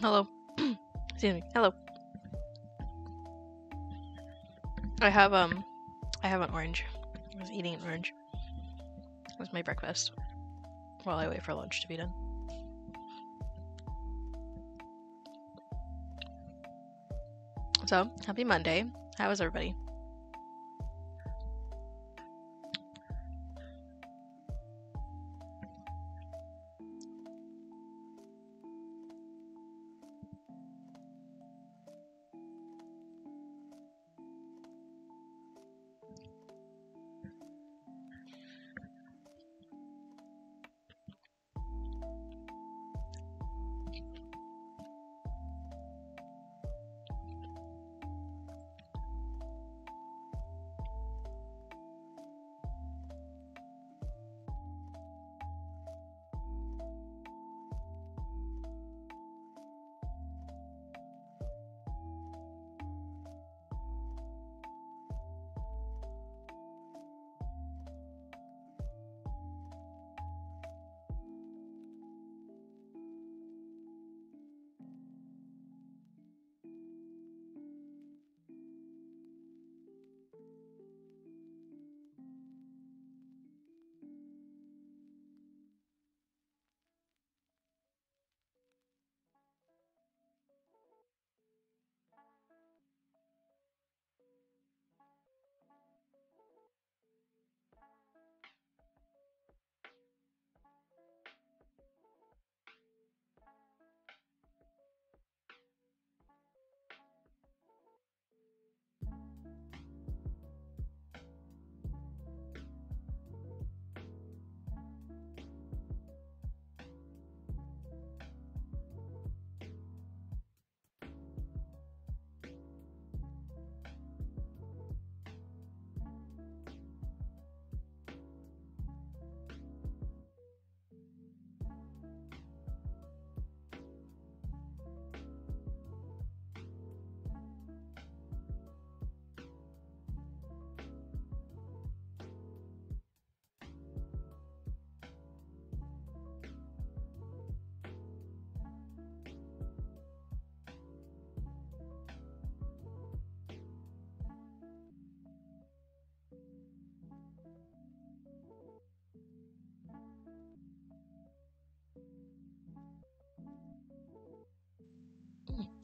Hello. Excuse me. Hello. I have um I have an orange. I was eating an orange. It was my breakfast while I wait for lunch to be done. So, happy Monday. How is everybody?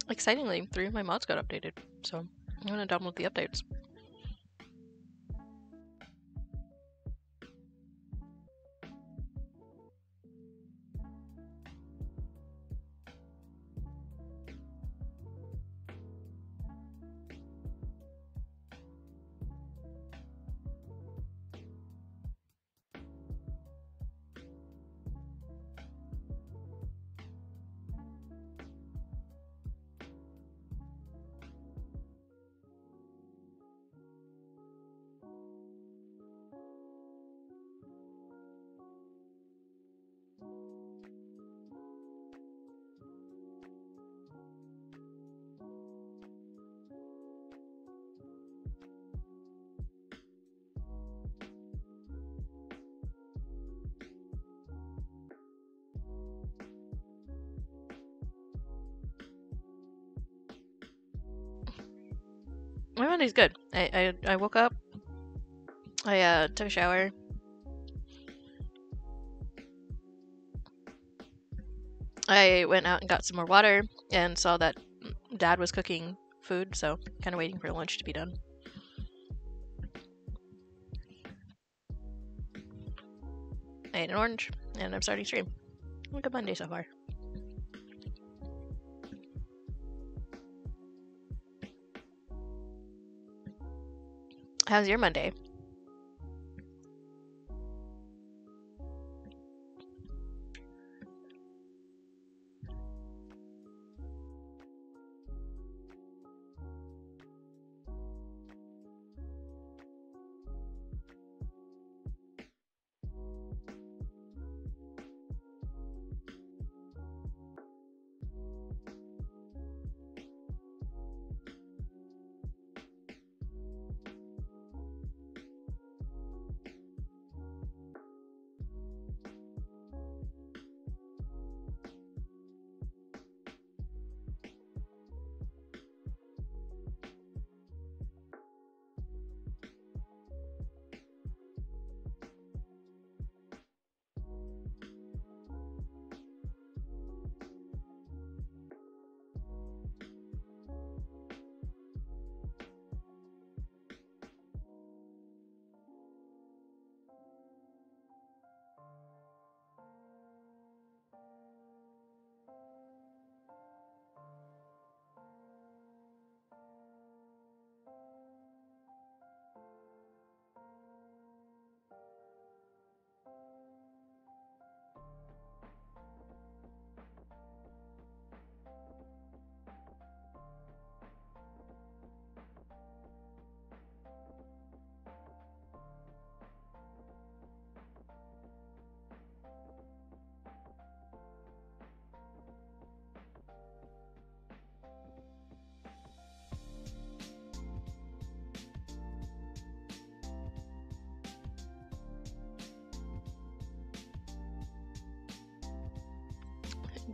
Excitingly, three of my mods got updated, so I'm gonna download the updates. Monday's good. I, I, I woke up, I uh, took a shower, I went out and got some more water and saw that dad was cooking food, so kind of waiting for lunch to be done. I ate an orange and I'm starting stream. Good Monday so far. How's your Monday?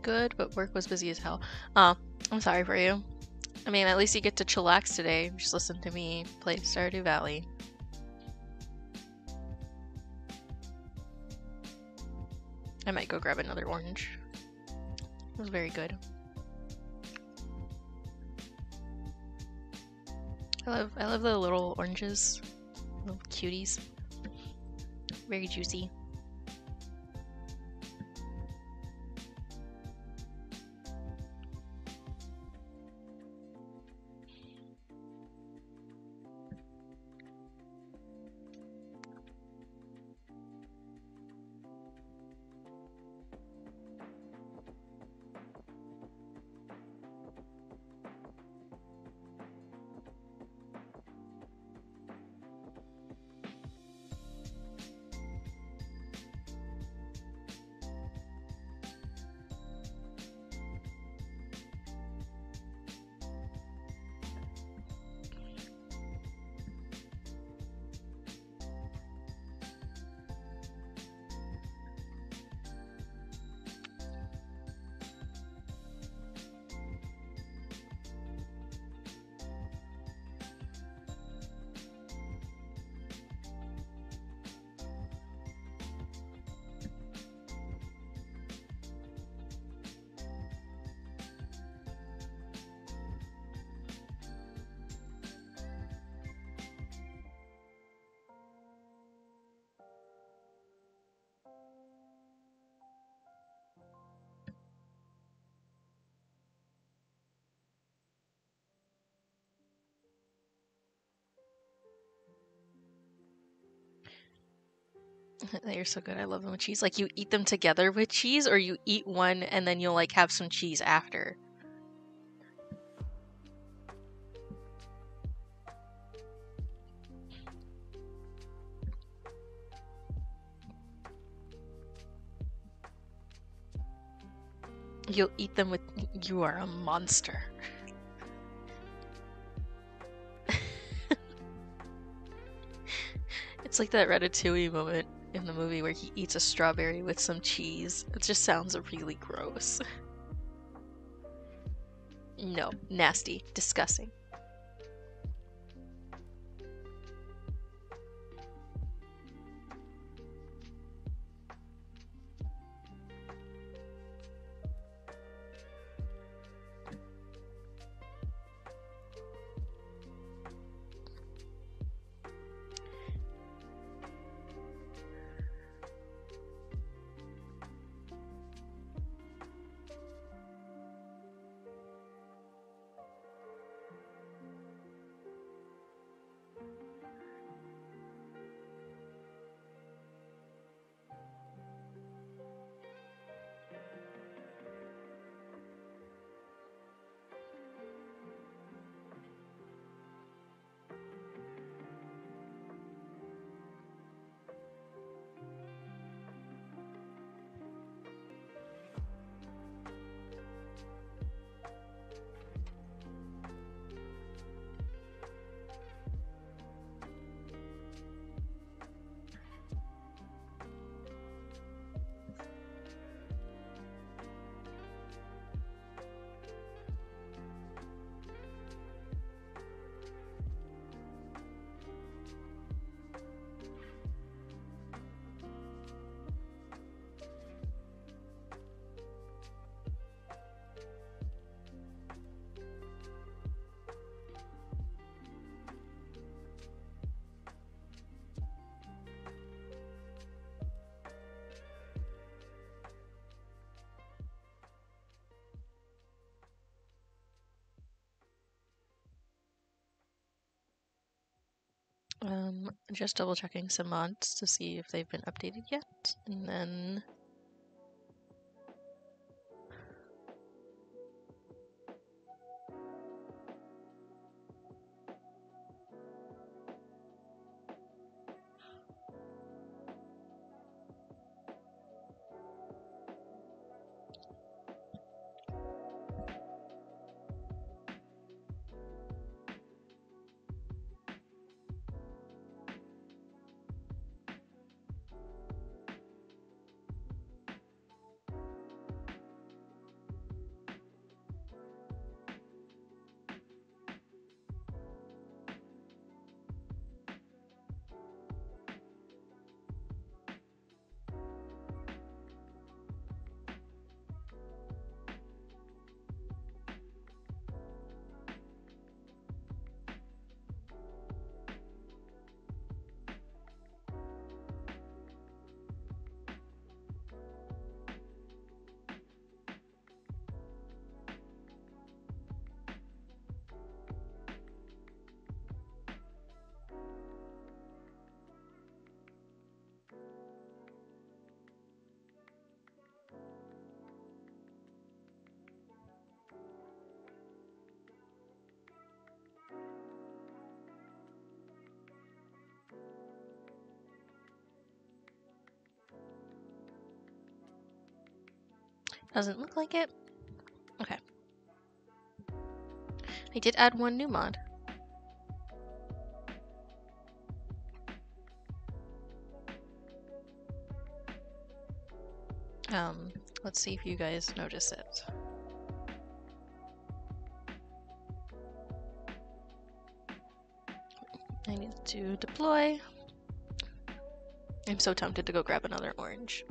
Good, but work was busy as hell. Oh, I'm sorry for you. I mean, at least you get to chillax today. Just listen to me play Stardew Valley. I might go grab another orange. It was very good. I love I love the little oranges. Little cuties. Very juicy. They're so good. I love them with cheese. Like you eat them together with cheese, or you eat one and then you'll like have some cheese after. You'll eat them with. You are a monster. it's like that Ratatouille moment in the movie where he eats a strawberry with some cheese. It just sounds really gross. no, nasty, disgusting. Just double checking some mods to see if they've been updated yet, and then Doesn't look like it. Okay. I did add one new mod. Um, let's see if you guys notice it. I need to deploy. I'm so tempted to go grab another orange.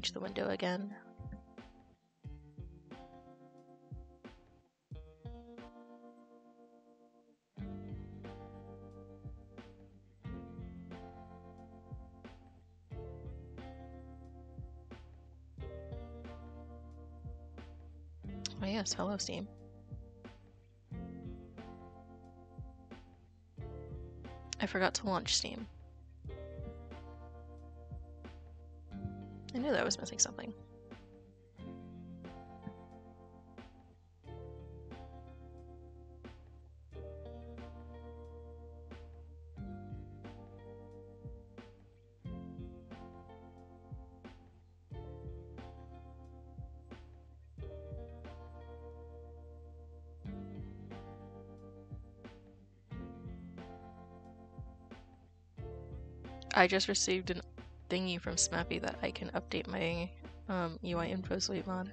Change the window again. Oh yes, hello Steam. I forgot to launch Steam. Was missing something. I just received an thingy from SMAPI that I can update my um, UI info suite mod.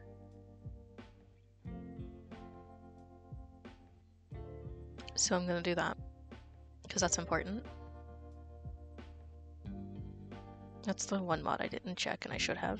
So I'm gonna do that because that's important. That's the one mod I didn't check and I should have.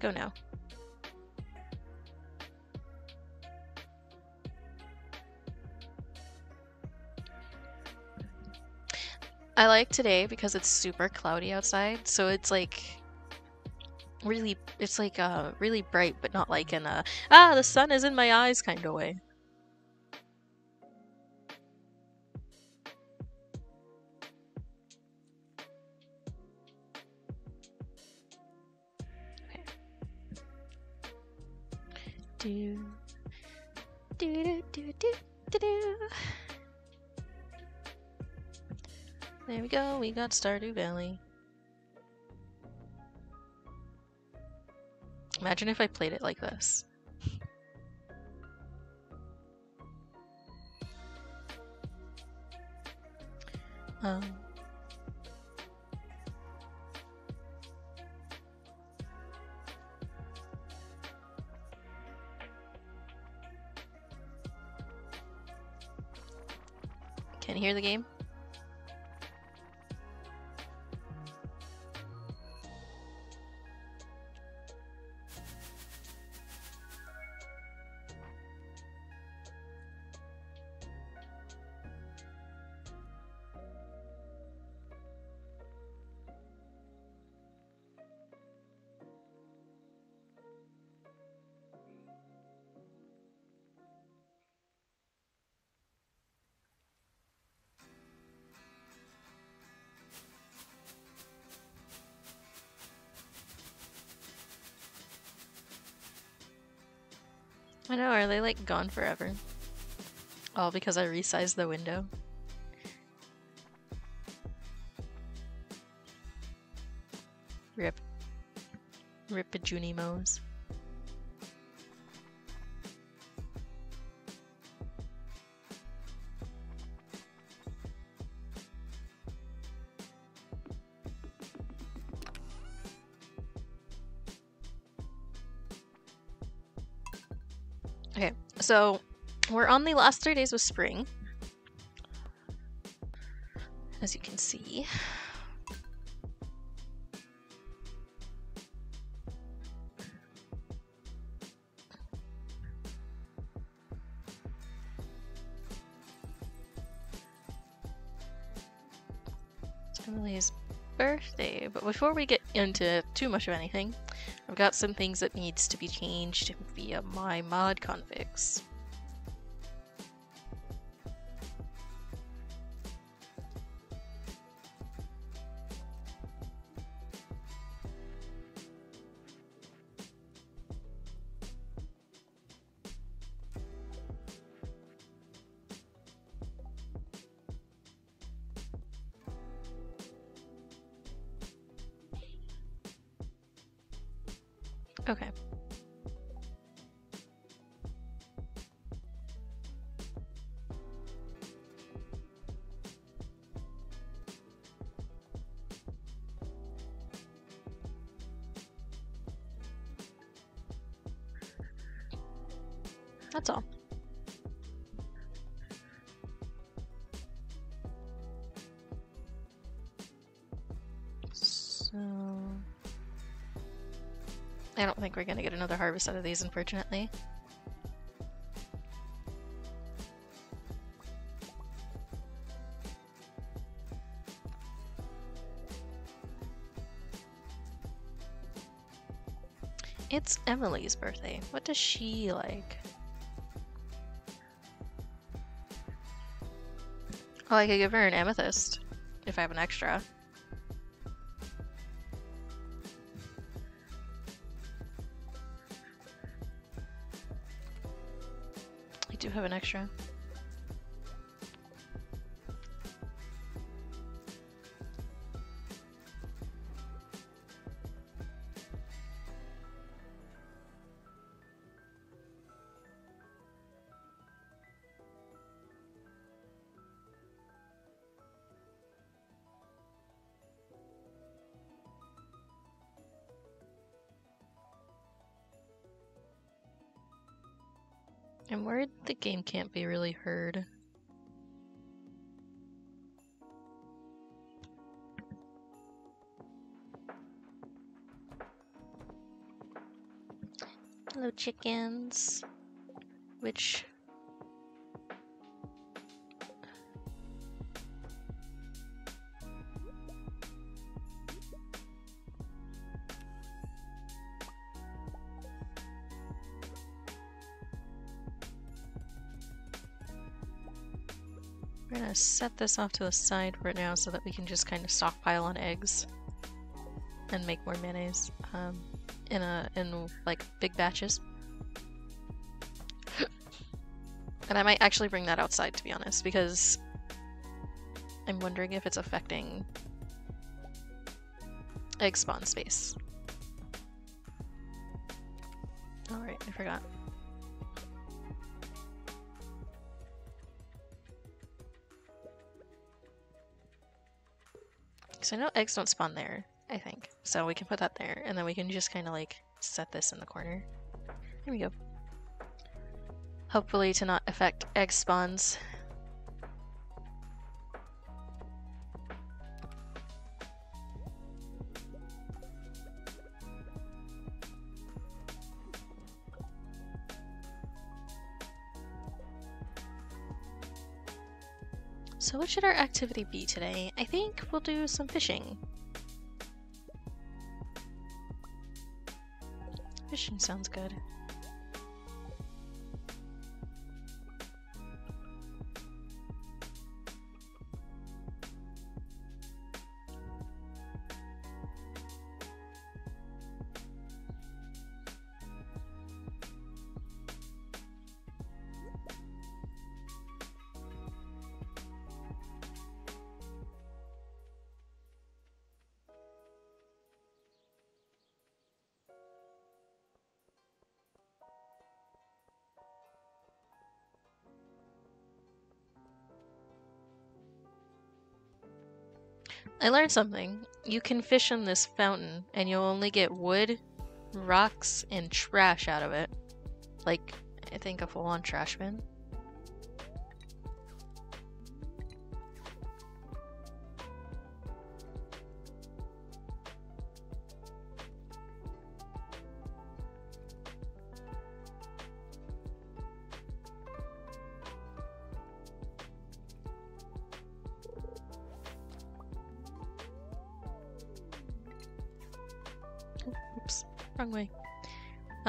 Go now. I like today because it's super cloudy outside, so it's like really it's like uh really bright but not like in a ah the sun is in my eyes kind of way. We got Stardew Valley. Imagine if I played it like this. Um. Can you hear the game? Like gone forever? All because I resized the window. Rip. Rip a Junimos. So we're on the last three days of spring. As you can see. It's Emily's birthday, but before we get into too much of anything, got some things that needs to be changed via my mod configs. Okay. That's all. I don't think we're gonna get another harvest out of these, unfortunately. It's Emily's birthday. What does she like? Oh, I could give her an amethyst if I have an extra. An extra. Game can't be really heard. Hello, chickens. Which. Set this off to the side right now so that we can just kind of stockpile on eggs and make more mayonnaise um, in a in like big batches. and I might actually bring that outside to be honest because I'm wondering if it's affecting egg spawn space. Alright, I forgot. Because I know eggs don't spawn there, I think. So we can put that there, and then we can just kind of like set this in the corner. There we go. Hopefully to not affect egg spawns. Should our activity be today? I think we'll do some fishing. Fishing sounds good. I learned something. You can fish in this fountain, and you'll only get wood, rocks, and trash out of it. Like, I think a full-on trash bin.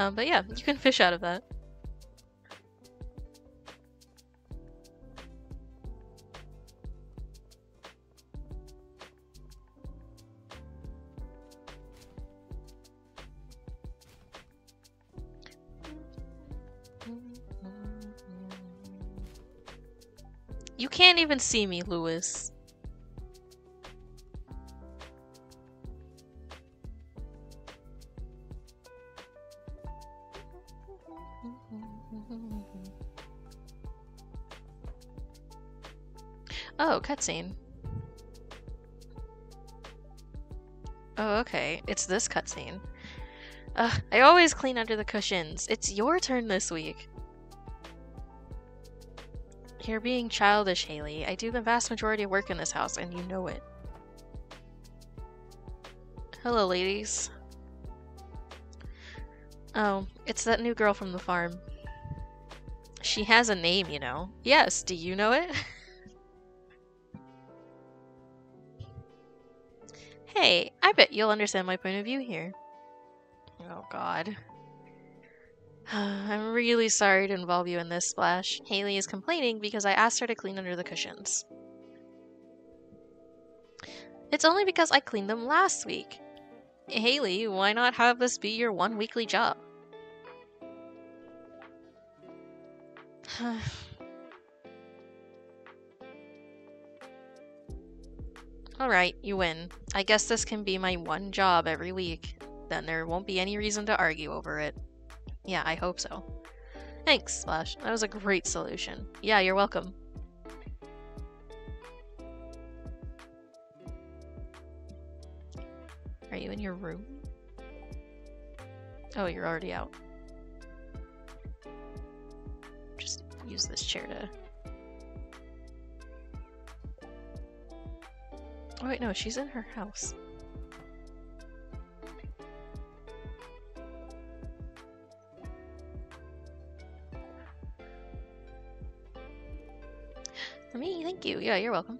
Um, but yeah, you can fish out of that. You can't even see me, Lewis. Cutscene. Oh, okay. It's this cutscene. Ugh, I always clean under the cushions. It's your turn this week. You're being childish, Haley. I do the vast majority of work in this house, and you know it. Hello, ladies. Oh, it's that new girl from the farm. She has a name, you know. Yes, do you know it? you'll understand my point of view here. Oh god. I'm really sorry to involve you in this, Splash. Haley is complaining because I asked her to clean under the cushions. It's only because I cleaned them last week. Haley, why not have this be your one weekly job? Alright, you win. I guess this can be my one job every week. Then there won't be any reason to argue over it. Yeah, I hope so. Thanks, Splash. That was a great solution. Yeah, you're welcome. Are you in your room? Oh, you're already out. Just use this chair to... Oh wait, no, she's in her house. Me, thank you. Yeah, you're welcome.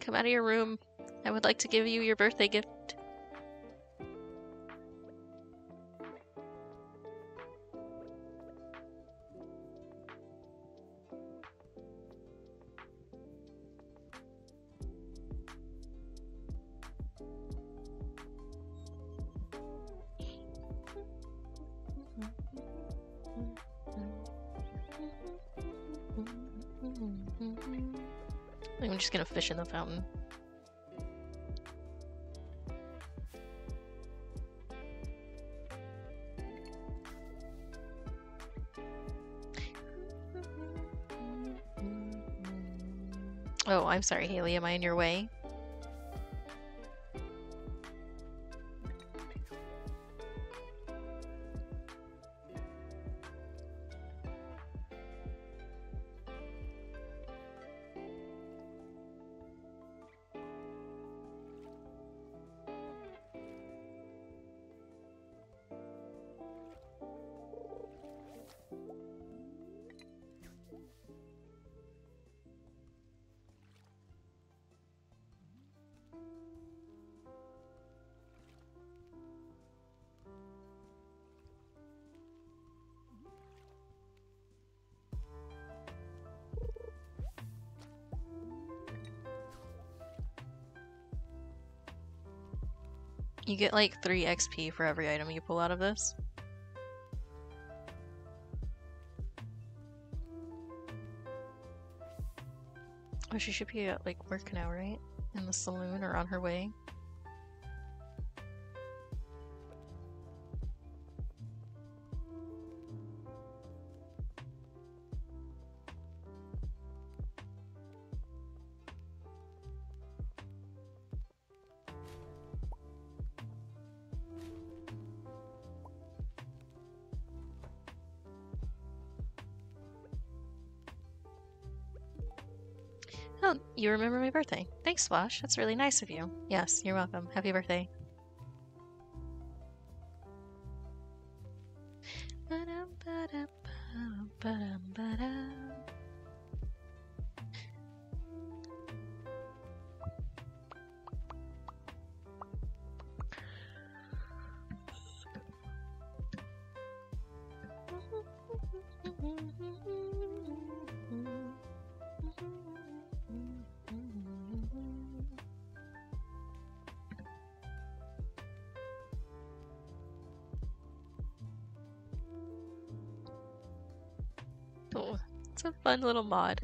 Come out of your room. I would like to give you your birthday gift. Fish in the fountain. Oh, I'm sorry, Haley. Am I in your way? You get like 3 XP for every item you pull out of this. Oh, she should be at like work now, right? In the saloon or on her way. You remember my birthday. Thanks, Splash. That's really nice of you. Yes, you're welcome. Happy birthday. Fun little mod.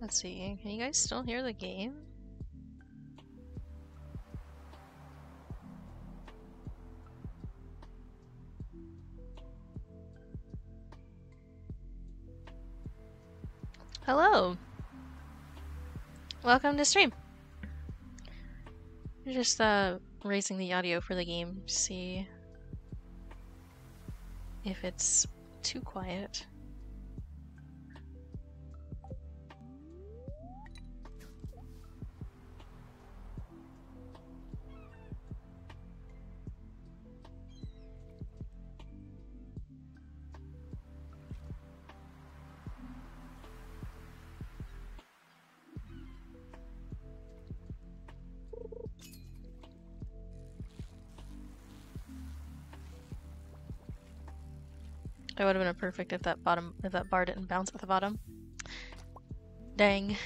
Let's see. Can you guys still hear the game? Hello. Welcome to stream. Just uh raising the audio for the game, see if it's too quiet. It would have been a perfect if that bottom if that bar didn't bounce at the bottom. Dang.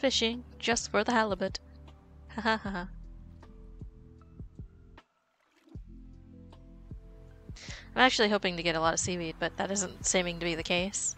Fishing just for the halibut. Ha ha ha. I'm actually hoping to get a lot of seaweed, but that isn't seeming to be the case.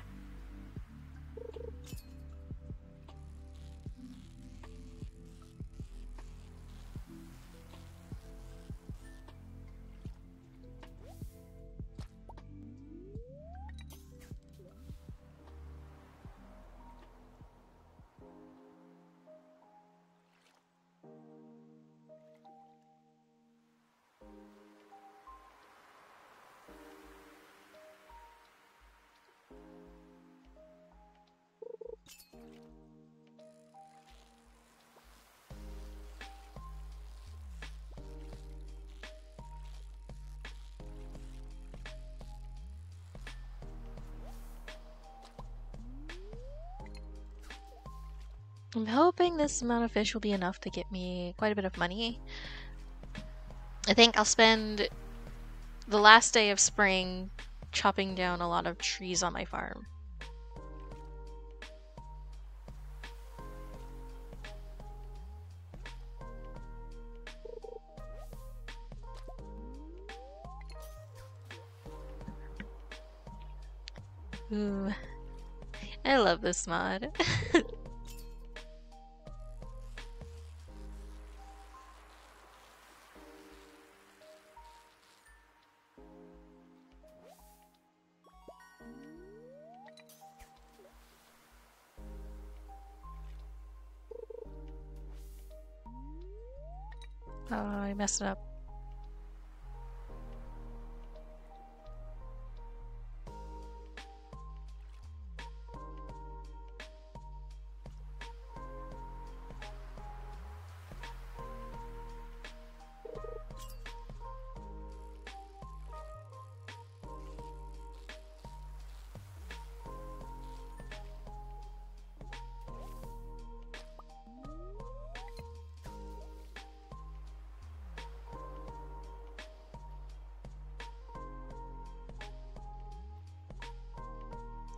Hoping this amount of fish will be enough to get me quite a bit of money. I think I'll spend the last day of spring chopping down a lot of trees on my farm. Ooh, I love this mod. messed it up.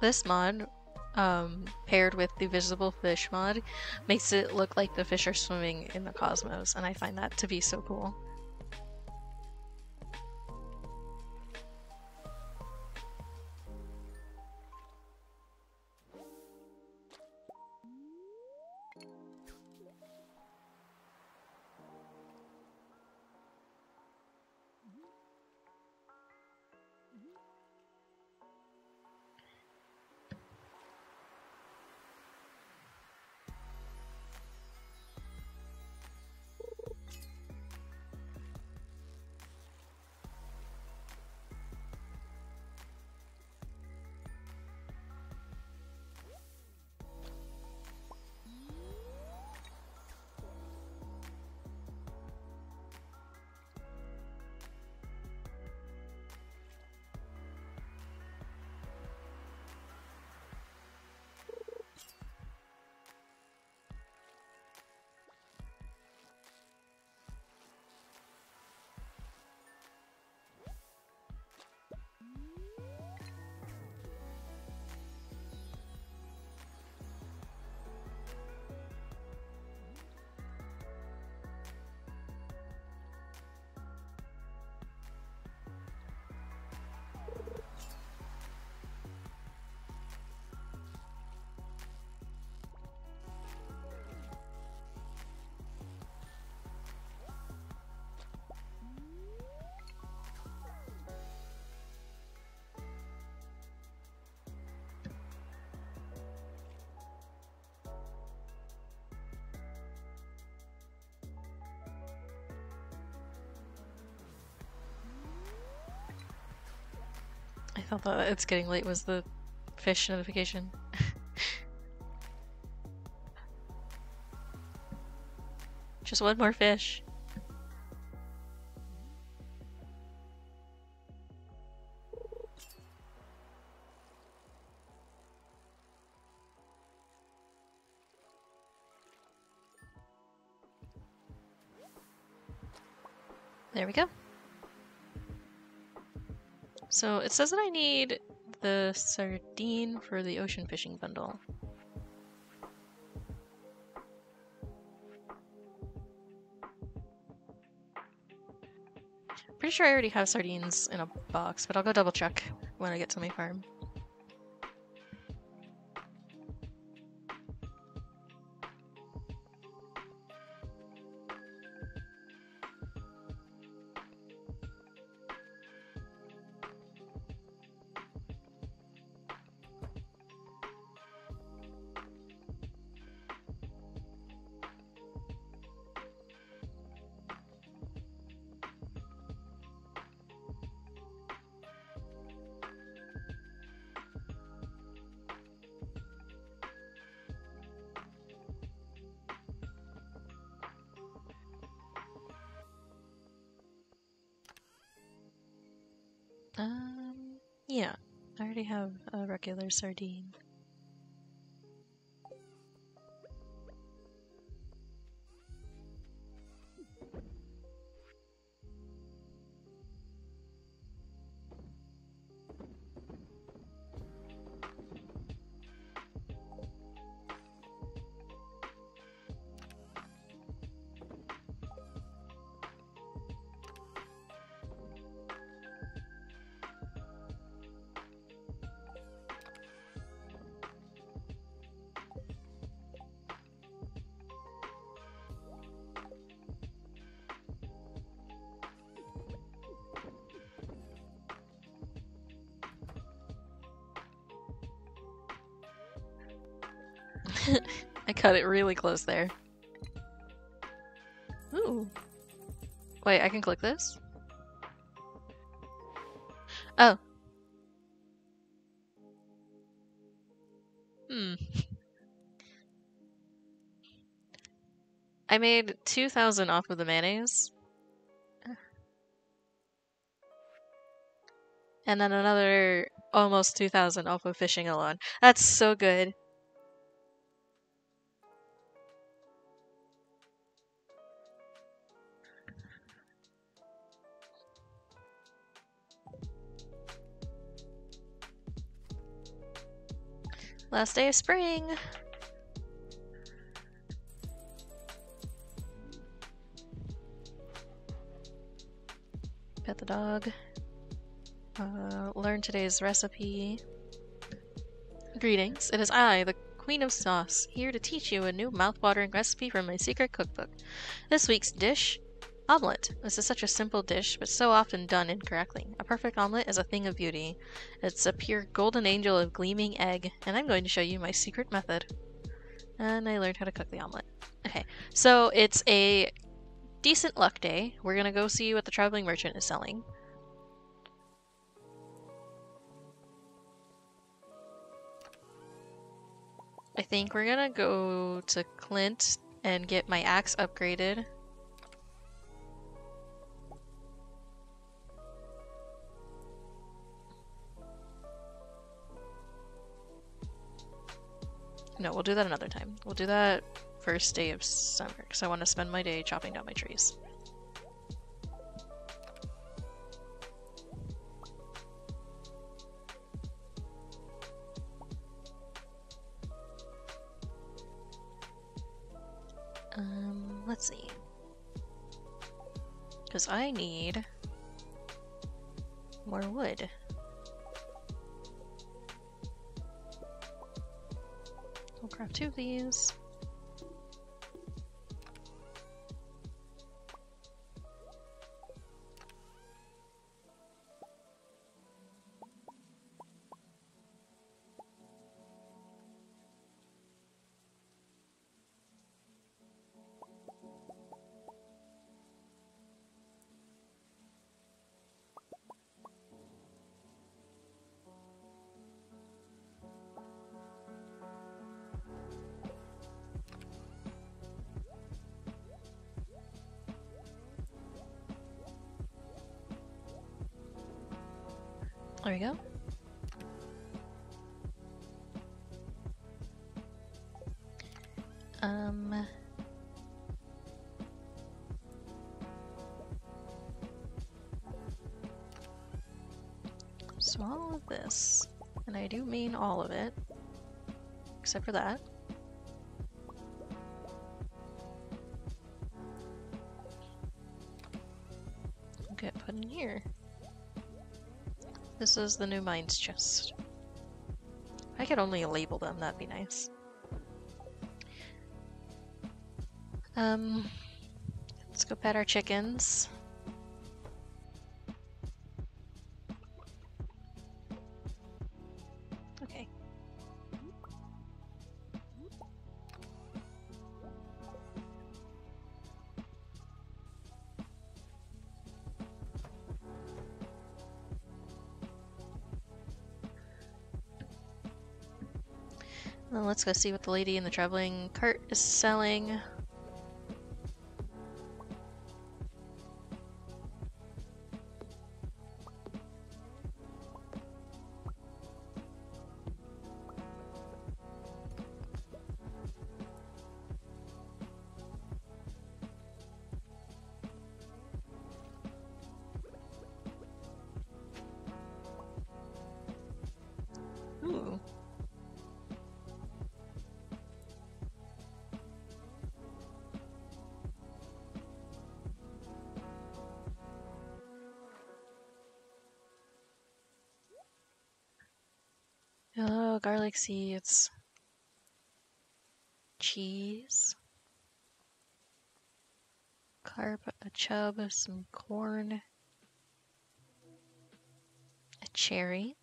This mod, um, paired with the visible fish mod, makes it look like the fish are swimming in the cosmos, and I find that to be so cool. Thought it's getting late was the fish notification. Just one more fish. So it says that I need the sardine for the ocean fishing bundle. Pretty sure I already have sardines in a box, but I'll go double check when I get to my farm. Regular sardine. I cut it really close there. Ooh. Wait, I can click this? Oh. Hmm. I made 2,000 off of the mayonnaise. And then another almost 2,000 off of fishing alone. That's so good. Last day of spring! Pet the dog. Uh, learn today's recipe. Greetings, it is I, the Queen of Sauce, here to teach you a new mouth-watering recipe from my secret cookbook. This week's dish Omelette. This is such a simple dish, but so often done incorrectly. A perfect omelette is a thing of beauty. It's a pure golden angel of gleaming egg, and I'm going to show you my secret method. And I learned how to cook the omelette. Okay, so it's a decent luck day. We're gonna go see what the traveling merchant is selling. I think we're gonna go to Clint and get my axe upgraded No, we'll do that another time. We'll do that first day of summer, because I want to spend my day chopping down my trees. Um, let's see. Because I need more wood. Craft two of these. We go. Um. So all of this, and I do mean all of it, except for that. Is the new mines chest. I could only label them, that'd be nice. Um, let's go pet our chickens. Go see what the lady in the traveling cart is selling. Garlic seeds. Cheese. Carp, a chub, some corn. A cherry.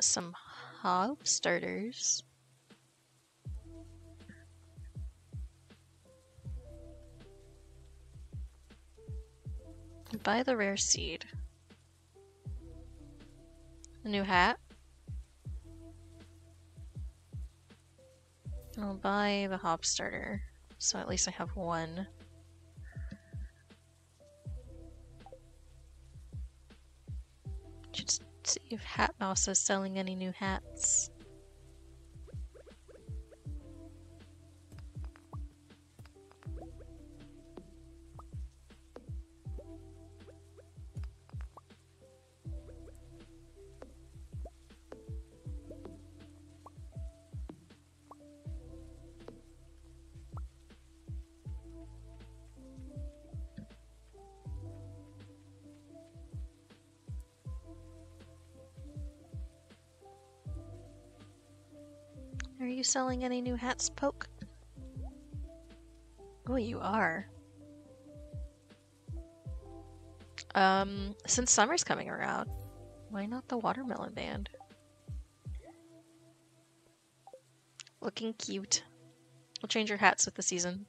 Some hop starters. Buy the rare seed. A new hat. I'll buy the hop starter, so at least I have one. Just see if Hat Mouse is selling any new hats. Selling any new hats, Poke? Oh, you are. Um, since summer's coming around, why not the watermelon band? Looking cute. We'll change your hats with the season.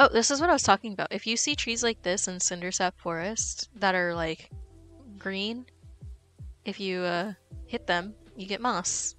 Oh, this is what I was talking about. If you see trees like this in Cindersap Forest that are like green, if you uh, hit them, you get moss.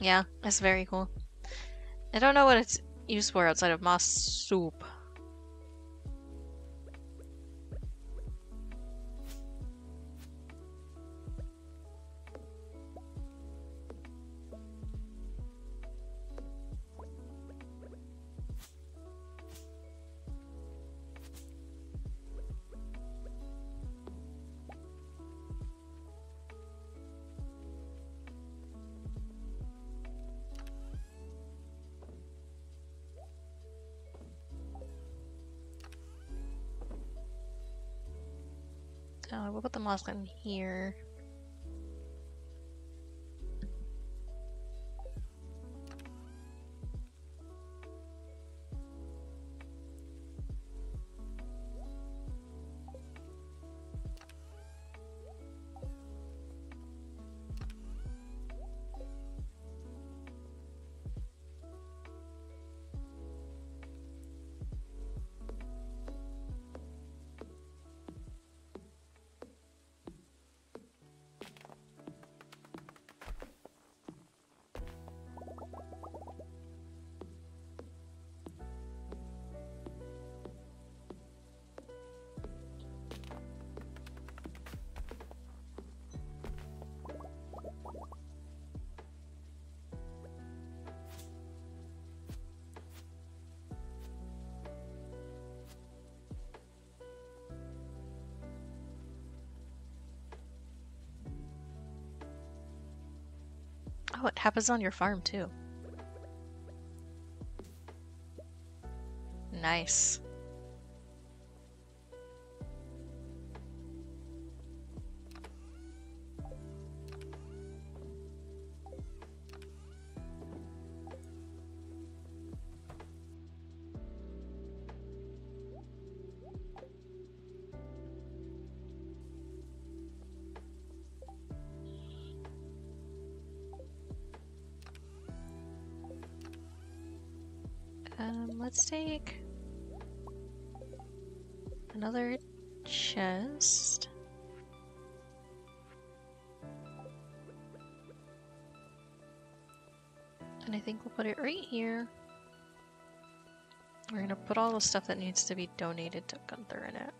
Yeah, it's very cool. I don't know what it's used for outside of moss soup. Moss in here. Happens on your farm too. Nice. And I think we'll put it right here. We're gonna put all the stuff that needs to be donated to Gunther in it.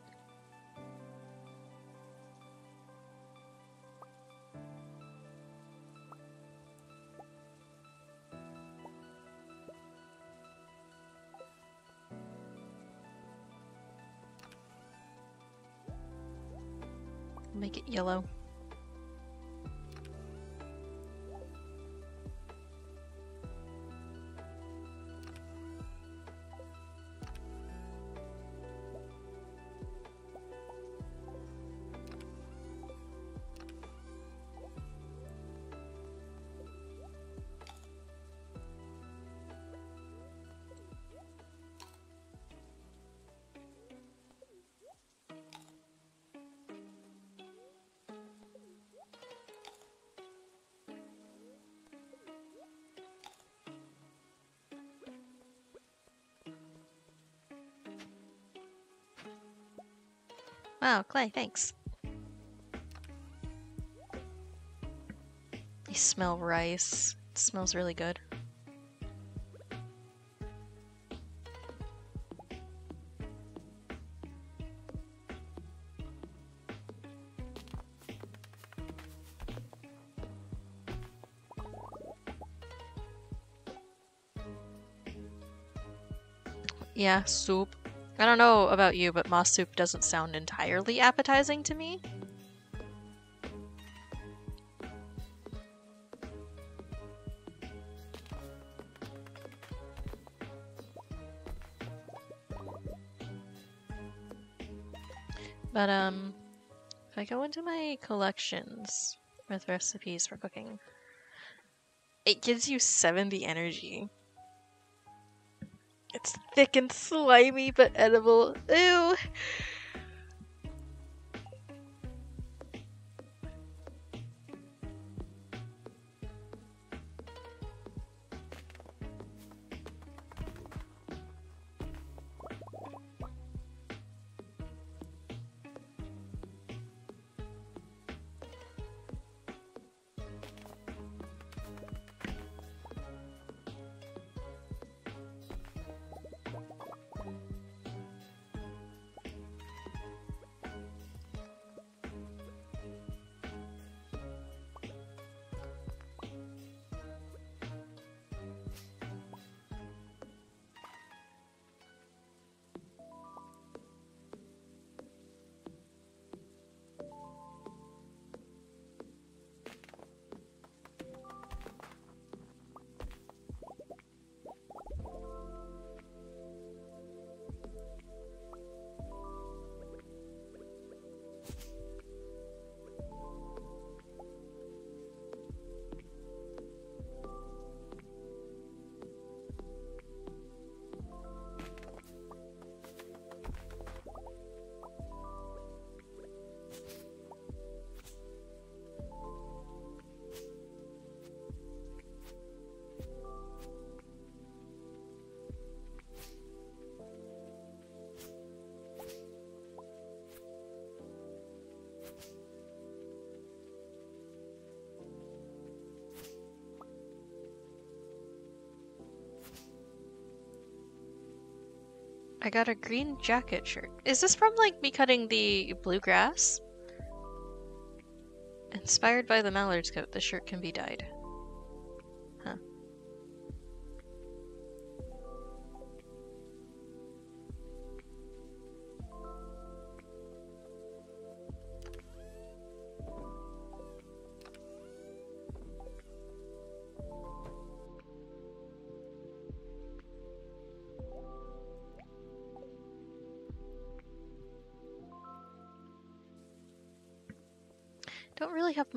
Make it yellow. Wow, Clay, thanks. You smell rice. It smells really good. Yeah, soup. I don't know about you, but moss soup doesn't sound entirely appetizing to me. But um, if I go into my collections with recipes for cooking, it gives you 70 energy. Thick and slimy but edible. Ew. I got a green jacket shirt. Is this from like me cutting the bluegrass? Inspired by the mallard's coat, the shirt can be dyed.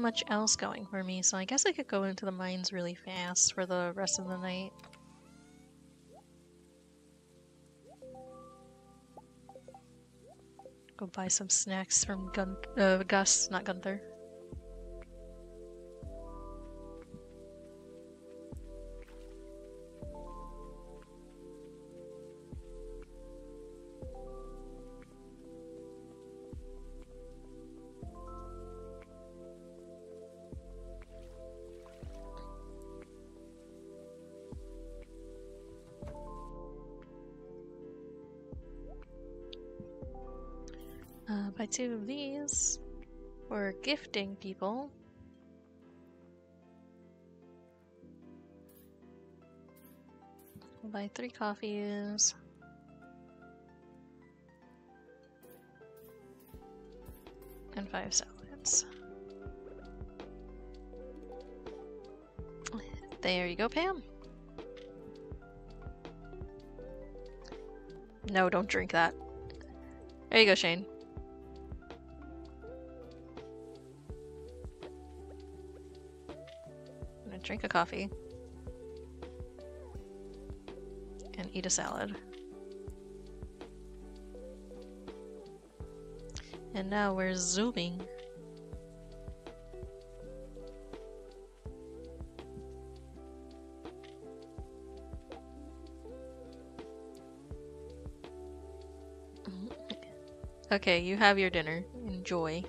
Much else going for me, so I guess I could go into the mines really fast for the rest of the night. Go buy some snacks from Gun uh, Gus, not Gunther. For people. We'll buy three coffees. And five salads. There you go, Pam. No, don't drink that. There you go, Shane. Drink a coffee. And eat a salad. And now we're zooming. Okay, you have your dinner. Enjoy.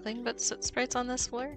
Nothing but soot sprites on this floor.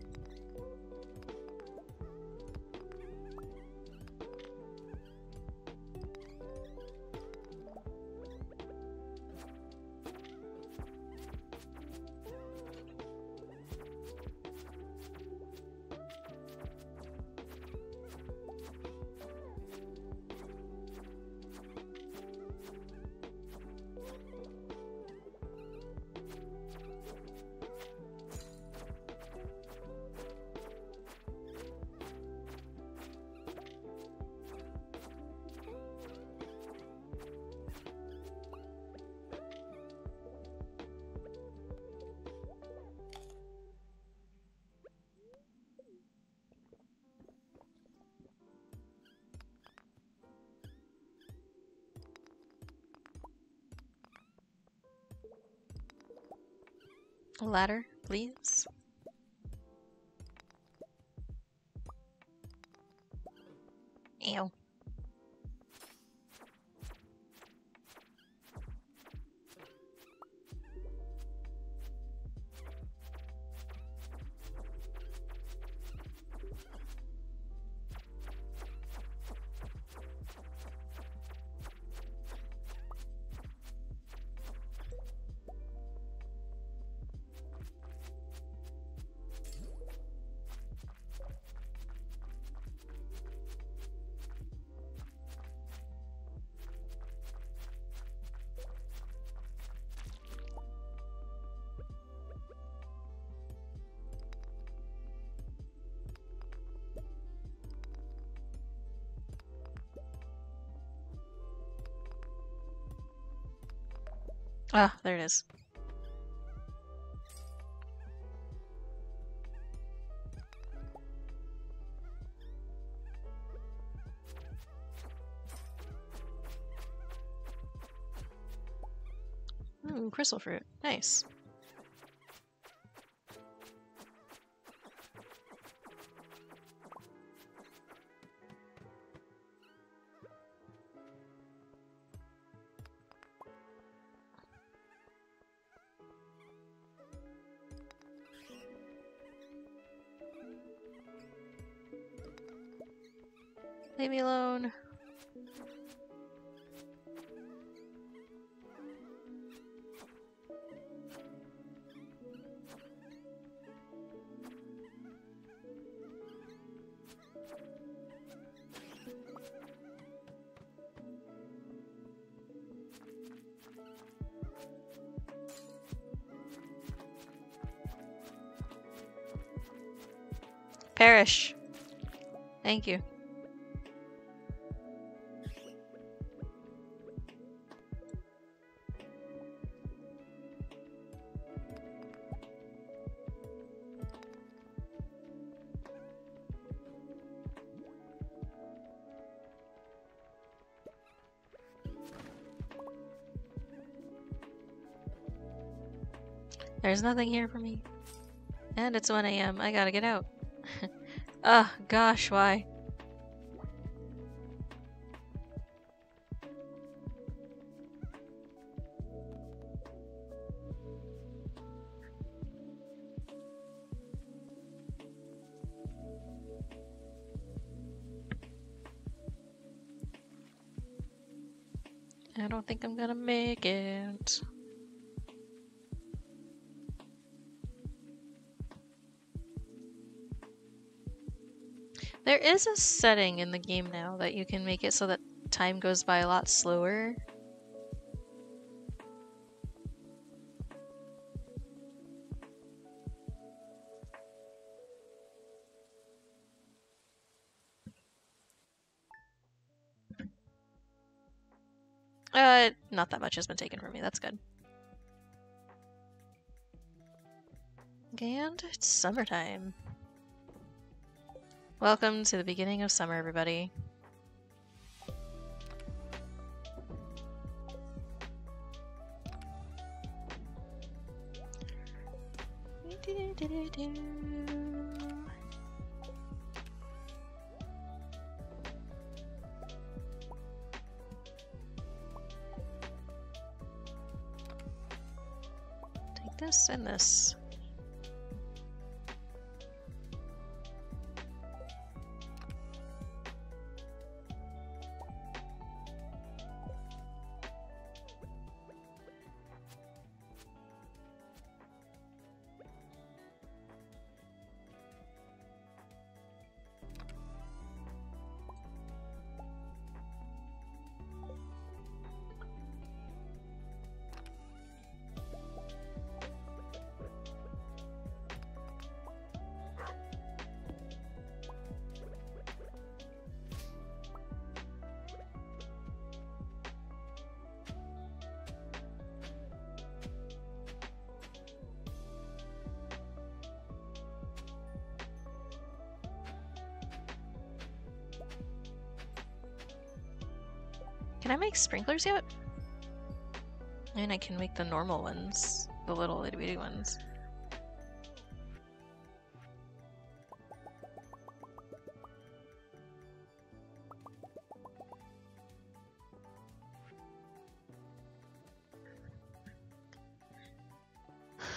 Ladder, please. Ah, there it is. Ooh, crystal fruit. Nice. Perish. Thank you. There's nothing here for me. And it's 1 a.m. I gotta get out. Ugh, gosh, why? I don't think I'm gonna make it. There is a setting in the game now that you can make it so that time goes by a lot slower. Uh, not that much has been taken from me. That's good. And it's summertime. Welcome to the beginning of summer, everybody. Sprinklers yet? Mean, I can make the normal ones, the little itty bitty ones.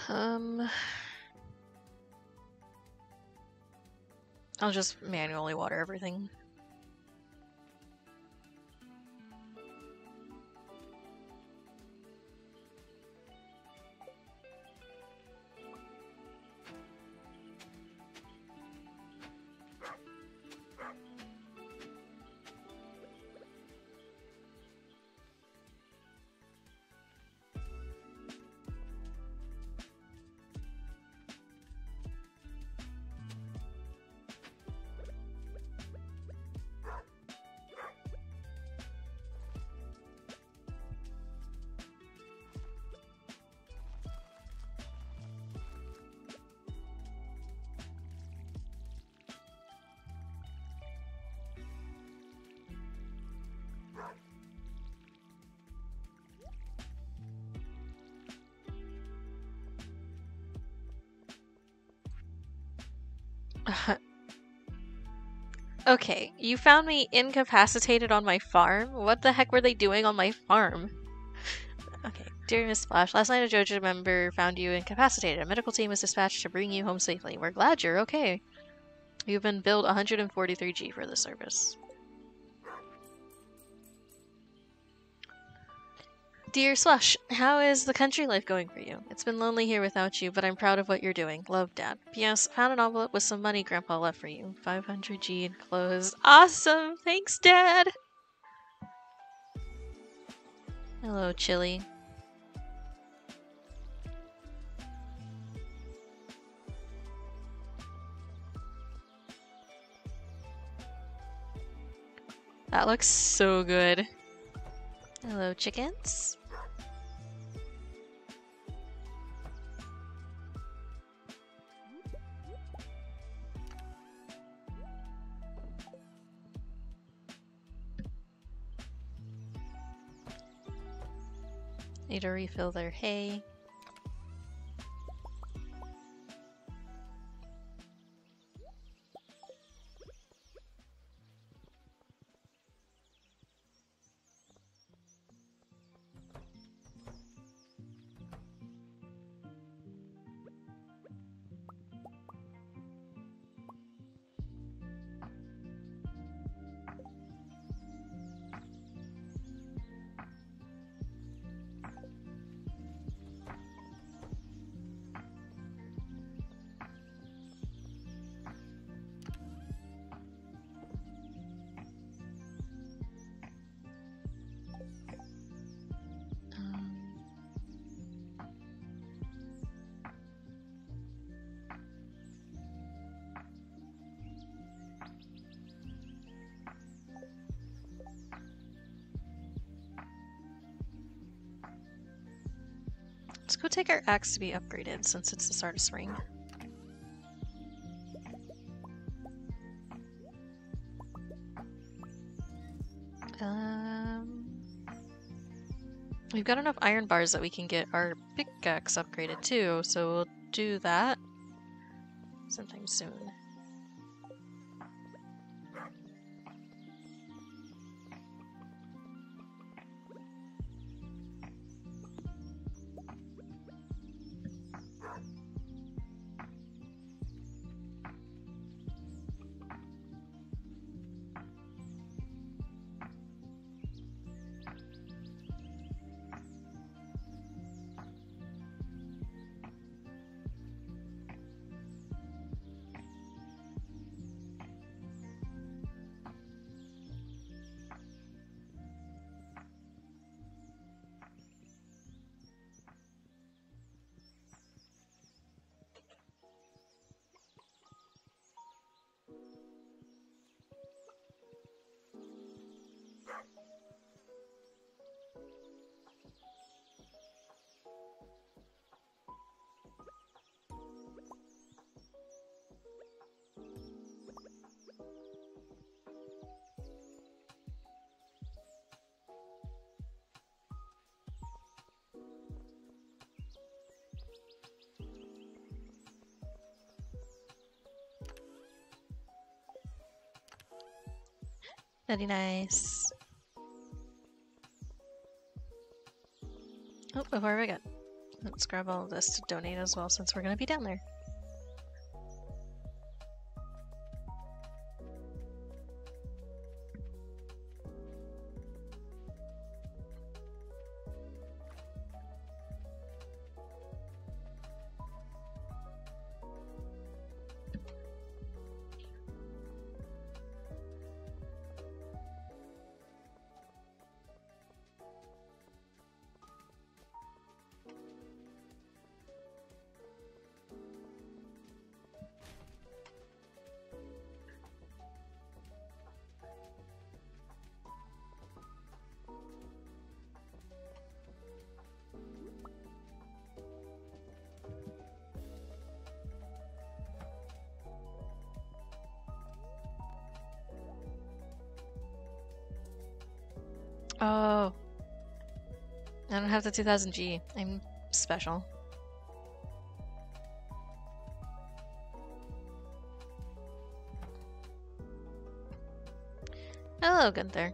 Um, I'll just manually water everything. Okay, you found me incapacitated on my farm? What the heck were they doing on my farm? Okay, dear Miss Splash, last night a Joja member found you incapacitated. A medical team was dispatched to bring you home safely. We're glad you're okay. You've been billed 143G for the service. Dear Splash, how is the country life going for you? It's been lonely here without you, but I'm proud of what you're doing. Love, Dad. P.S. Found an envelope with some money Grandpa left for you. 500G enclosed. Awesome! Thanks, Dad! Hello, Chili. That looks so good. Hello, chickens. Need to refill their hay. Take our axe to be upgraded since it's the start of spring. Um, we've got enough iron bars that we can get our pickaxe upgraded too, so we'll do that sometime soon. Very nice. Oh, before we go, let's grab all of this to donate as well since we're going to be down there. don't have the 2000G. I'm special. Hello, Gunther.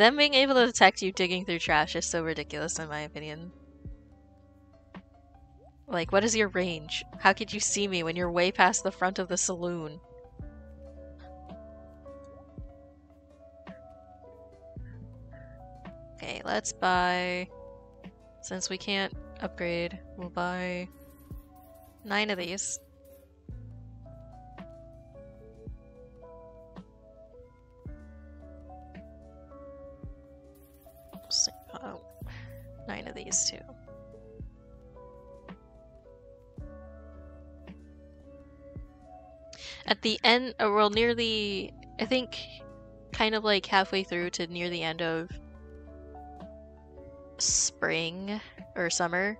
Them being able to detect you digging through trash is so ridiculous in my opinion. Like, what is your range? How could you see me when you're way past the front of the saloon? Okay, let's buy... Since we can't upgrade, we'll buy nine of these. End, or uh, well, near the, I think, kind of like halfway through to near the end of spring or summer.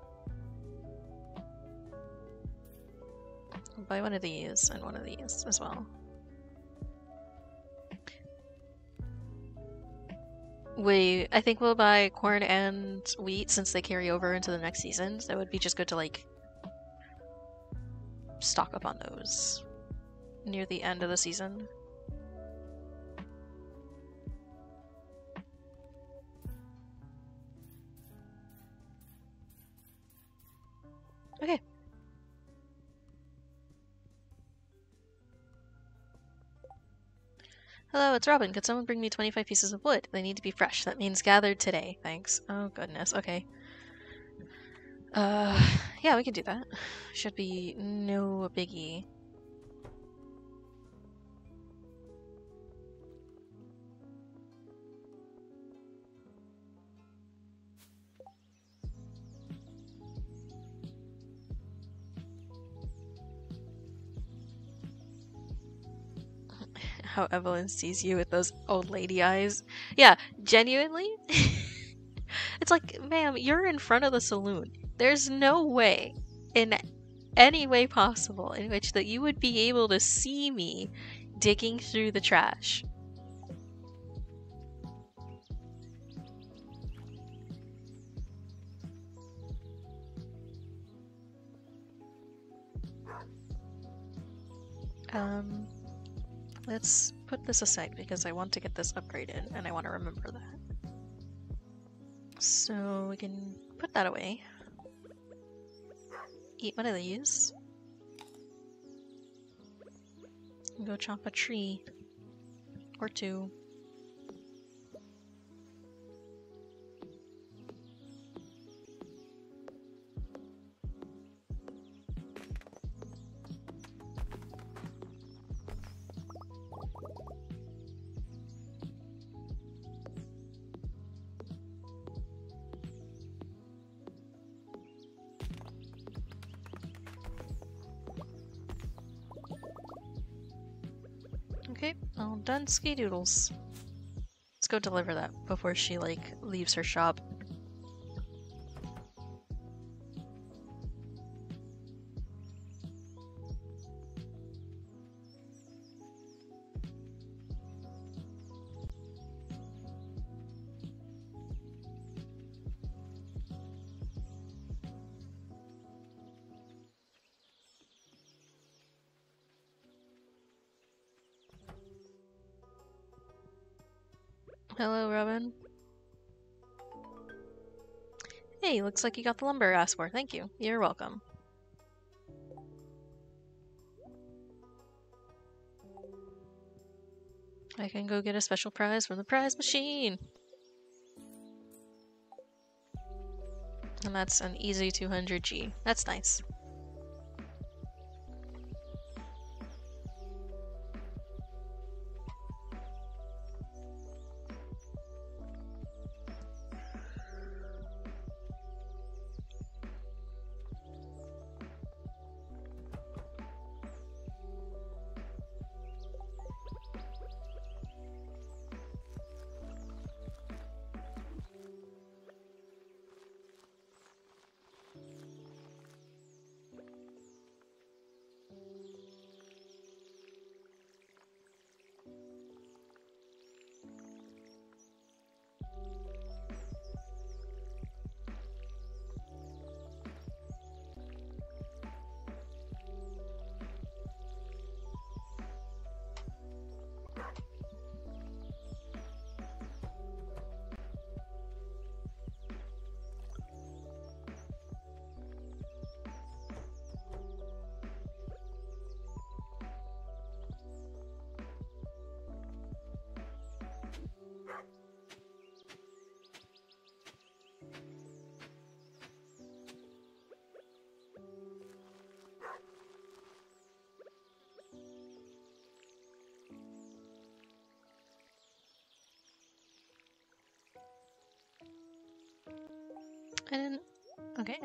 I'll buy one of these and one of these as well. We, I think we'll buy corn and wheat since they carry over into the next season. So it would be just good to like stock up on those near the end of the season. Okay. Hello, it's Robin. Could someone bring me 25 pieces of wood? They need to be fresh. That means gathered today. Thanks. Oh, goodness. Okay. Uh, yeah, we can do that. Should be no biggie. How Evelyn sees you with those old lady eyes. Yeah, genuinely. it's like, ma'am, you're in front of the saloon. There's no way, in any way possible, in which that you would be able to see me digging through the trash. Um, Let's put this aside because I want to get this upgraded and I want to remember that. So we can put that away. Eat one of these. go chop a tree. Or two. Done ski doodles. Let's go deliver that before she like leaves her shop. Hello, Robin. Hey, looks like you got the lumber asked for. Thank you. You're welcome. I can go get a special prize from the prize machine. And that's an easy 200G. That's nice.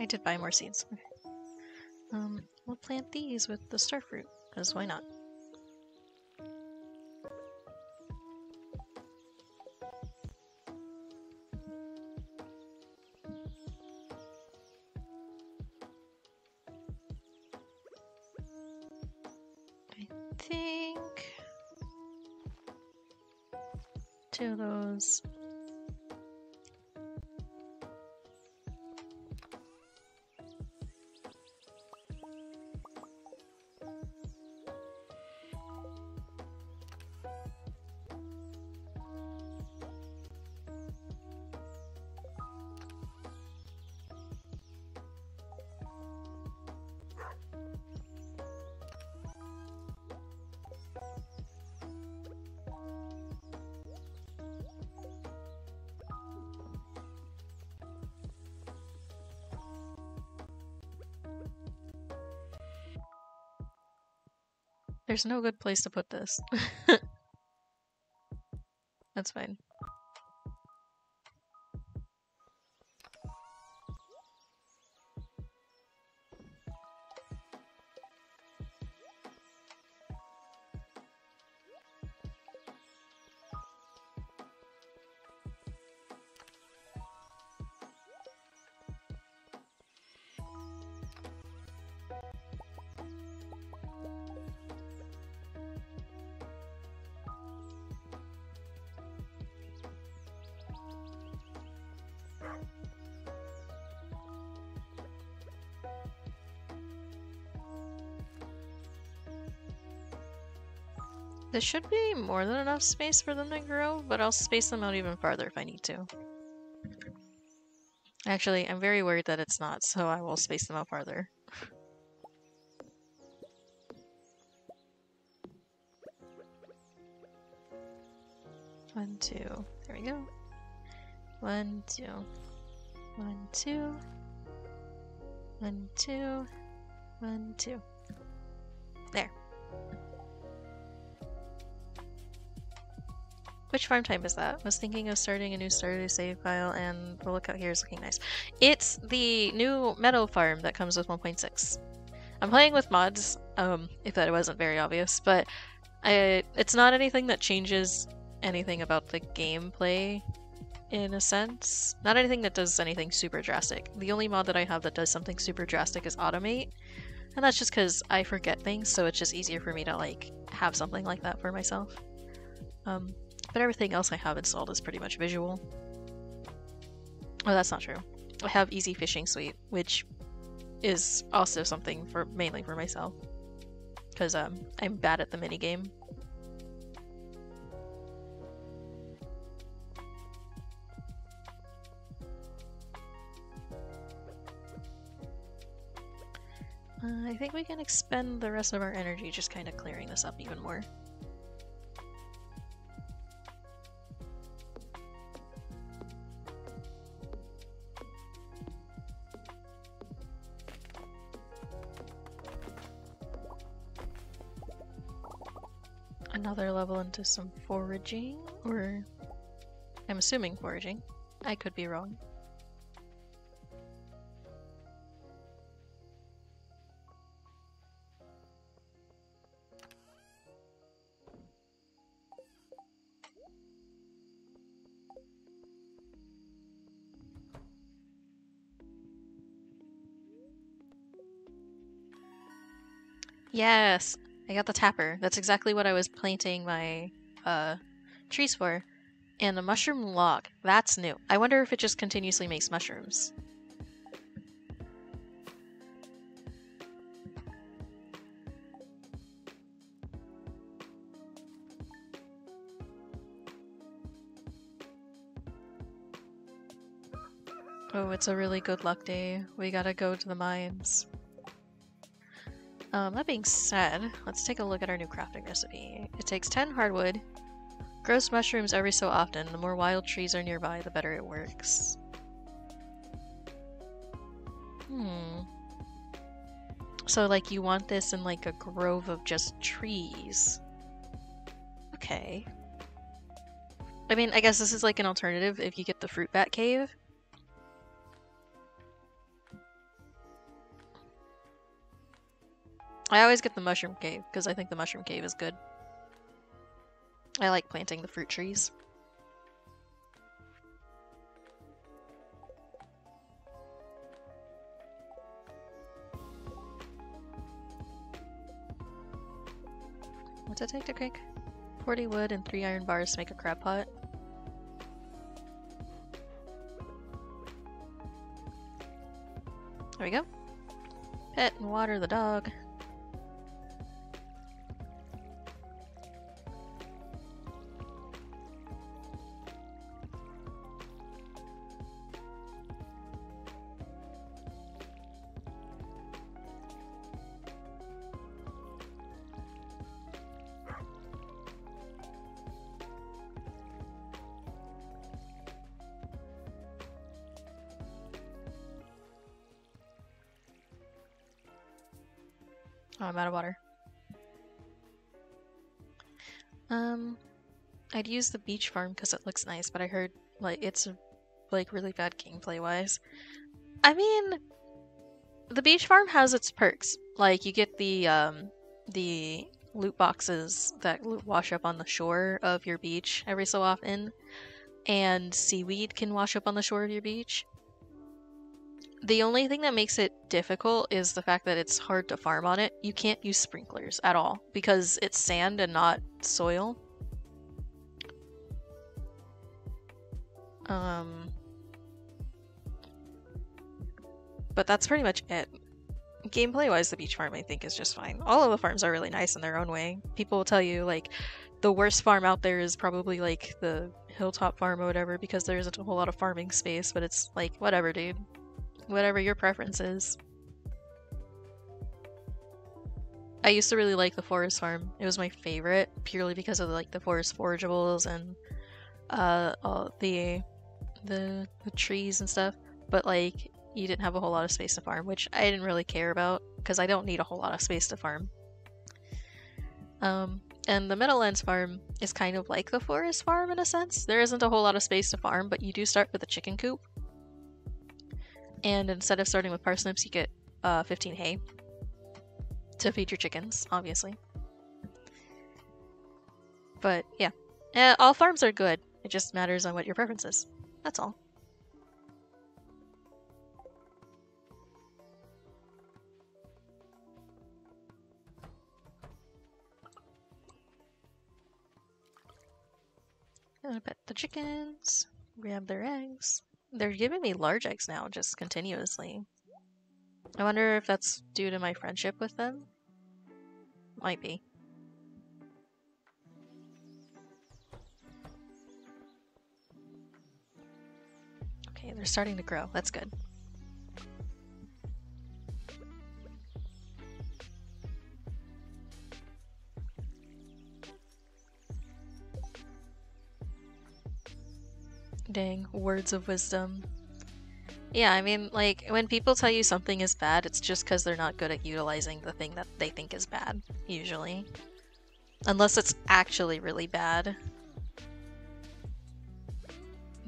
Did buy more seeds. Okay. Um, we'll plant these with the starfruit, because why not? There's no good place to put this. That's fine. There should be more than enough space for them to grow, but I'll space them out even farther if I need to. Actually, I'm very worried that it's not, so I will space them out farther. One, two. There we go. One, two. One, two. One, two. One, two. There. Which farm type is that? I was thinking of starting a new Stardew save file and the lookout here is looking nice. It's the new meadow farm that comes with 1.6. I'm playing with mods, um, if that wasn't very obvious, but I, it's not anything that changes anything about the gameplay in a sense. Not anything that does anything super drastic. The only mod that I have that does something super drastic is Automate, and that's just because I forget things, so it's just easier for me to like have something like that for myself. Um, but everything else I have installed is pretty much visual. Oh, that's not true. I have Easy Fishing Suite, which is also something for mainly for myself. Because um, I'm bad at the minigame. Uh, I think we can expend the rest of our energy just kind of clearing this up even more. Another level into some foraging, or I'm assuming foraging. I could be wrong. Yes, I got the tapper. That's exactly what I was planting my uh, trees for. And a mushroom log. That's new. I wonder if it just continuously makes mushrooms. Oh, it's a really good luck day. We gotta go to the mines. Um, that being said, let's take a look at our new crafting recipe. It takes 10 hardwood, grows mushrooms every so often. The more wild trees are nearby, the better it works. Hmm. So, like, you want this in, like, a grove of just trees. Okay. I mean, I guess this is, like, an alternative if you get the fruit bat cave. I always get the mushroom cave because I think the mushroom cave is good. I like planting the fruit trees. What's it take to cook? 40 wood and 3 iron bars to make a crab pot. There we go. Pet and water the dog. I'd use the beach farm because it looks nice, but I heard like it's like really bad gameplay wise. I mean, the beach farm has its perks. Like you get the um the loot boxes that wash up on the shore of your beach every so often, and seaweed can wash up on the shore of your beach. The only thing that makes it difficult is the fact that it's hard to farm on it. You can't use sprinklers at all because it's sand and not soil. Um, but that's pretty much it. Gameplay wise, the beach farm I think is just fine. All of the farms are really nice in their own way. People will tell you like the worst farm out there is probably like the hilltop farm or whatever because there isn't a whole lot of farming space, but it's like whatever, dude. Whatever your preference is. I used to really like the forest farm. It was my favorite purely because of like the forest forageables and uh all the the the trees and stuff. But like you didn't have a whole lot of space to farm, which I didn't really care about because I don't need a whole lot of space to farm. Um, and the Meadowlands farm is kind of like the forest farm in a sense. There isn't a whole lot of space to farm, but you do start with a chicken coop. And instead of starting with parsnips, you get uh, 15 hay to feed your chickens, obviously. But yeah, uh, all farms are good. It just matters on what your preference is. That's all. Gonna pet the chickens, grab their eggs. They're giving me large eggs now, just continuously. I wonder if that's due to my friendship with them? Might be. They're starting to grow. That's good. Dang, words of wisdom. Yeah, I mean, like, when people tell you something is bad, it's just because they're not good at utilizing the thing that they think is bad, usually. Unless it's actually really bad.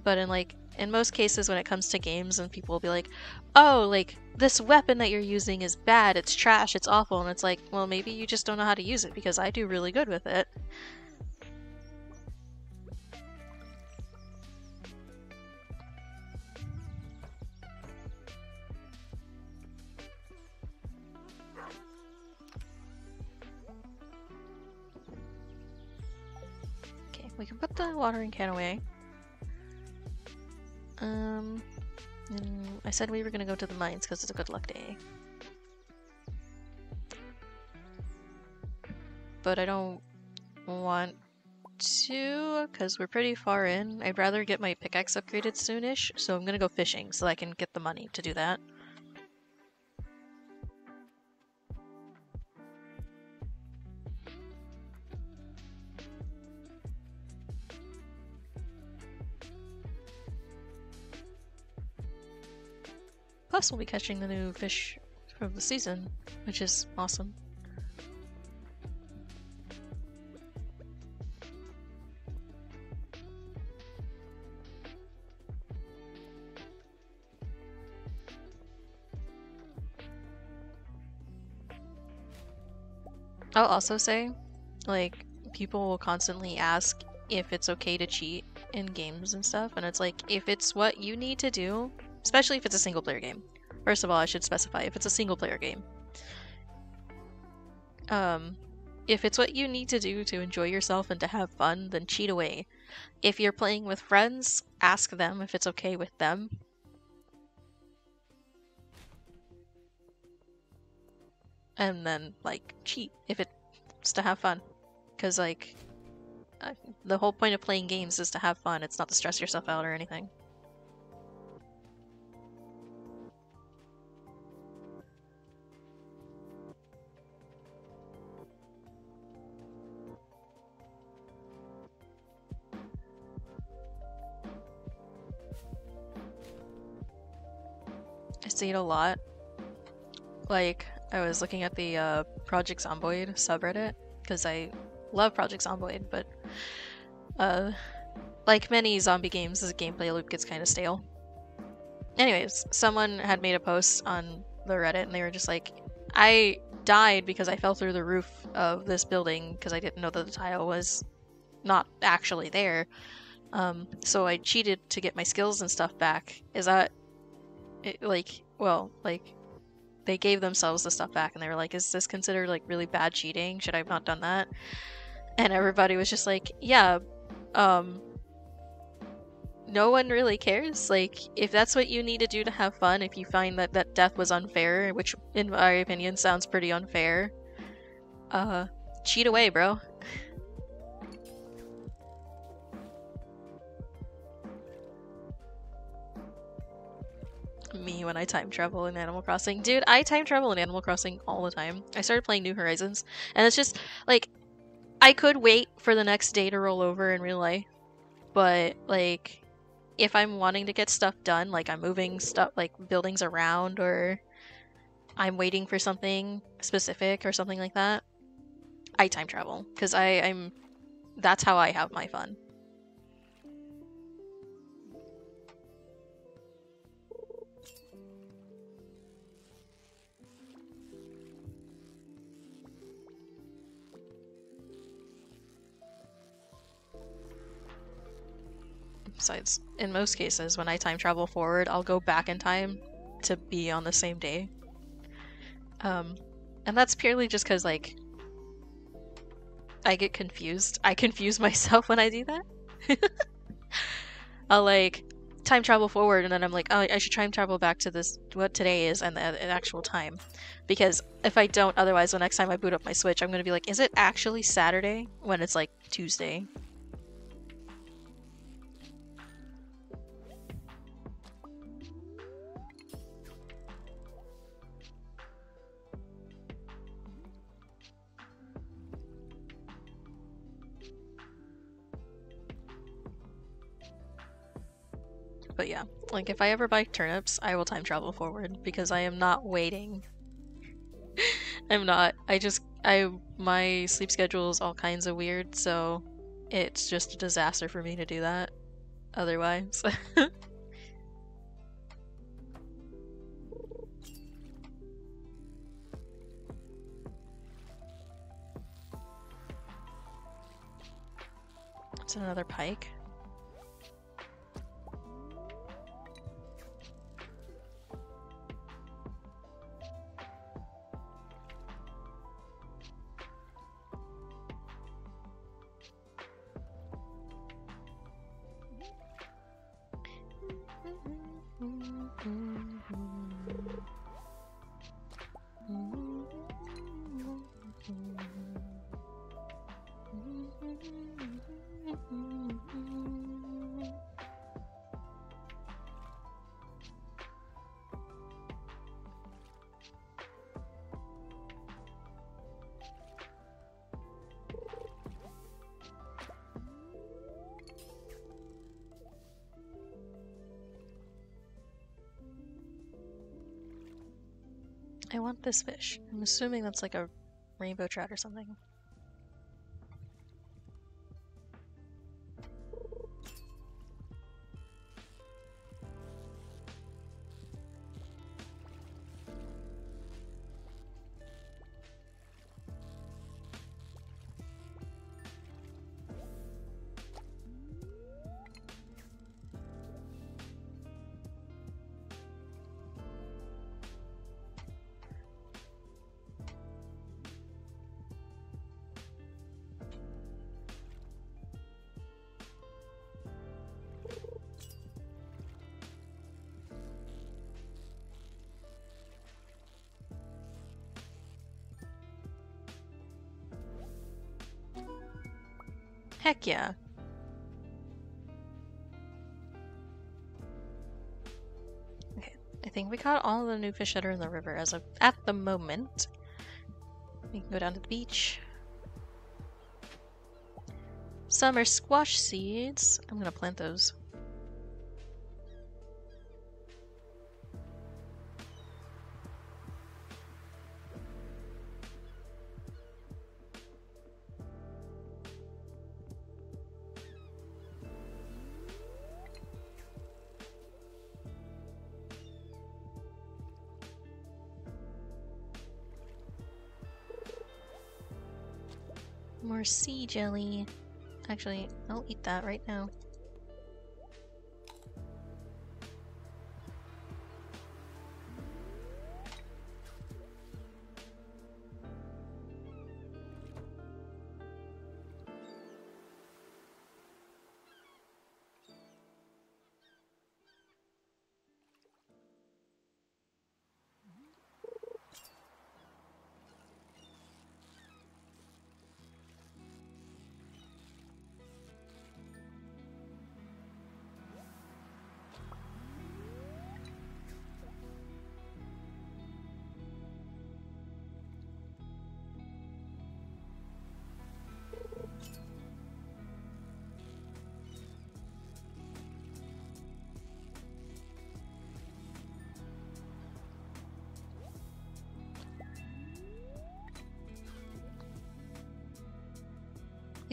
But in like in most cases when it comes to games and people will be like, "Oh, like this weapon that you're using is bad. It's trash. It's awful." And it's like, "Well, maybe you just don't know how to use it because I do really good with it." Okay, we can put the watering can away. Um, I said we were gonna go to the mines because it's a good luck day. But I don't want to because we're pretty far in. I'd rather get my pickaxe upgraded soonish, so I'm gonna go fishing so I can get the money to do that. Plus, we'll be catching the new fish from the season, which is awesome. I'll also say, like, people will constantly ask if it's okay to cheat in games and stuff, and it's like, if it's what you need to do, especially if it's a single player game. First of all, I should specify if it's a single player game. Um, if it's what you need to do to enjoy yourself and to have fun, then cheat away. If you're playing with friends, ask them if it's okay with them. And then, like, cheat if it's to have fun. Because, like, uh, the whole point of playing games is to have fun, it's not to stress yourself out or anything. I see it a lot. Like, I was looking at the uh, Project Zomboid subreddit, because I love Project Zomboid, but uh, like many zombie games, the gameplay loop gets kind of stale. Anyways, someone had made a post on the Reddit, and they were just like, I died because I fell through the roof of this building because I didn't know that the tile was not actually there. Um, so I cheated to get my skills and stuff back. Is that it, like, well, like, they gave themselves the stuff back and they were like, is this considered like really bad cheating? Should I have not done that? And everybody was just like, yeah, um, no one really cares. Like, if that's what you need to do to have fun, if you find that that death was unfair, which in my opinion sounds pretty unfair, uh, cheat away, bro. Me when I time travel in Animal Crossing. Dude, I time travel in Animal Crossing all the time. I started playing New Horizons, and it's just like I could wait for the next day to roll over in real life, but like if I'm wanting to get stuff done, like I'm moving stuff like buildings around or I'm waiting for something specific or something like that, I time travel because I I'm that's how I have my fun. Besides, in most cases, when I time travel forward, I'll go back in time to be on the same day. Um, and that's purely just because, like, I get confused. I confuse myself when I do that. I'll, like, time travel forward, and then I'm like, oh, I should time travel back to this, what today is, and the, the actual time. Because if I don't, otherwise, the next time I boot up my Switch, I'm gonna be like, is it actually Saturday? When it's, like, Tuesday. But yeah, like if I ever buy turnips, I will time travel forward because I am not waiting. I'm not. I just I my sleep schedule is all kinds of weird, so it's just a disaster for me to do that otherwise. It's another pike. I want this fish. I'm assuming that's like a rainbow trout or something. Yeah. Okay, I think we caught all the new fish that are in the river as of at the moment. We can go down to the beach. Summer squash seeds. I'm gonna plant those. Sea jelly. Actually, I'll eat that right now.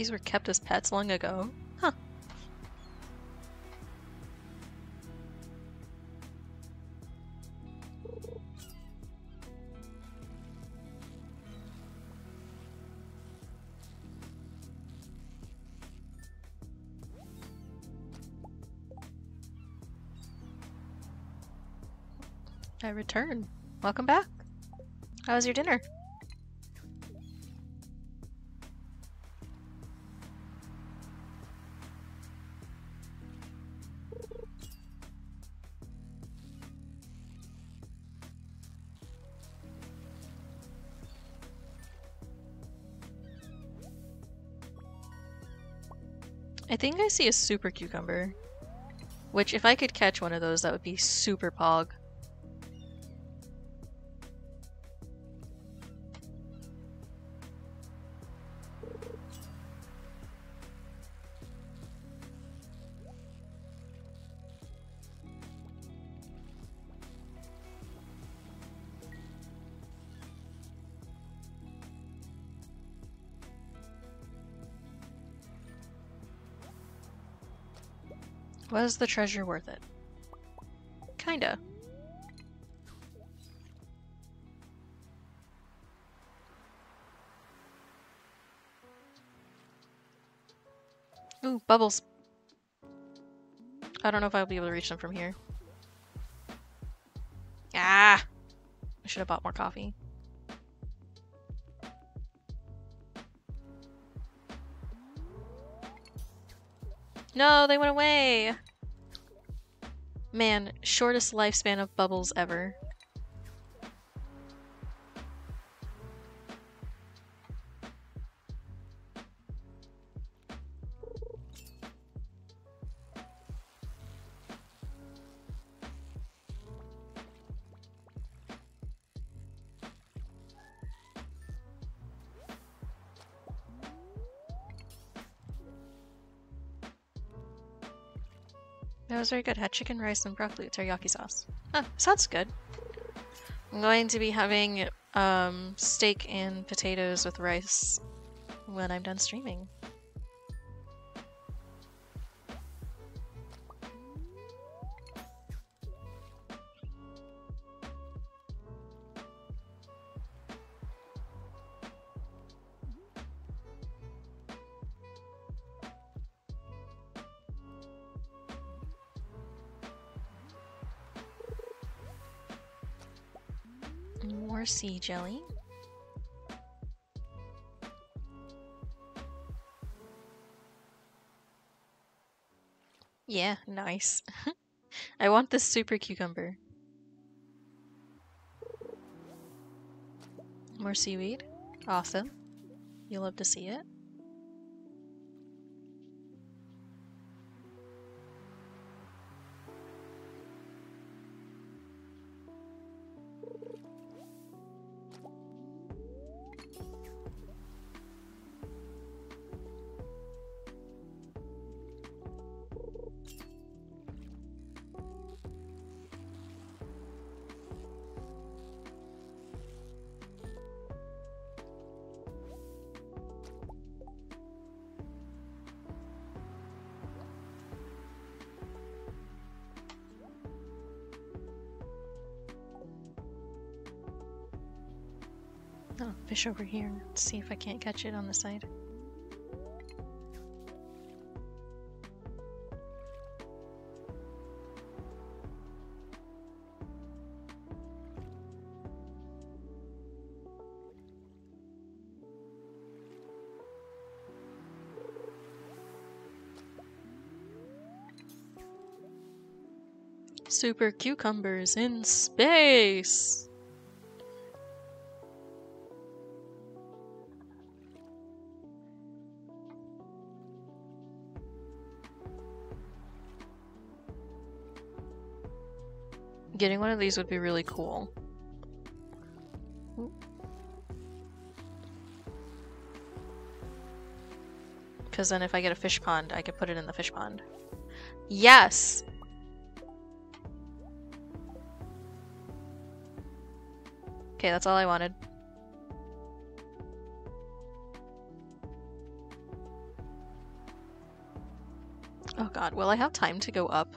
These were kept as pets long ago. Huh. I return. Welcome back. How was your dinner? I think I see a super cucumber. Which, if I could catch one of those, that would be super pog. Was the treasure worth it? Kinda. Ooh, bubbles. I don't know if I'll be able to reach them from here. Ah! I should have bought more coffee. No, they went away! Man, shortest lifespan of bubbles ever. That was very good. Had chicken, rice, and broccoli teriyaki sauce. Huh, sounds good. I'm going to be having um, steak and potatoes with rice when I'm done streaming. Jelly. Yeah, nice. I want this super cucumber. More seaweed. Awesome. You'll love to see it. Over here. Let's see if I can't catch it on the side. Super cucumbers in space! Getting one of these would be really cool. Because then if I get a fish pond, I could put it in the fish pond. Yes! Okay, that's all I wanted. Oh god, will I have time to go up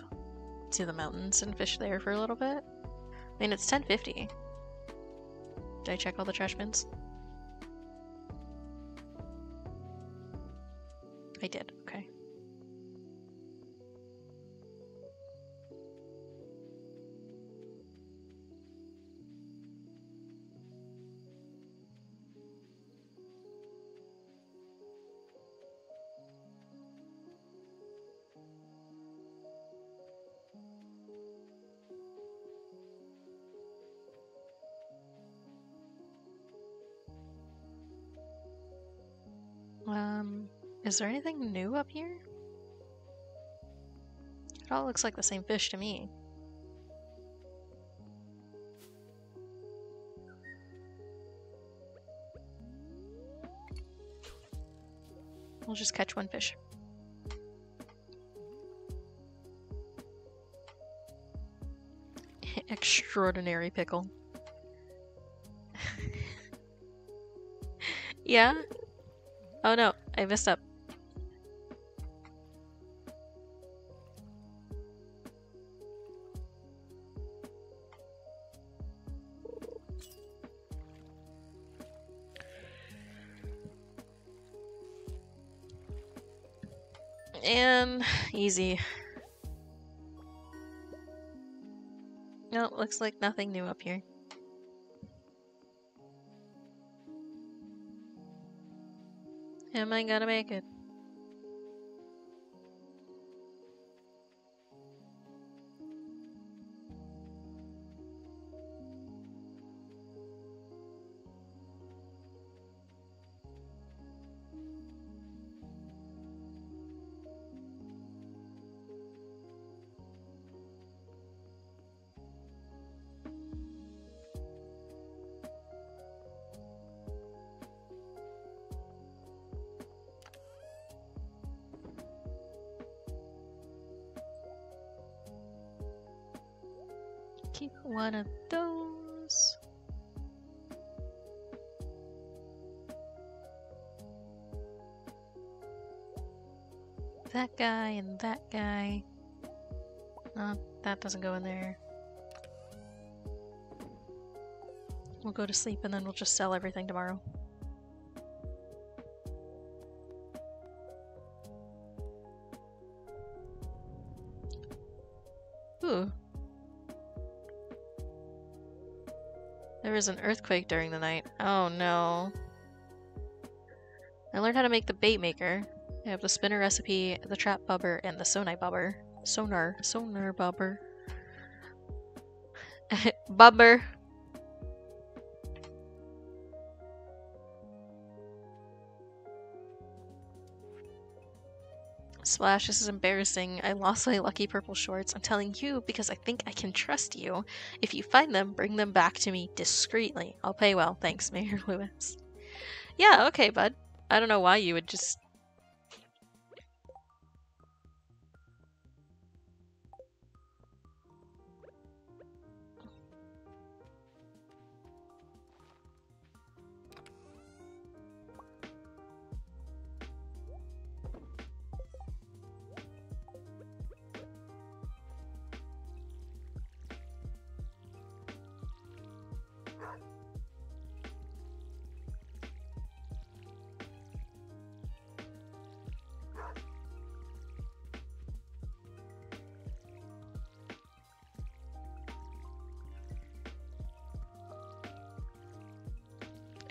to the mountains and fish there for a little bit? I mean, it's 1050. Did I check all the trash bins? Is there anything new up here? It all looks like the same fish to me. We'll just catch one fish. Extraordinary pickle. yeah? Oh no, I messed up. Easy. No, looks like nothing new up here. Am I gonna make it? One of those. That guy and that guy. No, that doesn't go in there. We'll go to sleep and then we'll just sell everything tomorrow. Was an earthquake during the night. Oh no. I learned how to make the bait maker. I have the spinner recipe, the trap bobber, and the sonar bobber. Sonar. Sonar bobber. bobber. Splash, this is embarrassing. I lost my lucky purple shorts. I'm telling you because I think I can trust you. If you find them, bring them back to me discreetly. I'll pay well. Thanks, Mayor Lewis. Yeah, okay, bud. I don't know why you would just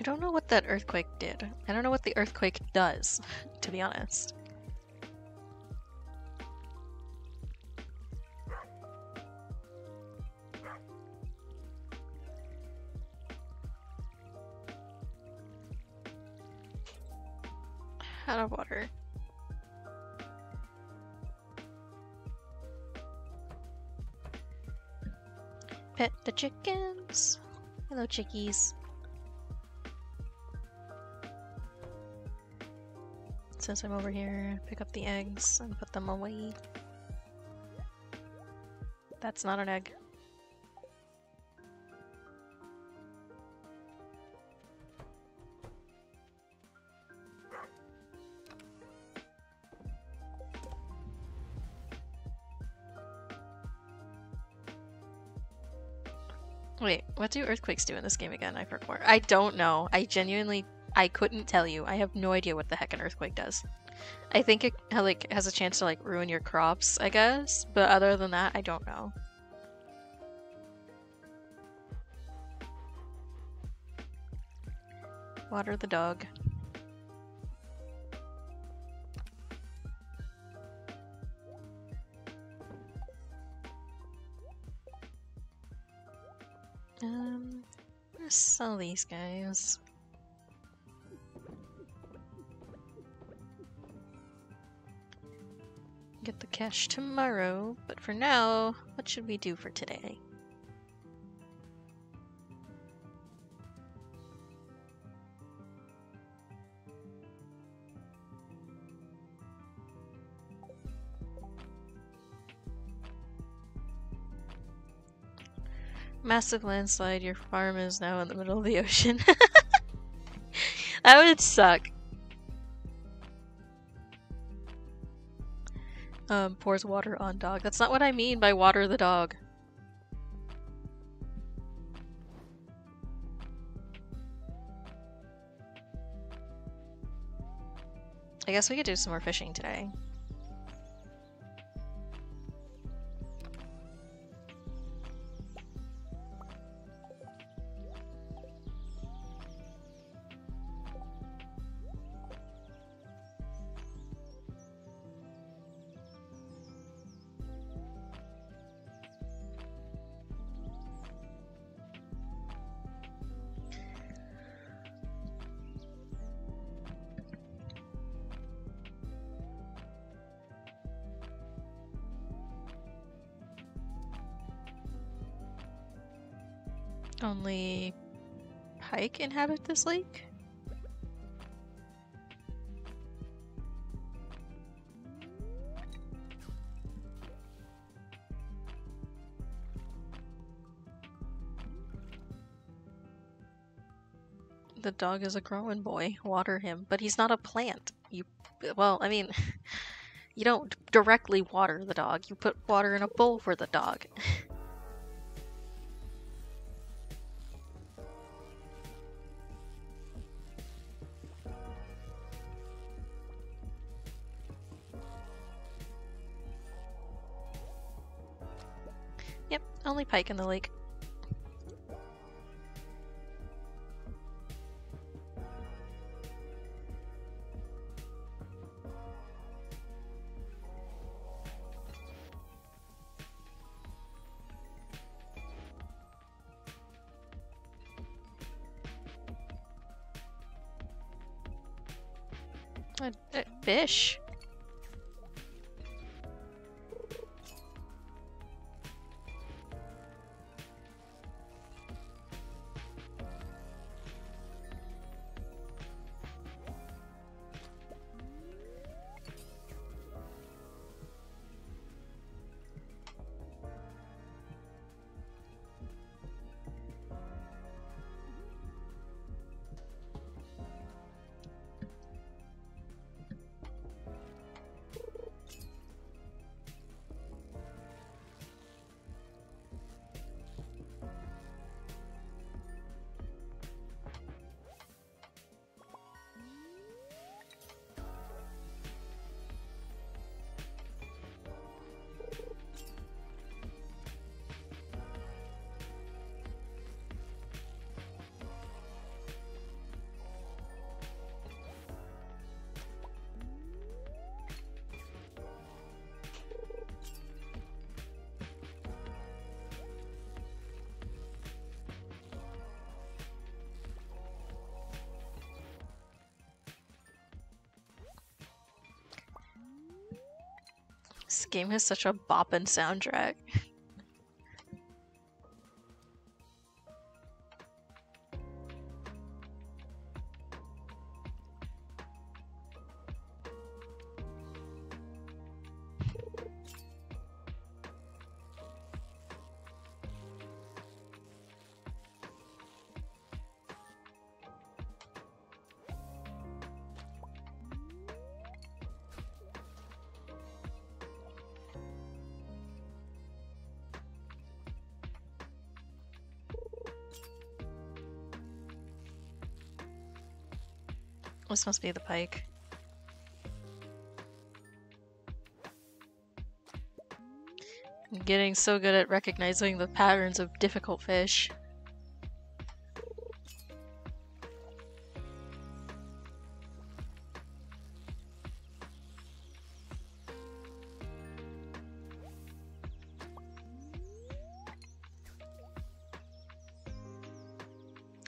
don't know what that earthquake did. I don't know what the earthquake does, to be honest. Out of water. Pet the chickens. Hello, chickies. Since I'm over here, pick up the eggs and put them away. That's not an egg. Wait, what do earthquakes do in this game again? I forgot. I don't know. I genuinely, I couldn't tell you. I have no idea what the heck an earthquake does. I think it like has a chance to like ruin your crops, I guess. But other than that, I don't know. Water the dog. Um, sell these guys. Cash tomorrow, but for now, what should we do for today? Massive landslide, your farm is now in the middle of the ocean. that would suck. Um, pours water on dog. That's not what I mean by water the dog. I guess we could do some more fishing today. Inhabit this lake? The dog is a growing boy. Water him, but he's not a plant. You, well, I mean, you don't directly water the dog. You put water in a bowl for the dog. pike in the lake. A, a fish? Game has such a boppin' soundtrack. Must be the pike. I'm getting so good at recognizing the patterns of difficult fish.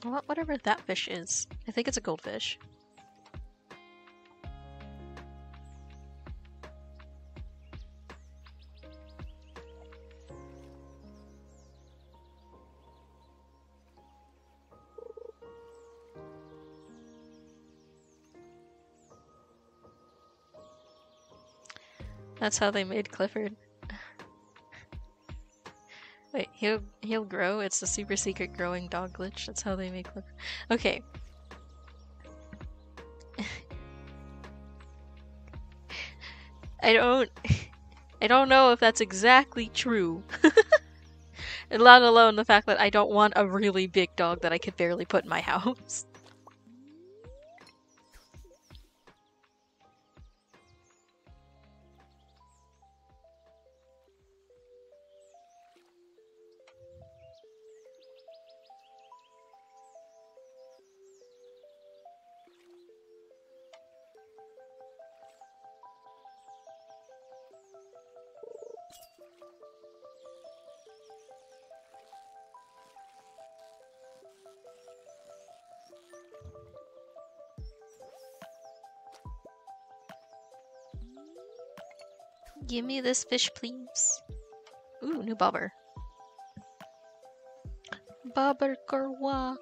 What, whatever that fish is. I think it's a goldfish. That's how they made Clifford. Wait, he'll he'll grow. It's the super secret growing dog glitch. That's how they make Clifford. Okay. I don't I don't know if that's exactly true. and Let alone the fact that I don't want a really big dog that I could barely put in my house. Give me this fish, please. Ooh, new bobber. Bobber You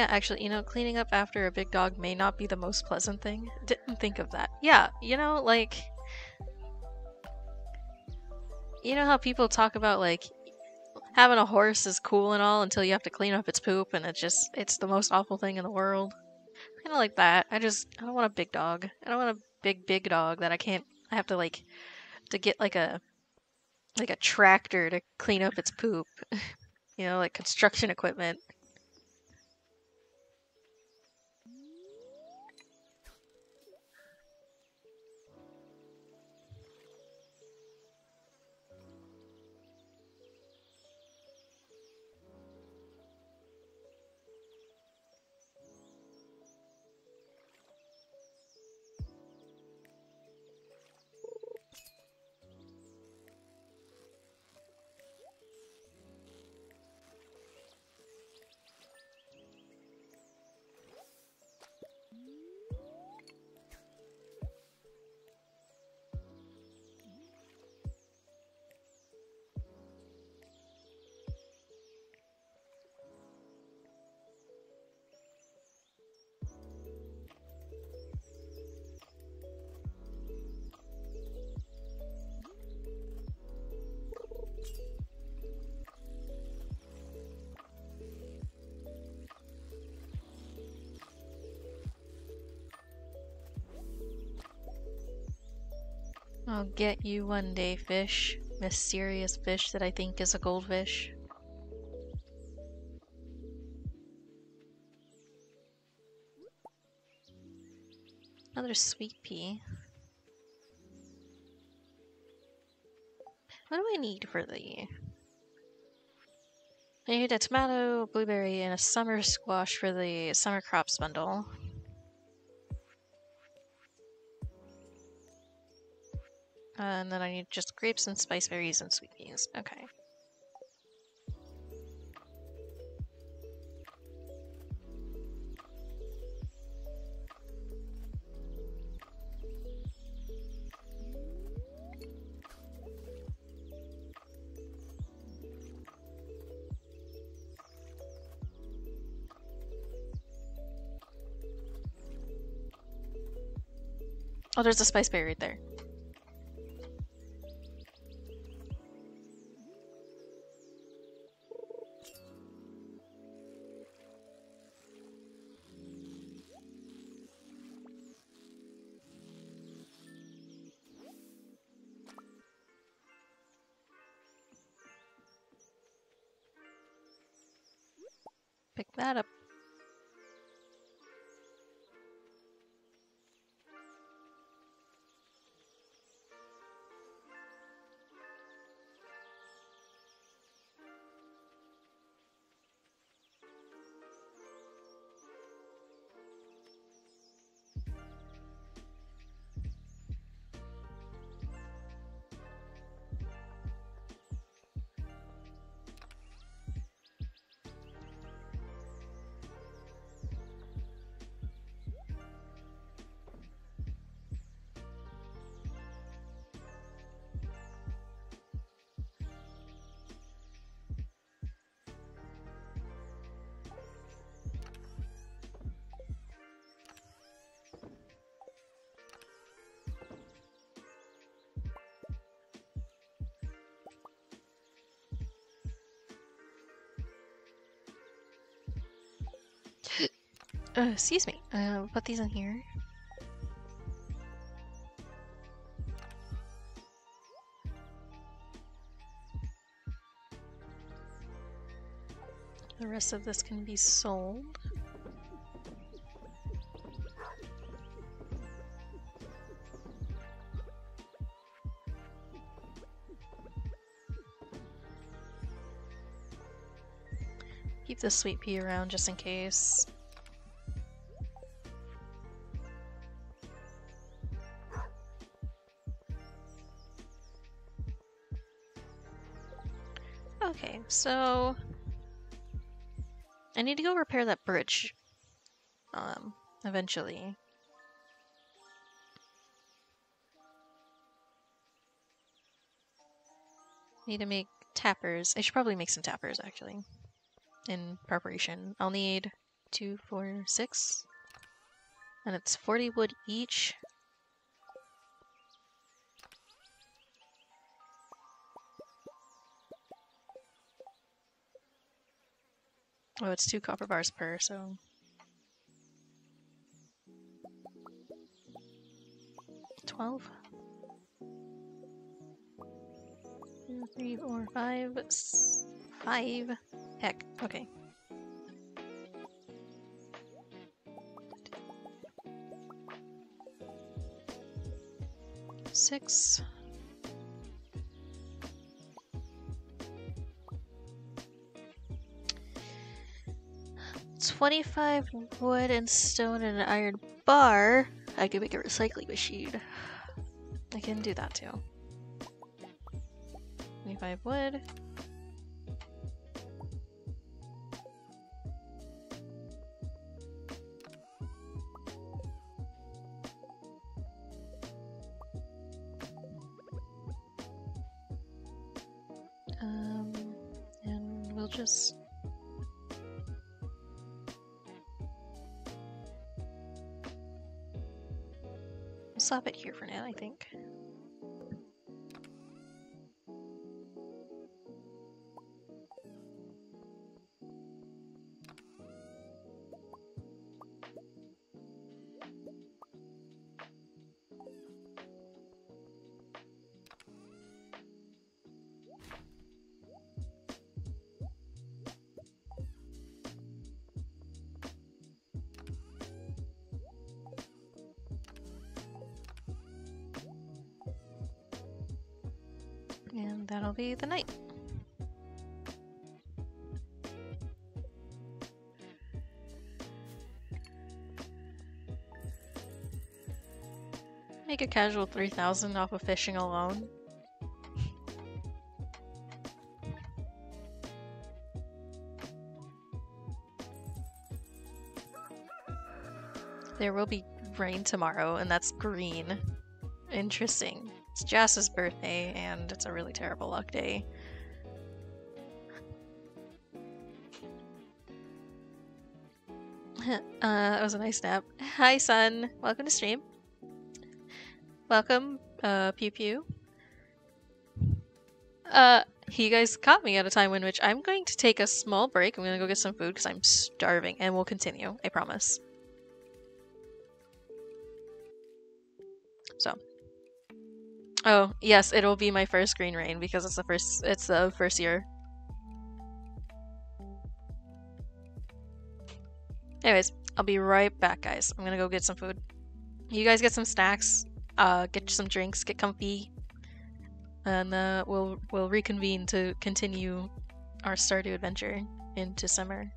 Yeah, actually, you know, cleaning up after a big dog may not be the most pleasant thing. Didn't think of that. Yeah, you know, like... You know how people talk about, like, having a horse is cool and all until you have to clean up its poop and it's just, it's the most awful thing in the world. Kind of like that. I just, I don't want a big dog. I don't want a big big dog that I can't I have to like to get like a like a tractor to clean up its poop. you know, like construction equipment. Get you one day, fish. Mysterious fish that I think is a goldfish. Another sweet pea. What do I need for the... I need a tomato, blueberry, and a summer squash for the summer crops bundle. And then I need just grapes and spice berries and sweet peas. Okay. Oh, there's a spice berry right there. Uh, excuse me. Uh, put these in here. The rest of this can be sold. Keep the sweet pea around just in case. So I need to go repair that bridge. Um, eventually. Need to make tappers. I should probably make some tappers actually. In preparation. I'll need two, four, six. And it's 40 wood each. Oh, it's two copper bars per, so... Twelve? Two, three, four, five, five. Heck, okay. Six. 25 wood and stone and an iron bar, I could make a recycling machine. I can do that too. 25 wood. Be the night. Make a casual 3000 off of fishing alone. There will be rain tomorrow, and that's green. Interesting. It's Jas's birthday, and it's a really terrible luck day. uh, that was a nice nap. Hi, son. Welcome to stream. Welcome, uh, Pew Pew. Uh, you guys caught me at a time in which I'm going to take a small break. I'm going to go get some food because I'm starving, and we'll continue. I promise. Oh, yes, it'll be my first green rain because it's the first it's the first year. Anyways, I'll be right back, guys. I'm gonna go get some food. You guys get some snacks, uh, get some drinks, get comfy, and uh, we'll we'll reconvene to continue our Stardew adventure into summer.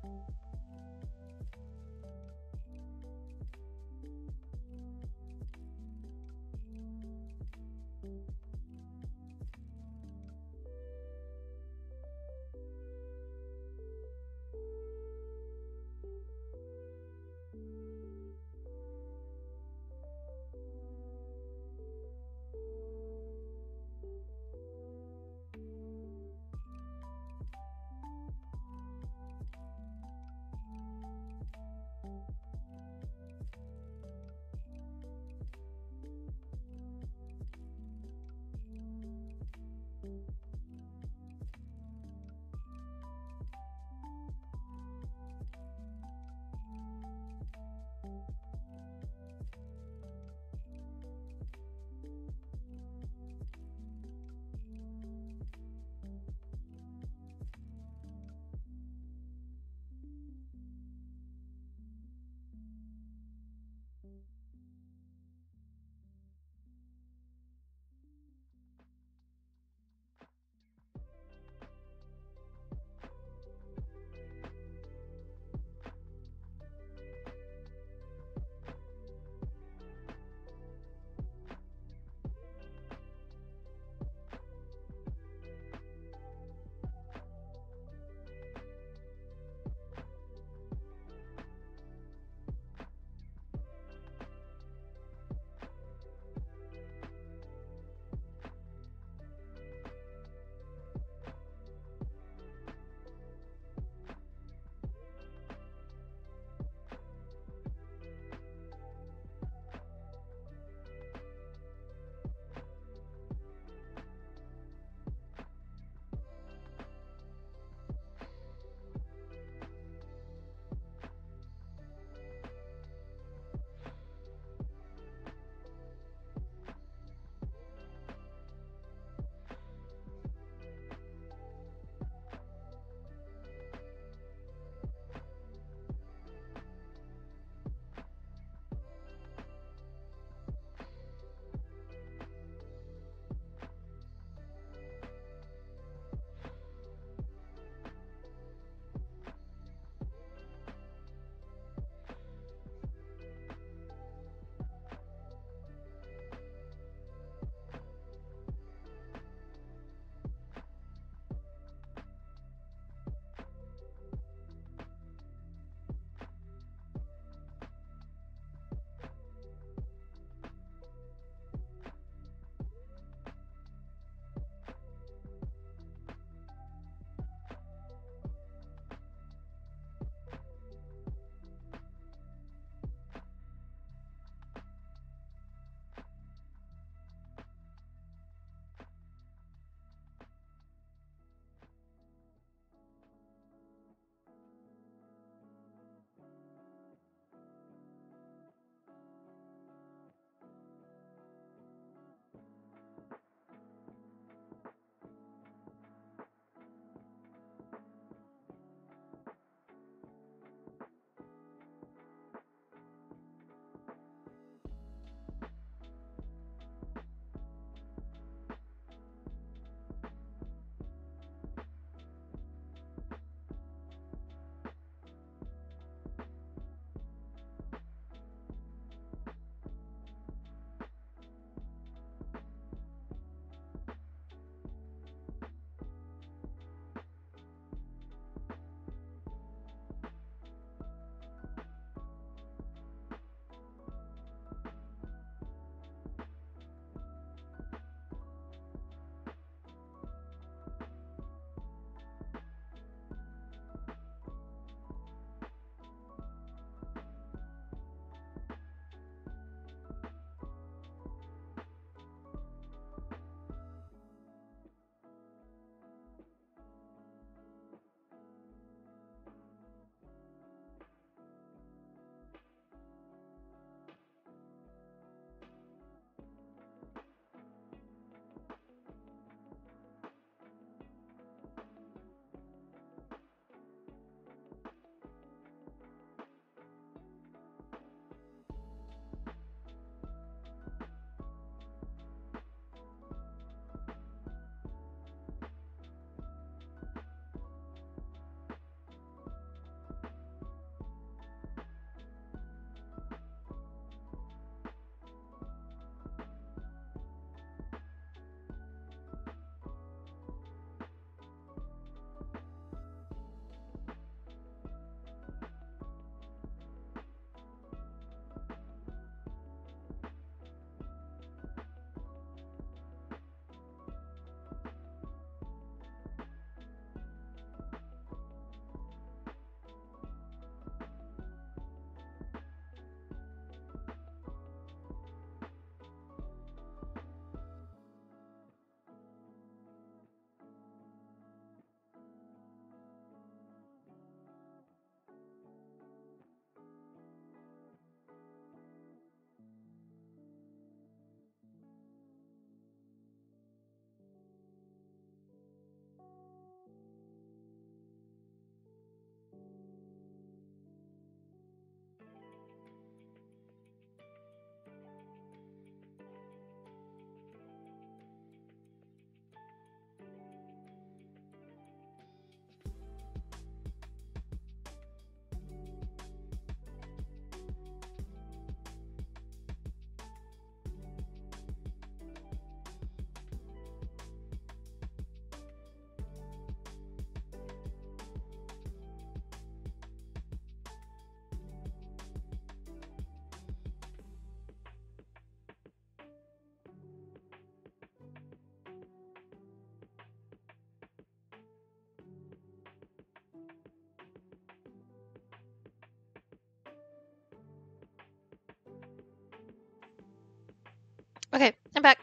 Okay, I'm back.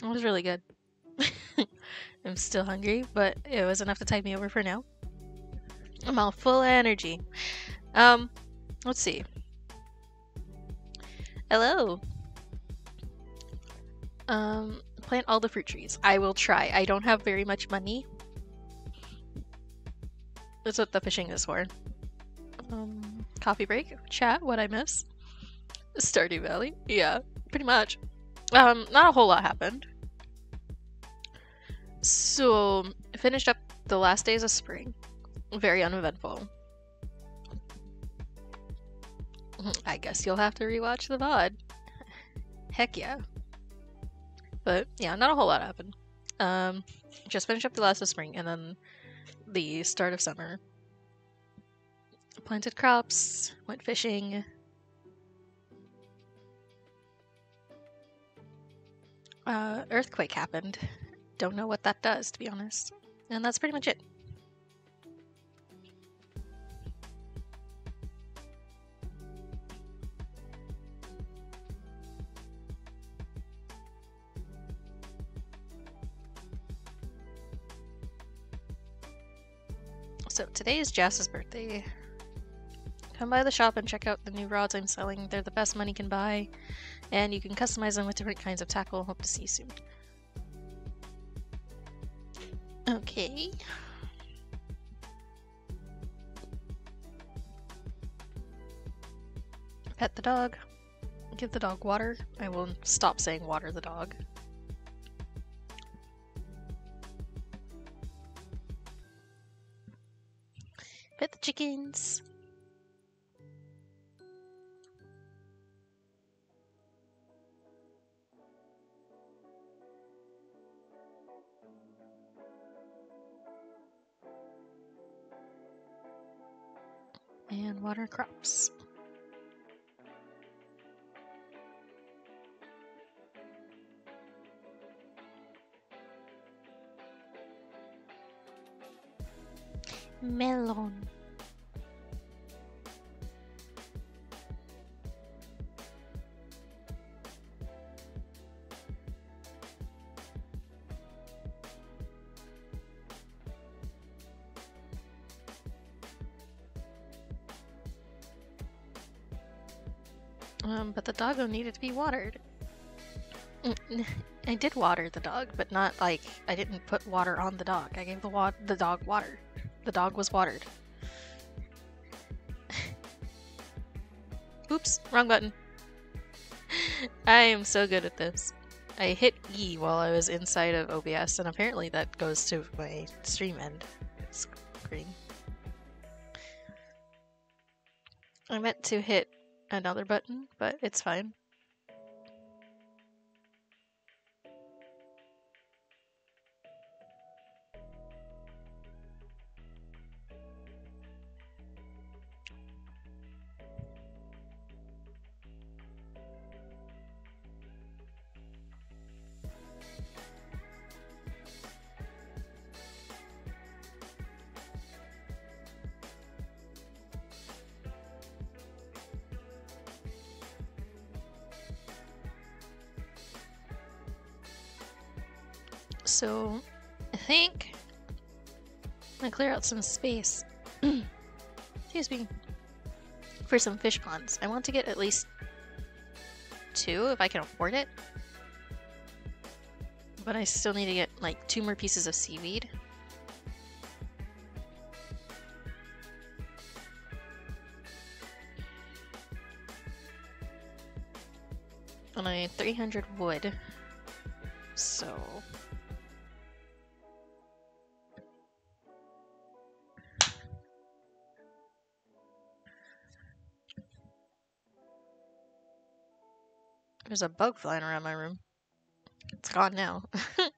It was really good. I'm still hungry, but it was enough to tide me over for now. I'm all full of energy. Um, let's see. Hello. Um, plant all the fruit trees. I will try. I don't have very much money. That's what the fishing is for. Um, coffee break, chat, what I miss. Stardew Valley, yeah, pretty much. Um, not a whole lot happened. So, finished up the last days of spring. Very uneventful. I guess you'll have to rewatch the VOD. Heck yeah. But yeah, not a whole lot happened. Um, just finished up the last of spring and then the start of summer. Planted crops, went fishing. Uh, earthquake happened. Don't know what that does, to be honest. And that's pretty much it. So today is Jas's birthday. Come by the shop and check out the new rods I'm selling. They're the best money can buy, and you can customize them with different kinds of tackle. Hope to see you soon. Okay. Pet the dog. Give the dog water. I will stop saying water the dog. Pet the chickens. Water crops. Melon. Doggo needed to be watered. Mm, I did water the dog, but not like I didn't put water on the dog. I gave the wa the dog water. The dog was watered. Oops, wrong button. I am so good at this. I hit E while I was inside of OBS, and apparently that goes to my stream end screen. I meant to hit another button, but it's fine. Out some space. Excuse me. For some fish ponds. I want to get at least two if I can afford it. But I still need to get like two more pieces of seaweed. And I need 300 wood. So There's a bug flying around my room. It's gone now.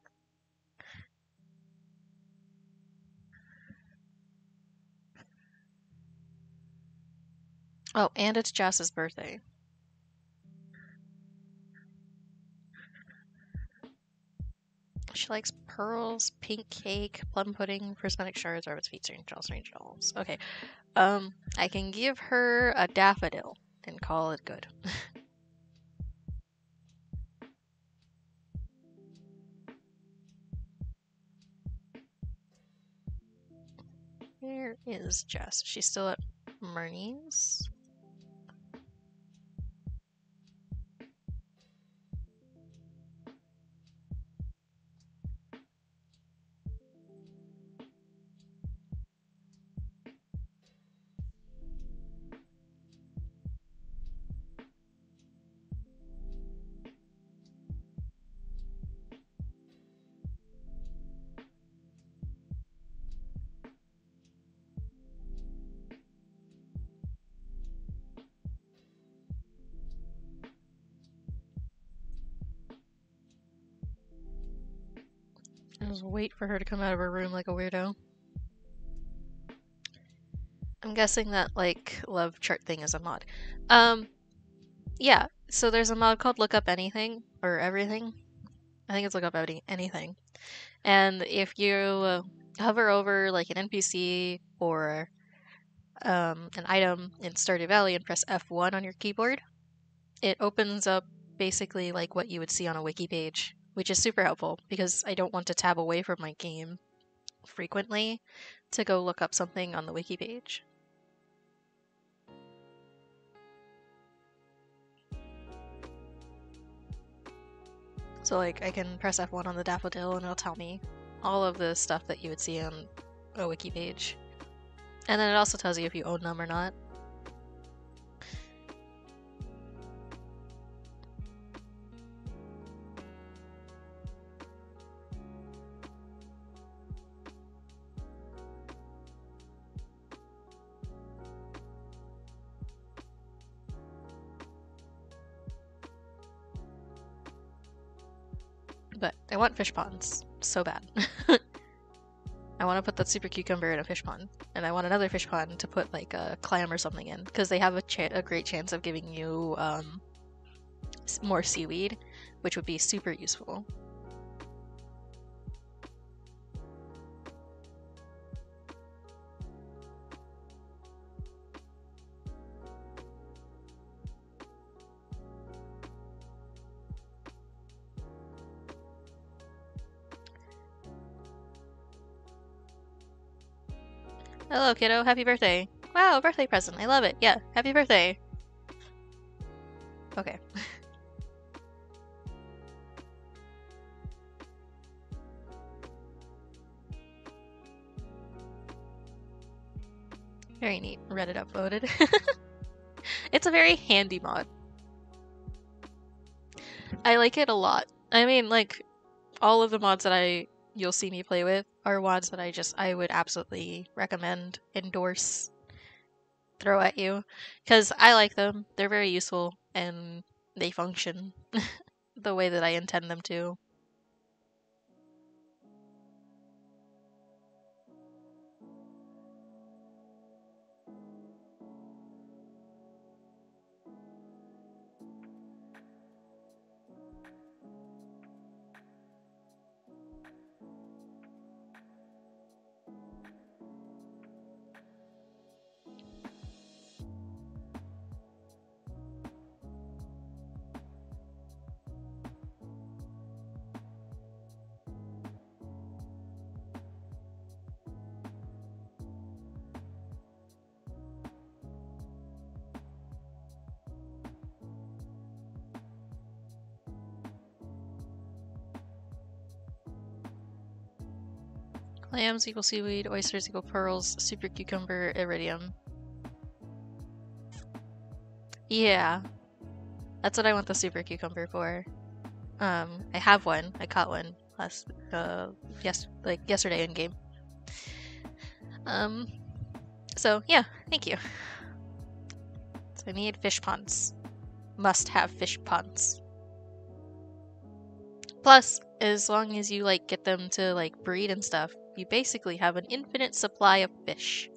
oh, and it's Jas's birthday. She likes pearls, pink cake, plum pudding, prismatic shards, rabbit's feet, strange dolls, strange dolls. Okay. Um, I can give her a daffodil and call it good. is Jas? She's still at Marnie's? Wait for her to come out of her room like a weirdo. I'm guessing that like love chart thing is a mod. Um, yeah. So there's a mod called Look Up Anything or Everything. I think it's Look Up any anything. And if you uh, hover over like an NPC or um, an item in Stardew Valley and press F1 on your keyboard, it opens up basically like what you would see on a wiki page which is super helpful because I don't want to tab away from my game frequently to go look up something on the wiki page. So like I can press F1 on the daffodil and it'll tell me all of the stuff that you would see on a wiki page. And then it also tells you if you own them or not. Want fish ponds so bad. I want to put that super cucumber in a fish pond, and I want another fish pond to put like a clam or something in because they have a, cha- a great chance of giving you um, more seaweed, which would be super useful. Hello, kiddo. Happy birthday. Wow, birthday present. I love it. Yeah, happy birthday. Okay. very neat. Reddit upvoted. it's a very handy mod. I like it a lot. I mean, like, all of the mods that I you'll see me play with are ones that I just I would absolutely recommend, endorse, throw at you because I like them. They're very useful and they function the way that I intend them to. Clams equal seaweed, oysters equal pearls, super cucumber, iridium. Yeah. That's what I want the super cucumber for. Um, I have one. I caught one last, uh, yes, like yesterday in game. Um, so yeah, thank you. So I need fish ponds. Must have fish ponds. Plus, as long as you like get them to like breed and stuff, you basically have an infinite supply of fish.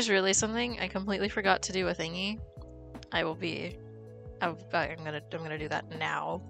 Just realized something. I completely forgot to do a thingy. I will be. I'm gonna. I'm gonna do that now.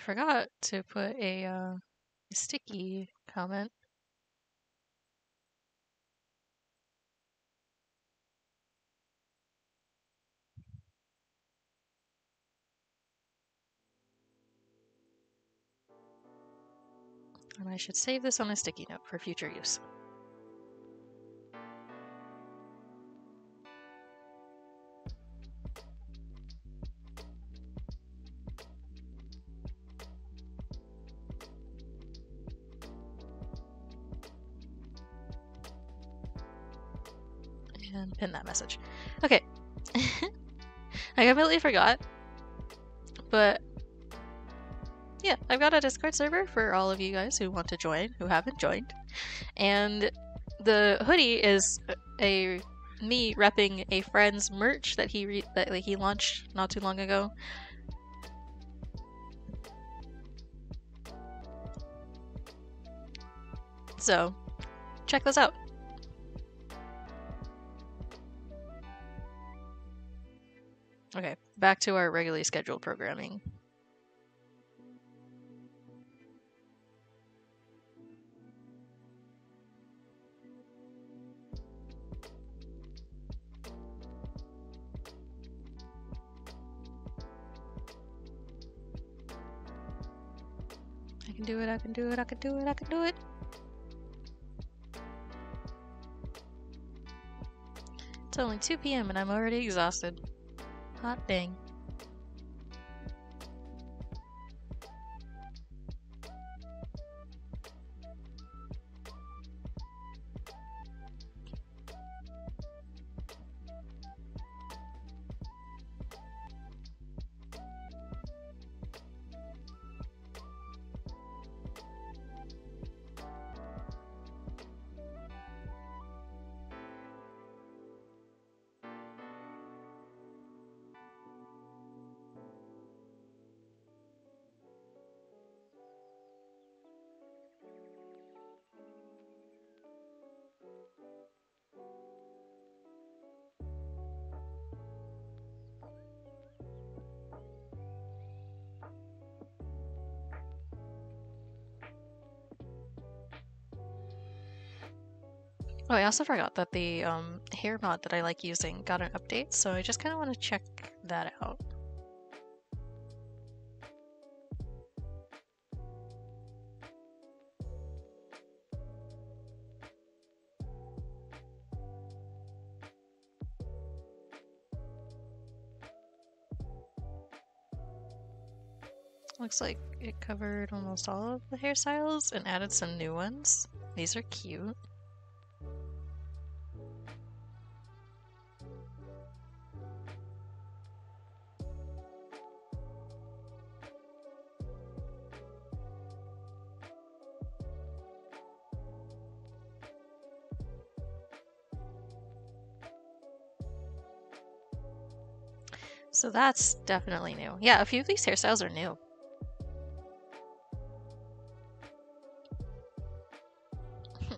Forgot to put a uh, sticky comment. And I should save this on a sticky note for future use. Okay. I completely forgot. But yeah, I've got a Discord server for all of you guys who want to join, who haven't joined. And the hoodie is a me repping a friend's merch that he that like, he launched not too long ago. So, check those out. Okay, back to our regularly scheduled programming. I can do it, I can do it, I can do it, I can do it. It's only 2 p.m. and I'm already exhausted. Hot also forgot that the um, hair mod that I like using got an update, so I just kind of want to check that out. Looks like it covered almost all of the hairstyles and added some new ones. These are cute. That's definitely new. Yeah, a few of these hairstyles are new.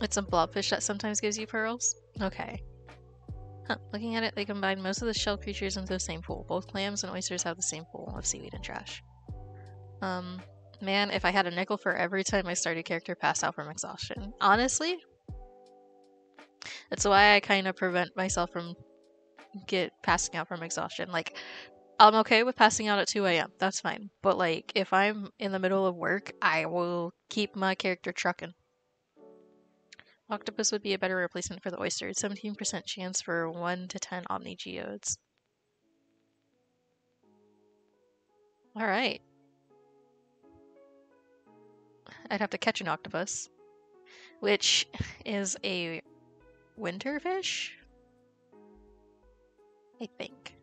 it's a blobfish that sometimes gives you pearls? Okay. Huh. Looking at it, they combine most of the shell creatures into the same pool. Both clams and oysters have the same pool of seaweed and trash. Um, Man, if I had a nickel for every time my starter character passed out from exhaustion. Honestly, that's why I kind of prevent myself from get passing out from exhaustion. Like, I'm okay with passing out at 2 a.m. That's fine. But like, if I'm in the middle of work, I will keep my character trucking. Octopus would be a better replacement for the oyster. 17% chance for 1 to 10 Omni Geodes. Alright. I'd have to catch an octopus, which is a winter fish? I think.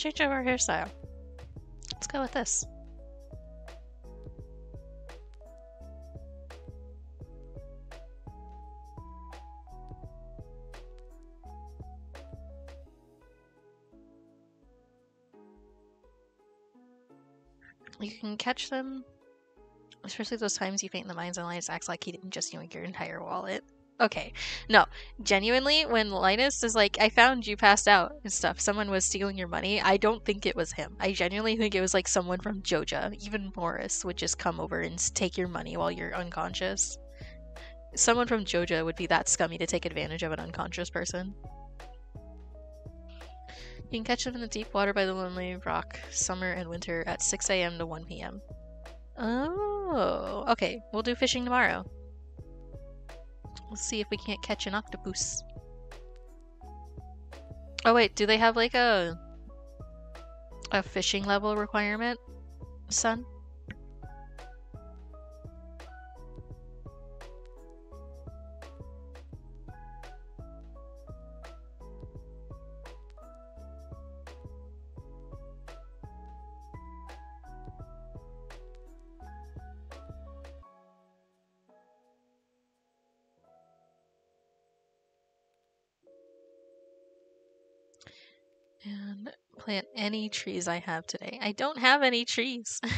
Change up our hairstyle. Let's go with this. You can catch them, especially those times you faint in the mines and Linus acts like he didn't just yoink your entire wallet. Okay, no, genuinely, when Linus is like, I found you passed out and stuff, someone was stealing your money, I don't think it was him. I genuinely think it was like someone from Joja. Even Morris would just come over and take your money while you're unconscious. Someone from Joja would be that scummy to take advantage of an unconscious person. You can catch them in the deep water by the Lonely Rock, summer and winter, at 6 a.m. to 1 p.m. Oh, okay. We'll do fishing tomorrow. Let's see if we can't catch an octopus. Oh wait, do they have like a a fishing level requirement, son? And plant any trees I have today. I don't have any trees.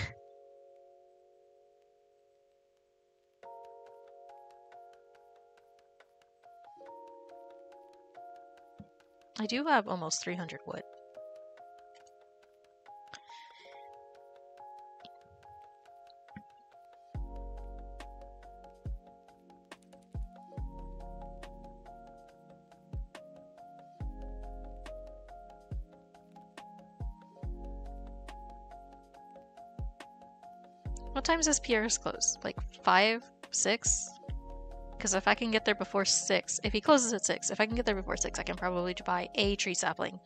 I do have almost 300 wood. Times does Pierre's close? Like five, six? Because if I can get there before six, if he closes at six, if I can get there before six, I can probably buy a tree sapling.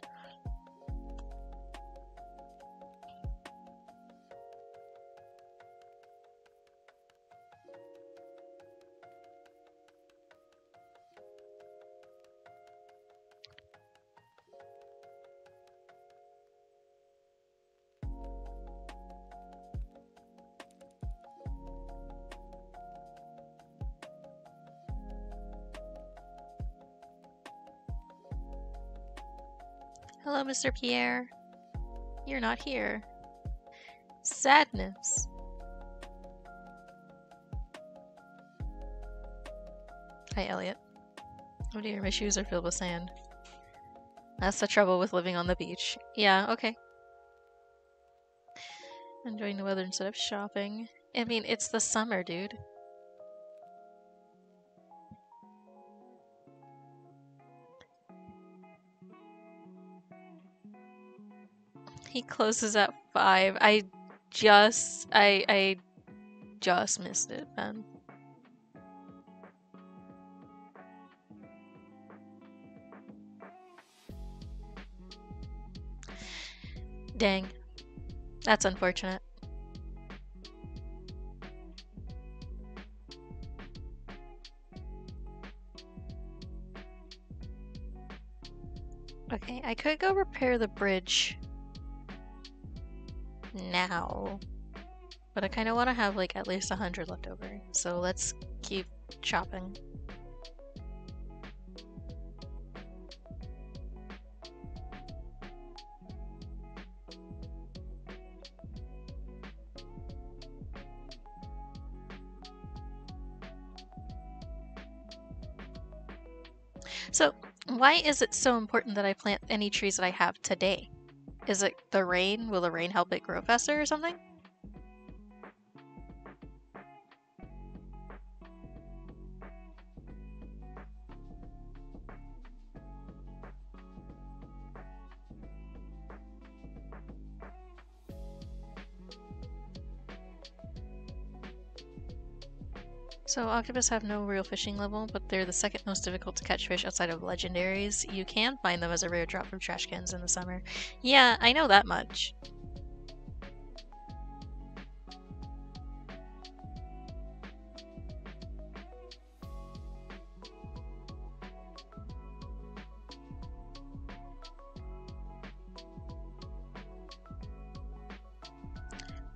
Mr. Pierre. You're not here. Sadness. Hi, Elliot. Oh dear, my shoes are filled with sand. That's the trouble with living on the beach. Yeah, okay. Enjoying the weather instead of shopping. I mean, it's the summer, dude. He closes at five. I just, I, I just missed it, man. Dang. That's unfortunate. Okay, I could go repair the bridge now. But I kind of want to have like at least 100 left over. So let's keep chopping. So, why is it so important that I plant any trees that I have today? Is it the rain? Will the rain help it grow faster or something? So octopus have no real fishing level, but they're the second most difficult to catch fish outside of legendaries. You can find them as a rare drop from trash cans in the summer. Yeah, I know that much.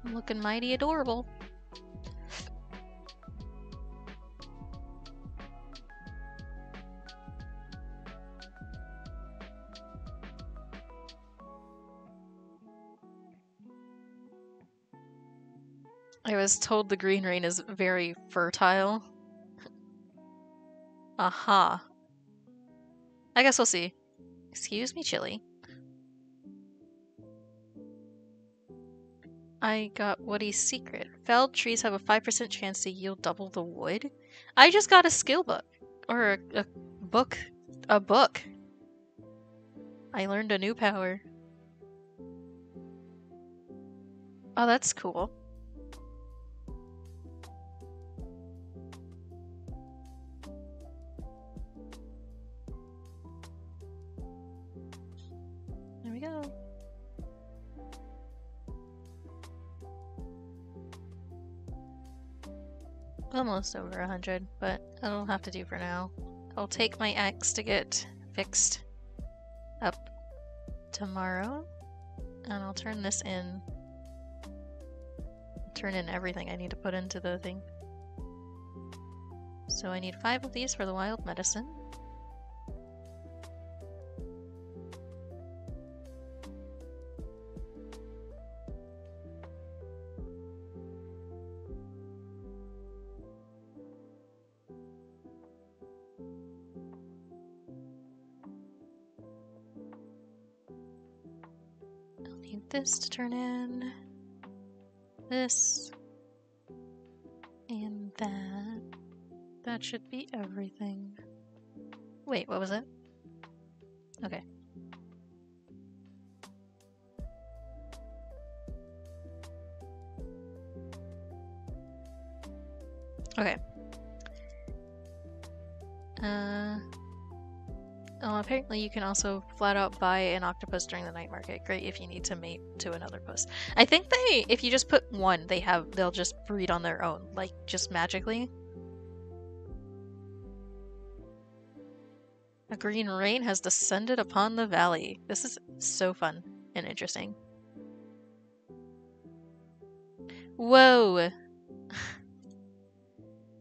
Looking mighty adorable. Was told the green rain is very fertile. Aha. I guess we'll see. Excuse me, Chili. I got Woody's secret. Felled trees have a 5% chance to yield double the wood? I just got a skill book. Or a, a book. A book. I learned a new power. Oh, that's cool. Almost over a hundred, but that'll have to do for now. I'll take my axe to get fixed up tomorrow, and I'll turn this in. Turn in everything I need to put into the thing. So I need five of these for the wild medicine. To turn in. This. And that. That should be everything. Wait, what was it? Okay. Okay. Apparently you can also flat out buy an octopus during the night market. Great if you need to mate to another puss. I think they, if you just put one, they have, they'll just breed on their own, like just magically. A green rain has descended upon the valley. This is so fun and interesting. Whoa!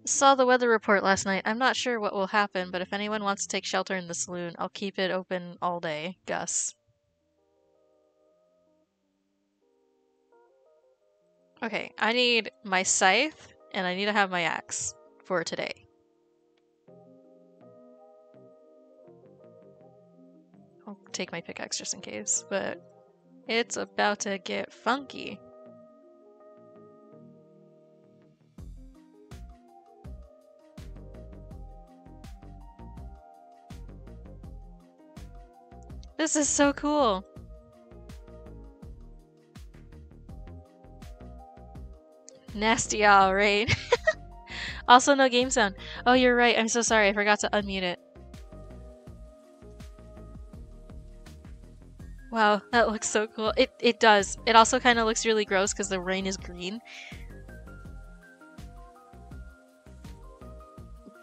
Saw the weather report last night. I'm not sure what will happen, but if anyone wants to take shelter in the saloon, I'll keep it open all day. Gus. Okay, I need my scythe, and I need to have my axe for today. I'll take my pickaxe just in case, but it's about to get funky. This is so cool. Nasty all right. also no game sound. Oh, you're right. I'm so sorry. I forgot to unmute it. Wow, that looks so cool. It it does. It also kind of looks really gross because the rain is green.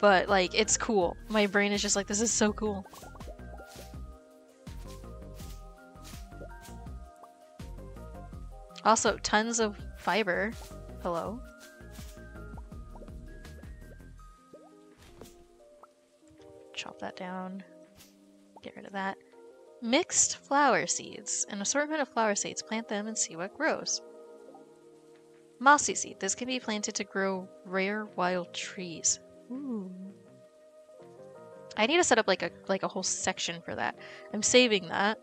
But like, it's cool. My brain is just like, this is so cool. Also, tons of fiber. Hello. Chop that down. Get rid of that. Mixed flower seeds. An assortment of flower seeds. Plant them and see what grows. Mossy seed. This can be planted to grow rare wild trees. Ooh. I need to set up like a like a whole section for that. I'm saving that.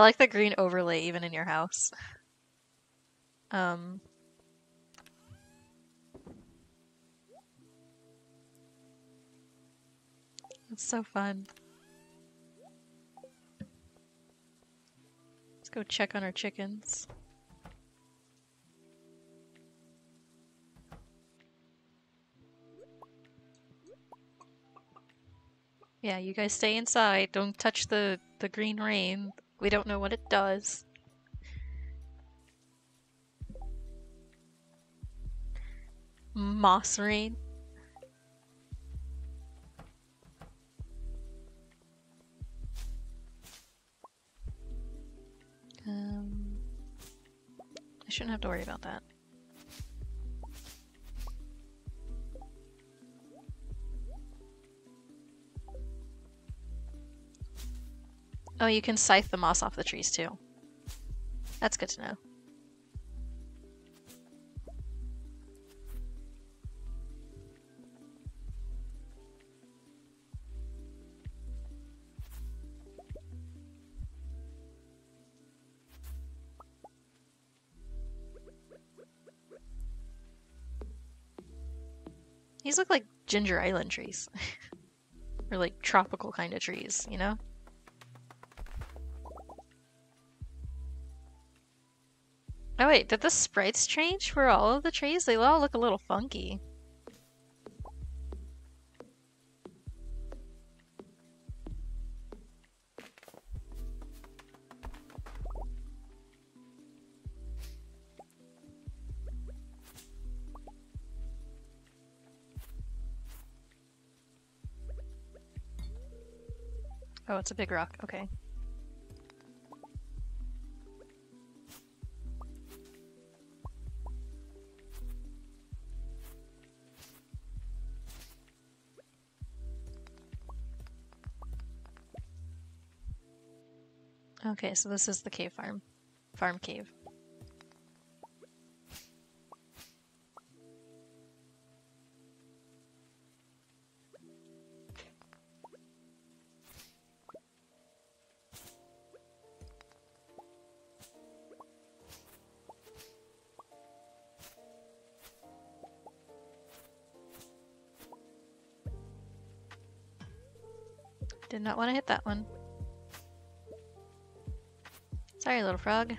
I like the green overlay even in your house. Um, it's so fun. Let's go check on our chickens. Yeah, you guys stay inside. Don't touch the, the green rain. We don't know what it does. Moss rain. Um, I shouldn't have to worry about that. Oh, you can scythe the moss off the trees too. That's good to know. These look like ginger island trees. or like tropical kind of trees, you know? Oh wait, did the sprites change for all of the trees? They all look a little funky. Oh, it's a big rock. Okay. Okay, so this is the cave farm. Farm cave. Did not want to hit that one. Sorry, little frog.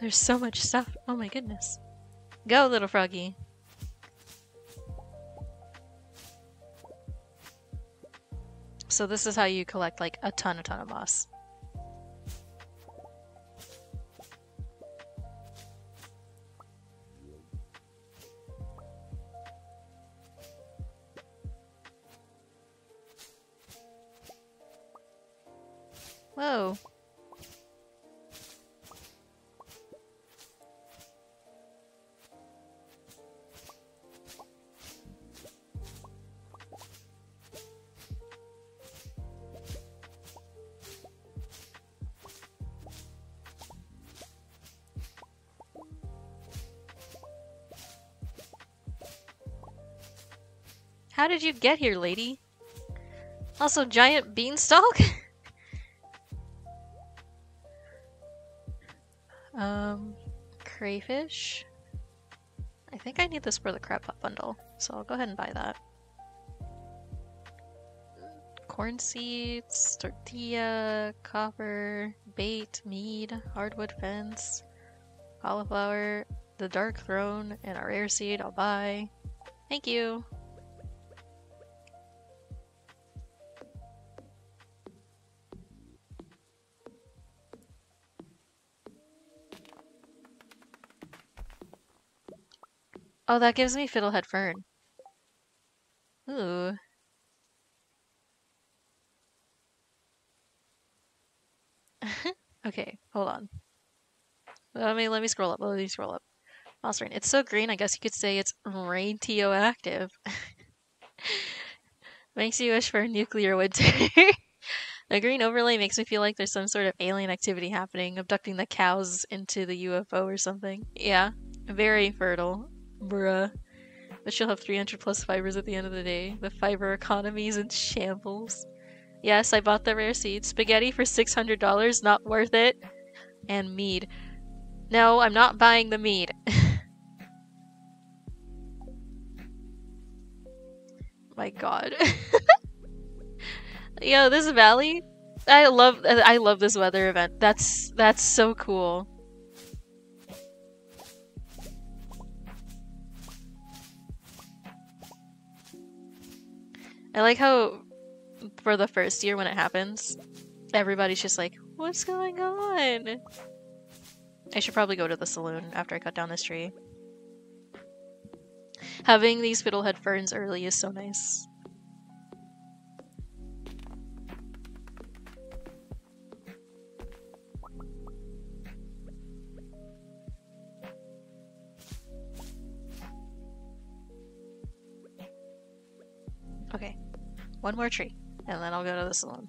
There's so much stuff. Oh my goodness. Go, little froggy. So this is how you collect like a ton, a ton of moss. Did you get here, lady? Also, giant beanstalk? um, crayfish? I think I need this for the crab pot bundle, so I'll go ahead and buy that. Corn seeds, tortilla, copper, bait, mead, hardwood fence, cauliflower, the dark throne, and a rare seed I'll buy. Thank you! Oh, that gives me Fiddlehead Fern. Ooh. okay, hold on. Let me let me scroll up. Let me scroll up. Rain. It's so green. I guess you could say it's radioactive. makes you wish for a nuclear winter. the green overlay makes me feel like there's some sort of alien activity happening, abducting the cows into the UFO or something. Yeah, very fertile. Bruh. But she'll have 300 plus fibers at the end of the day. The fiber economy is in shambles. Yes, I bought the rare seed. Spaghetti for $600, not worth it. And mead. No, I'm not buying the mead. My god. Yo, this valley, I love I love this weather event. That's that's so cool. I like how for the first year when it happens, everybody's just like, what's going on? I should probably go to the saloon after I cut down this tree. Having these fiddlehead ferns early is so nice. One more tree, and then I'll go to the salon.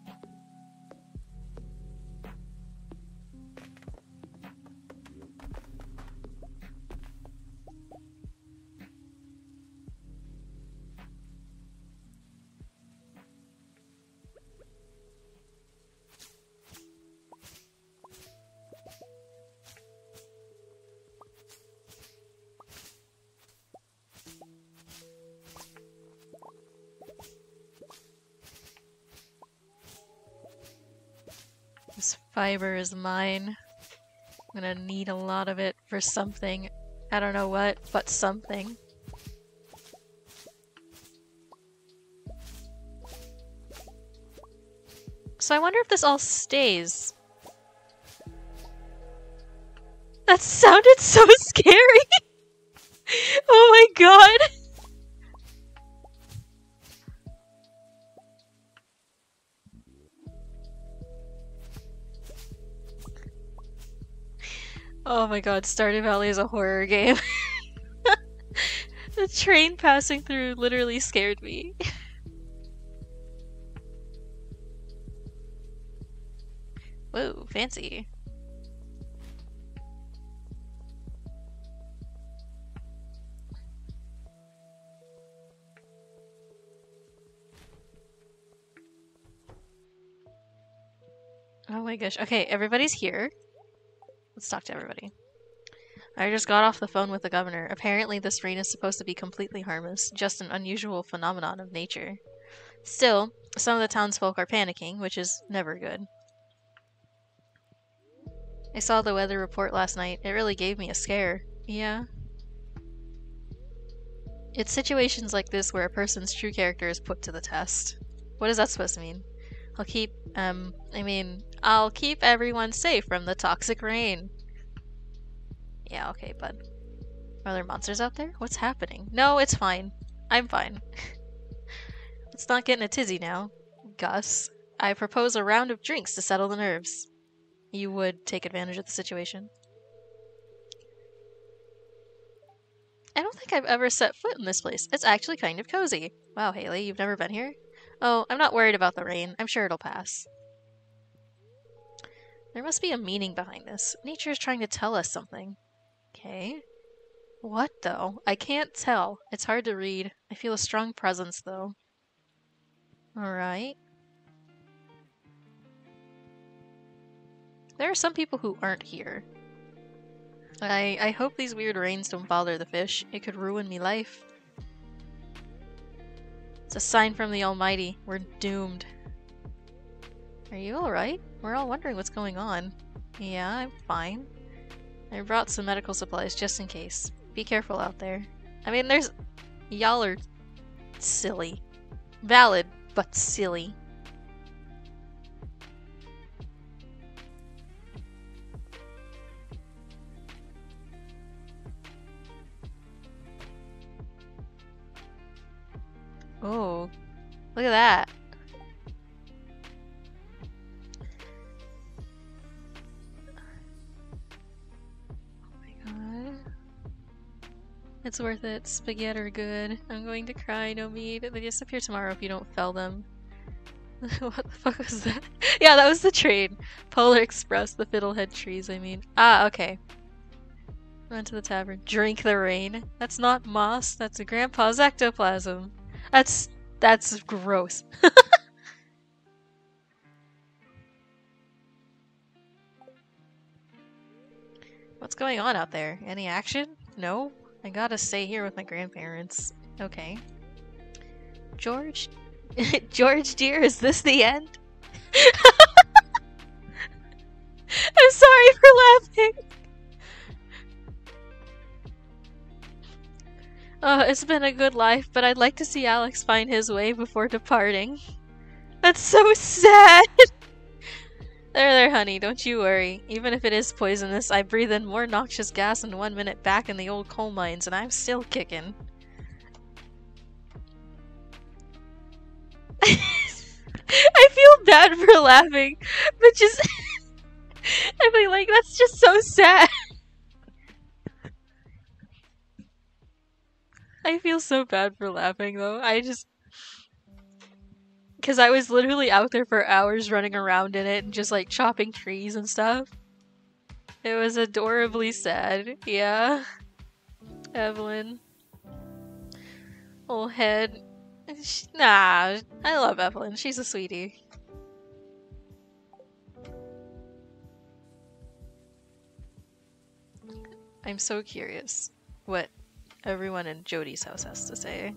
Fiber is mine. I'm gonna need a lot of it for something. I don't know what, but something. So I wonder if this all stays. That sounded so scary! oh my god! Oh my god, Stardew Valley is a horror game. the train passing through literally scared me. Whoa, fancy. Oh my gosh. Okay, everybody's here. Let's talk to everybody. I just got off the phone with the governor. Apparently, this rain is supposed to be completely harmless, just an unusual phenomenon of nature. Still, some of the townsfolk are panicking, which is never good. I saw the weather report last night. It really gave me a scare. Yeah. It's situations like this where a person's true character is put to the test. What is that supposed to mean? I'll keep, um, I mean, I'll keep everyone safe from the toxic rain. Yeah, okay, bud. Are there monsters out there? What's happening? No, it's fine. I'm fine. Let's not get in a tizzy now. Gus, I propose a round of drinks to settle the nerves. You would take advantage of the situation. I don't think I've ever set foot in this place. It's actually kind of cozy. Wow, Haley, you've never been here? Oh, I'm not worried about the rain. I'm sure it'll pass. There must be a meaning behind this. Nature is trying to tell us something. Okay. What though? I can't tell. It's hard to read. I feel a strong presence though. Alright. There are some people who aren't here. I I hope these weird rains don't bother the fish. It could ruin me life. It's a sign from the Almighty. We're doomed. Are you alright? We're all wondering what's going on. Yeah, I'm fine. I brought some medical supplies just in case. Be careful out there. I mean, there's... Y'all are silly. Valid, but silly. Oh, look at that. Oh my god. It's worth it. Spaghetti are good. I'm going to cry, no meat. They disappear tomorrow if you don't fell them. what the fuck was that? yeah, that was the train. Polar Express, the fiddlehead trees, I mean. Ah, okay. Run to the tavern. Drink the rain. That's not moss, that's a grandpa's ectoplasm. That's that's gross. What's going on out there? Any action? No? I gotta stay here with my grandparents. Okay. George? George, dear, is this the end? I'm sorry for laughing. Uh, it's been a good life, but I'd like to see Alex find his way before departing. That's so sad! There, there, honey, don't you worry. Even if it is poisonous, I breathe in more noxious gas in one minute back in the old coal mines, and I'm still kicking. I feel bad for laughing, but just... I feel like that's just so sad. I feel so bad for laughing, though. I just... Because I was literally out there for hours running around in it and just like chopping trees and stuff. It was adorably sad. Yeah. Evelyn. Old head. Nah, I love Evelyn. She's a sweetie. I'm so curious what everyone in Jodi's house has to say.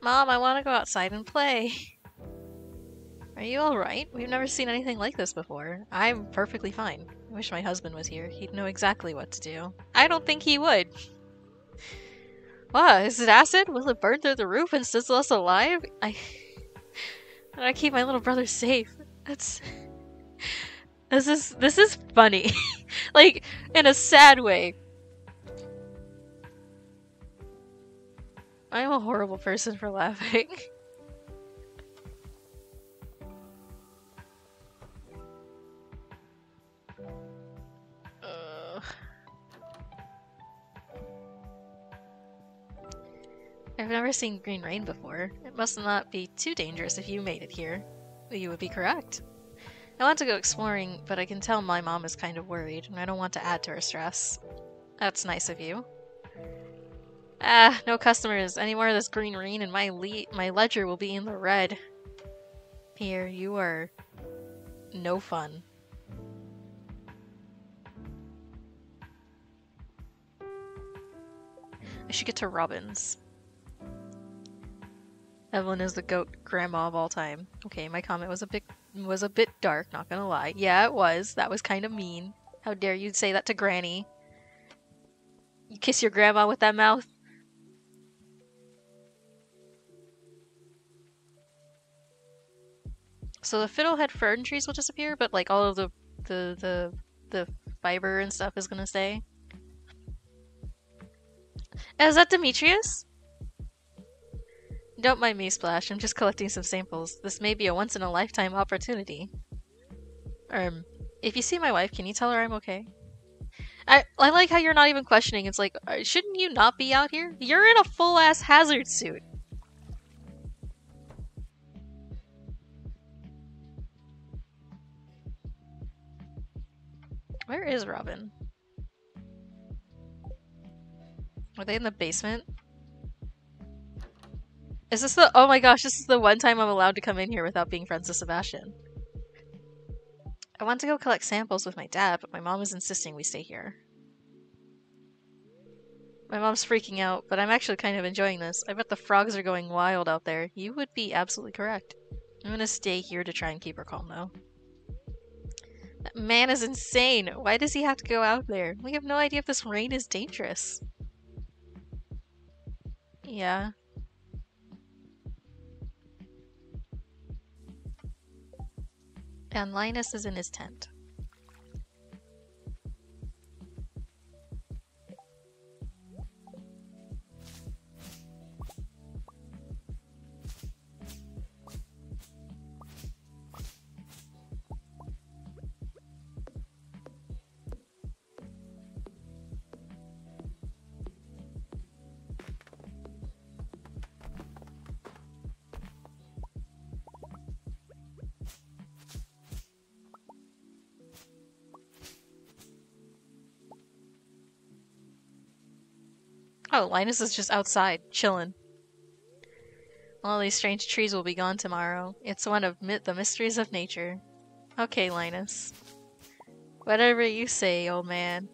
Mom, I want to go outside and play. Are you alright? We've never seen anything like this before. I'm perfectly fine. I wish my husband was here. He'd know exactly what to do. I don't think he would. What? Is it acid? Will it burn through the roof and sizzle us alive? I... I keep my little brother safe. That's... This is... This is funny. like, in a sad way. I'm a horrible person for laughing. I've never seen green rain before. It must not be too dangerous if you made it here. You would be correct. I want to go exploring, but I can tell my mom is kind of worried, and I don't want to add to her stress. That's nice of you. Ah, no customers. Any more of this green rain and my le my ledger will be in the red. Here, you are no fun. I should get to Robin's. Evelyn is the goat grandma of all time. Okay, my comment was a bit was a bit dark, not gonna lie. Yeah, it was. That was kind of mean. How dare you say that to Granny? You kiss your grandma with that mouth? So the fiddlehead fern trees will disappear, but like all of the the the the fiber and stuff is gonna stay. Is that Demetrius? Don't mind me, Splash. I'm just collecting some samples. This may be a once in a lifetime opportunity. Um, if you see my wife, can you tell her I'm okay? I, I like how you're not even questioning. It's like, uh, shouldn't you not be out here? You're in a full ass hazard suit. Where is Robin? Are they in the basement? Is this the- oh my gosh, this is the one time I'm allowed to come in here without being friends with Sebastian. I want to go collect samples with my dad, but my mom is insisting we stay here. My mom's freaking out, but I'm actually kind of enjoying this. I bet the frogs are going wild out there. You would be absolutely correct. I'm gonna stay here to try and keep her calm, though. That man is insane! Why does he have to go out there? We have no idea if this rain is dangerous. Yeah. And Linus is in his tent. Oh, Linus is just outside, chilling. All these strange trees will be gone tomorrow. It's one of the mysteries of nature. Okay, Linus. Whatever you say, old man.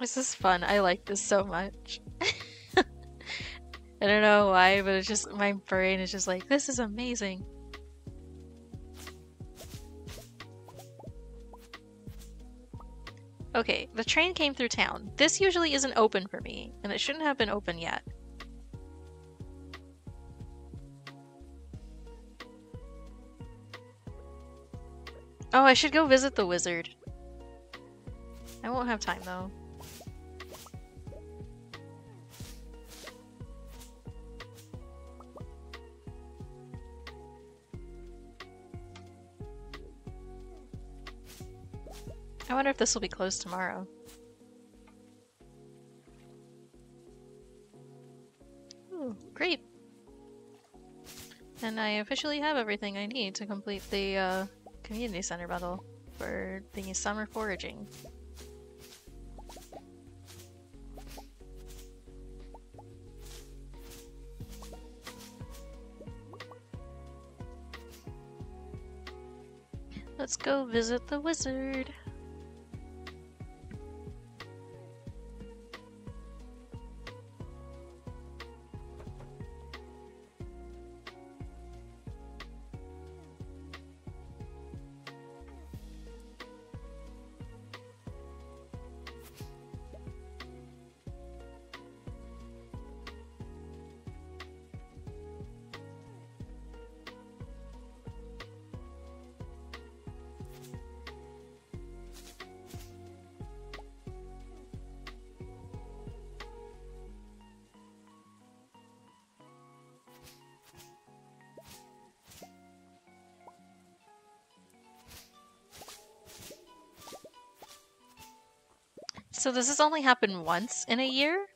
This is fun. I like this so much. I don't know why, but it's just my brain is just like, this is amazing. Okay, the train came through town. This usually isn't open for me, and it shouldn't have been open yet. Oh, I should go visit the wizard. I won't have time though. I wonder if this will be closed tomorrow. Ooh, great! And I officially have everything I need to complete the uh, community center bundle for the summer foraging. Let's go visit the wizard. Does this only happen once in a year?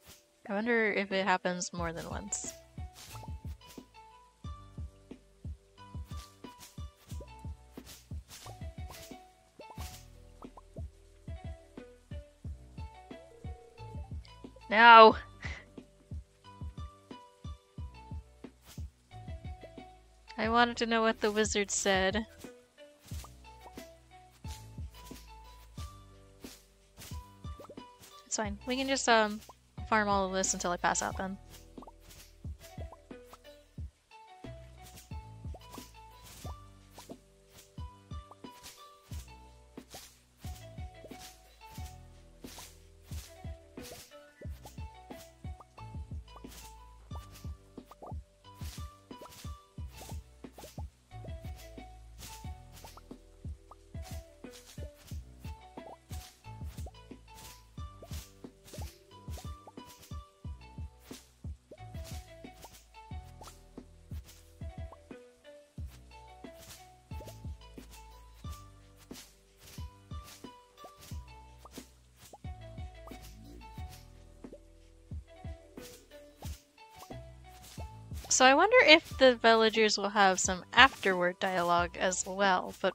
I wonder if it happens more than once. No! I wanted to know what the wizard said. Fine. We can just um farm all of this until I pass out then. So I wonder if the villagers will have some afterward dialogue as well, but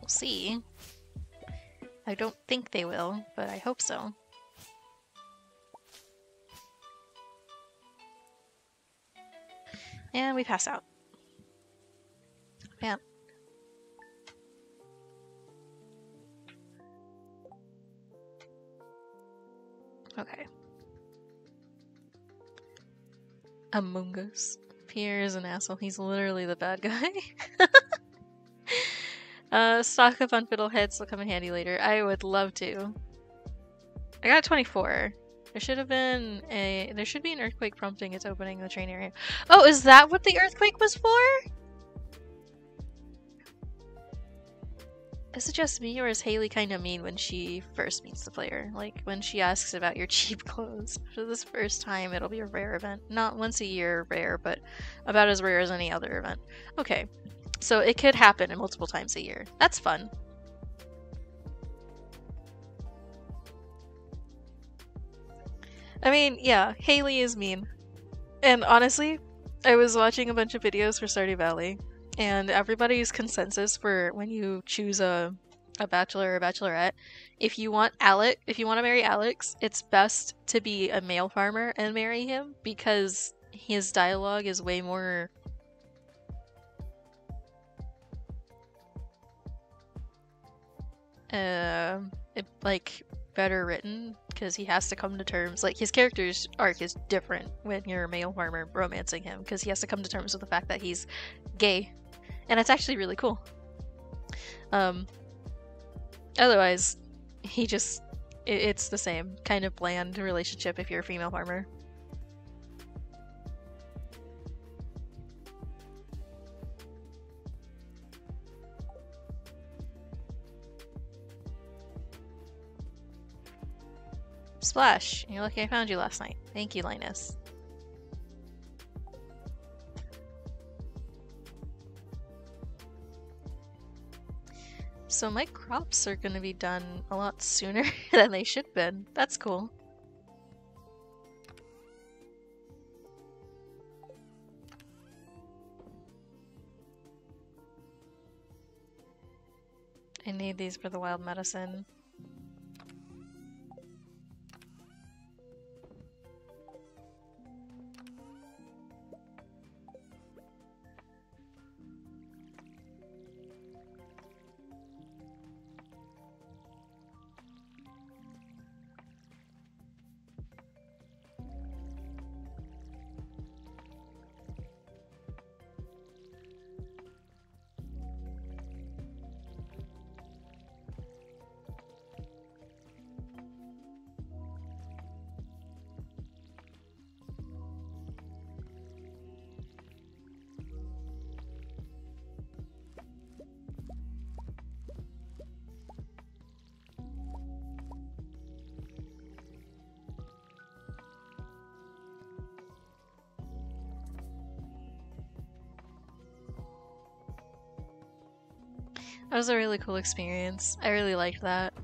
we'll see. I don't think they will, but I hope so. And we pass out. Man. Okay. Among Us. Pierre is an asshole. He's literally the bad guy. uh, stock up on fiddleheads will come in handy later. I would love to. I got 24. There should have been a. There should be an earthquake prompting its opening the train area. Oh, is that what the earthquake was for? Is it just me, or is Haley kind of mean when she first meets the player? Like, when she asks about your cheap clothes. For this first time, it'll be a rare event. Not once a year rare, but about as rare as any other event. Okay, so it could happen multiple times a year. That's fun. I mean, yeah, Haley is mean. And honestly, I was watching a bunch of videos for Stardew Valley, and everybody's consensus for when you choose a a bachelor or bachelorette if you want Alex if you want to marry Alex it's best to be a male farmer and marry him because his dialogue is way more uh, it, like better written because he has to come to terms like his character's arc is different when you're a male farmer romancing him because he has to come to terms with the fact that he's gay and it's actually really cool. Um, otherwise, he just it, it's the same kind of bland relationship if you're a female farmer. Splash! You're lucky I found you last night. Thank you, Linus. So my crops are gonna be done a lot sooner than they should have been. That's cool. I need these for the wild medicine. That was a really cool experience. I really liked that.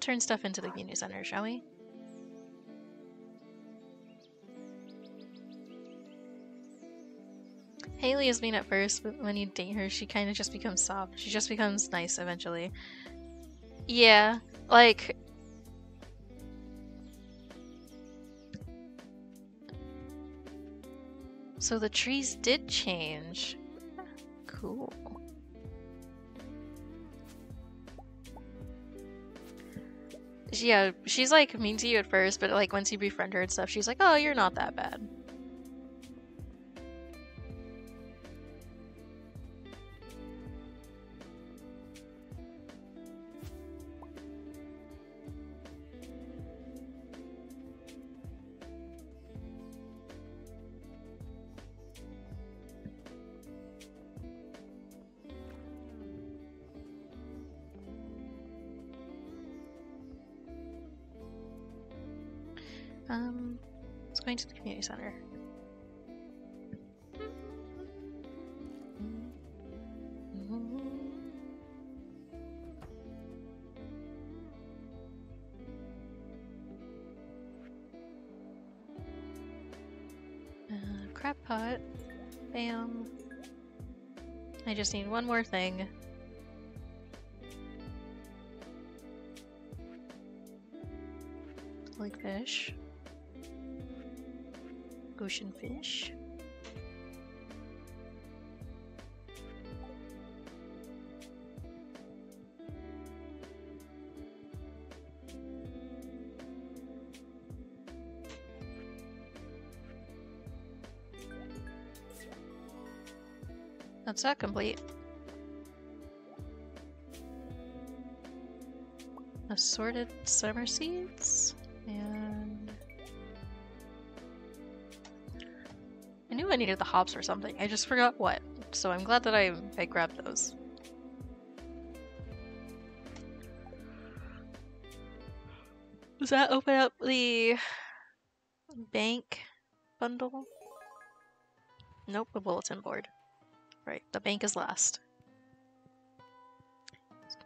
Turn stuff into the community center, shall we? Haley is mean at first, but when you date her, she kind of just becomes soft. She just becomes nice eventually. Yeah, like, So the trees did change. Cool. Yeah, she's like mean to you at first, but like once you befriend her and stuff, she's like, oh, you're not that bad. Just need one more thing. Like fish ocean fish. That's that complete. Assorted summer seeds and I knew I needed the hops or something. I just forgot what. So I'm glad that I, I grabbed those. Does that open up the bank bundle? Nope, the bulletin board. Right, the bank is last.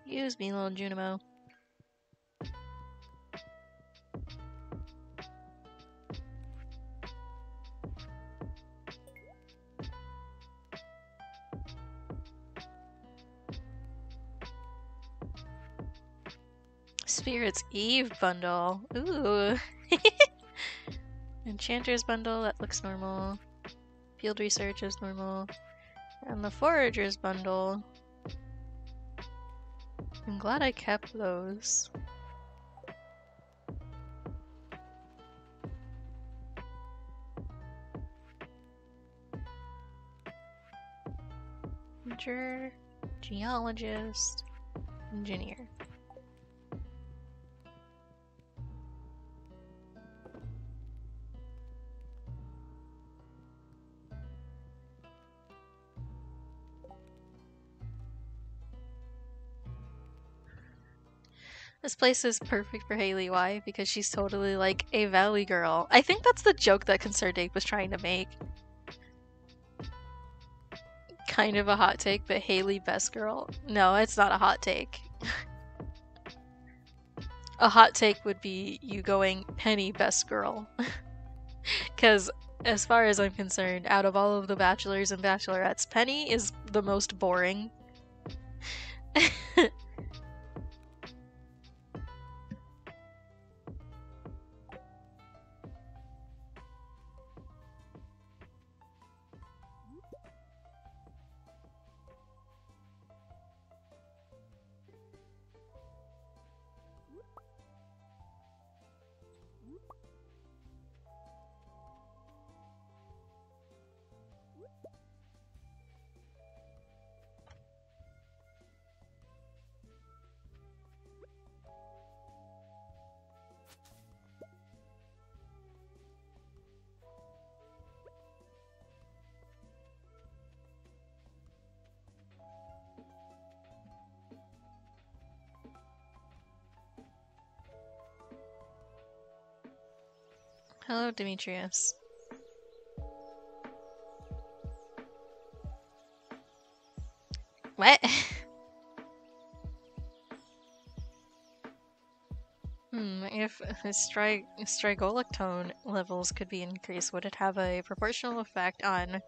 Excuse me, little Junimo. Spirits Eve bundle. Ooh. Enchanter's bundle, that looks normal. Field Research is normal. And the Foragers bundle. I'm glad I kept those. Geologist, engineer. This place is perfect for Haley. Why? Because she's totally like a valley girl. I think that's the joke that Concerned Ape was trying to make. Kind of a hot take, but Haley best girl. No, it's not a hot take. a hot take would be you going Penny best girl. Because as far as I'm concerned, out of all of the bachelors and bachelorettes, Penny is the most boring. Hello, Demetrius. What? hmm, if stri strigolactone levels could be increased, would it have a proportional effect on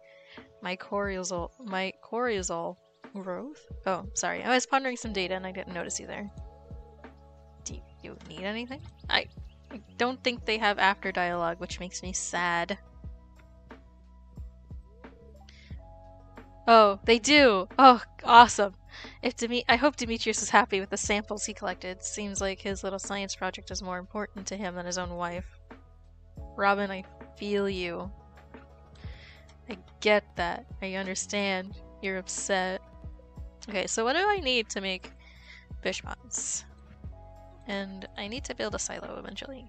my cortisol, my cortisol growth? Oh, sorry. I was pondering some data and I didn't notice you there. Do you need anything? I don't think they have after dialogue, which makes me sad. Oh, they do! Oh, awesome! if Demi- I hope Demetrius is happy with the samples he collected. Seems like his little science project is more important to him than his own wife. Robin, I feel you. I get that. I understand. You're upset. Okay, so what do I need to make fish ponds? And I need to build a silo eventually.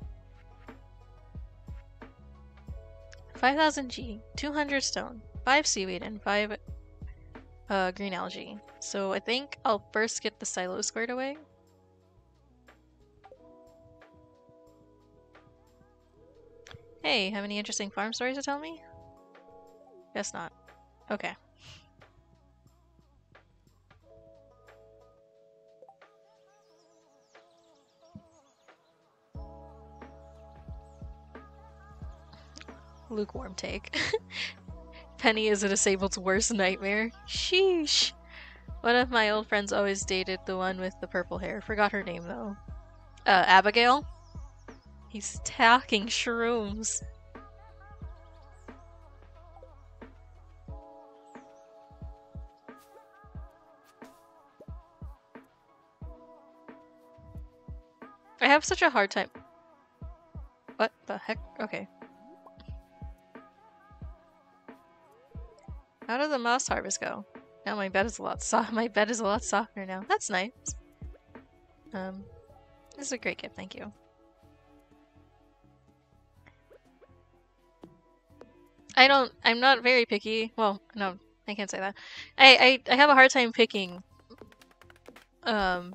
5000 G, 200 stone, 5 seaweed, and 5 uh, green algae. So I think I'll first get the silo squared away. Hey, have any interesting farm stories to tell me? Guess not. Okay. Lukewarm take. Penny is a disabled's worst nightmare. Sheesh. One of my old friends always dated the one with the purple hair. Forgot her name though. Uh, Abigail? He's talking shrooms. I have such a hard time. What the heck? Okay. How did the moss harvest go? Now my bed is a lot soft. My bed is a lot softer now. That's nice. Um, this is a great gift. Thank you. I don't. I'm not very picky. Well, no, I can't say that. I I, I have a hard time picking um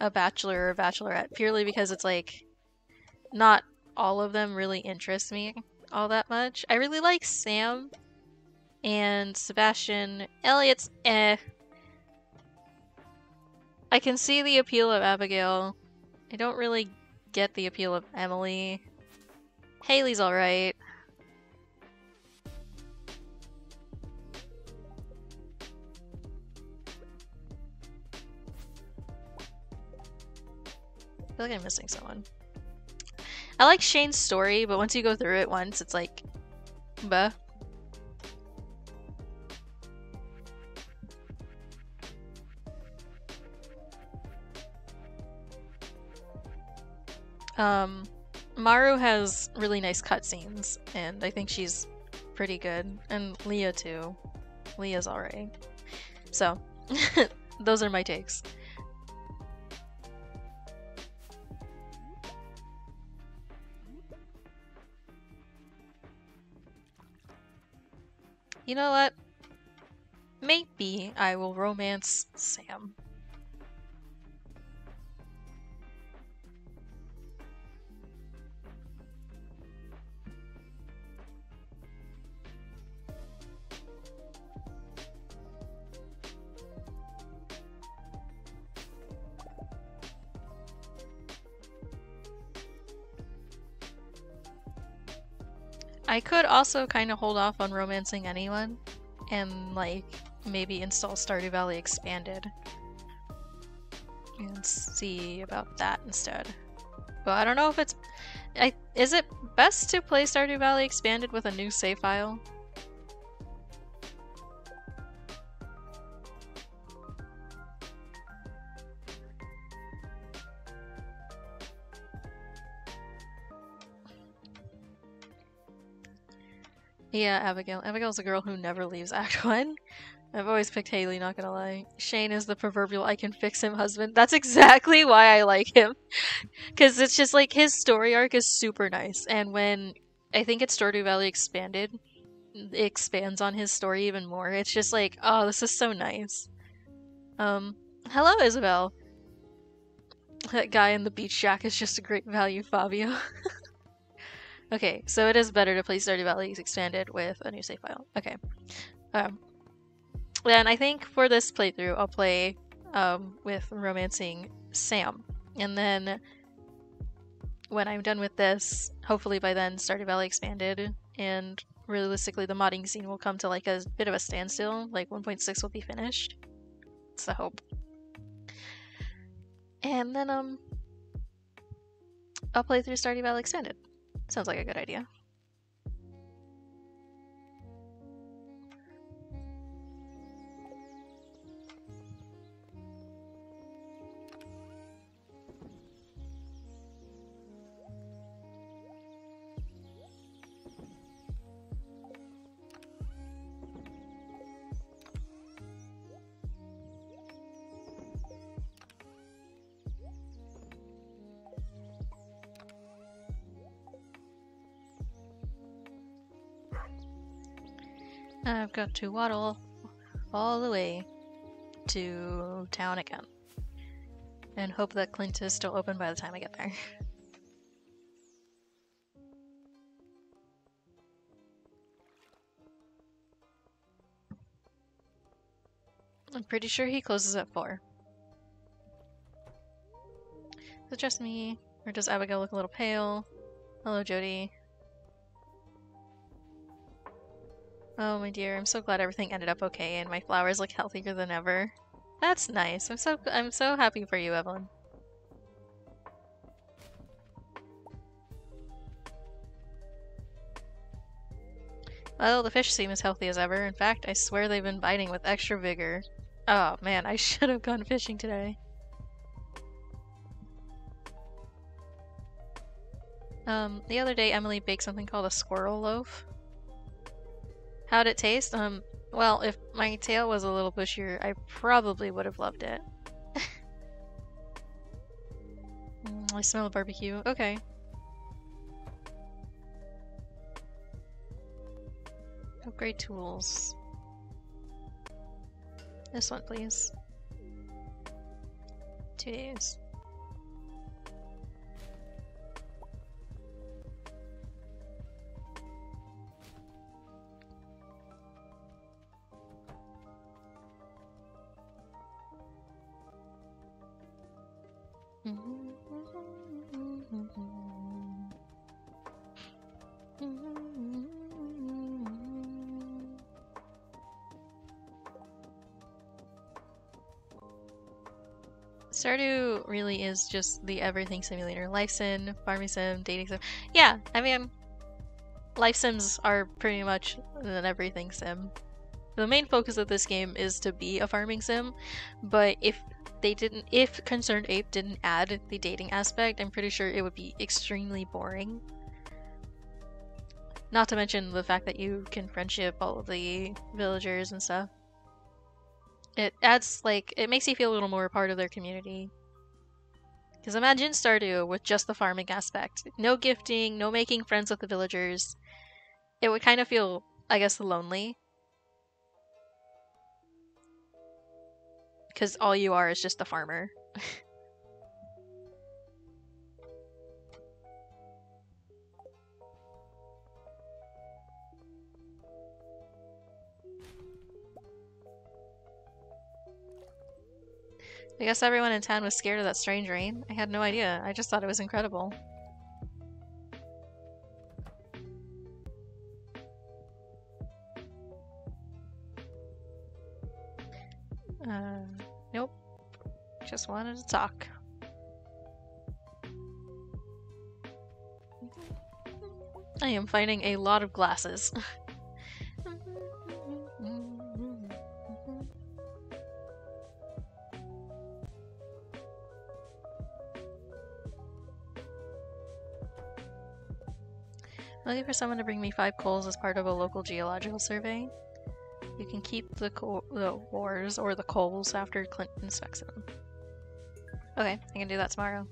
a bachelor or bachelorette purely because it's like not all of them really interest me all that much. I really like Sam and Sebastian. Elliott's eh. I can see the appeal of Abigail. I don't really get the appeal of Emily. Haley's alright. I feel like I'm missing someone. I like Shane's story, but once you go through it once, it's like, bah. Um, Maru has really nice cutscenes, and I think she's pretty good. And Leah too. Leah's alright. So, those are my takes. You know what? Maybe I will romance Sam. I could also kind of hold off on romancing anyone and like maybe install Stardew Valley Expanded and see about that instead. But I don't know if it's I is it best to play Stardew Valley Expanded with a new save file? Yeah, Abigail. Abigail's a girl who never leaves Act 1. I've always picked Haley, not gonna lie. Shane is the proverbial I can fix him husband. That's exactly why I like him. Because it's just like his story arc is super nice. And when I think it's Stardew Valley Expanded, it expands on his story even more. It's just like, oh, this is so nice. Um, hello, Isabel. That guy in the beach shack is just a great value, Fabio. Okay, so it is better to play Stardew Valley Expanded with a new save file. Okay. Um, then I think for this playthrough, I'll play um, with Romancing Sam. And then when I'm done with this, hopefully by then Stardew Valley Expanded, and realistically the modding scene will come to like a bit of a standstill, like 1.6 will be finished. It's the hope. And then um I'll play through Stardew Valley Expanded. Sounds like a good idea. I've got to waddle all the way to town again. And hope that Clint is still open by the time I get there. I'm pretty sure he closes at 4. Is it just me? Or does Abigail look a little pale? Hello, Jody. Oh my dear, I'm so glad everything ended up okay and my flowers look healthier than ever. That's nice. I'm so I'm so happy for you, Evelyn. Well, the fish seem as healthy as ever. In fact, I swear they've been biting with extra vigor. Oh man, I should have gone fishing today. Um, the other day Emily baked something called a squirrel loaf. How'd it taste? Um, well, if my tail was a little bushier, I probably would have loved it. I smell a barbecue. Okay. Upgrade tools. This one, please. Two days. Stardew really is just the everything simulator. Life sim, farming sim, dating sim. Yeah, I mean, life sims are pretty much an everything sim. The main focus of this game is to be a farming sim, but if they didn't, if Concerned Ape didn't add the dating aspect, I'm pretty sure it would be extremely boring. Not to mention the fact that you can friendship all of the villagers and stuff it adds like it makes you feel a little more part of their community. Because imagine Stardew with just the farming aspect. No gifting, no making friends with the villagers. It would kind of feel, I guess, lonely. Because all you are is just a farmer. I guess everyone in town was scared of that strange rain. I had no idea. I just thought it was incredible. Uh. Just wanted to talk. I am finding a lot of glasses. Looking for someone to bring me five coals as part of a local geological survey. You can keep the, the or the coals after Clint inspects them. Okay, I can do that tomorrow.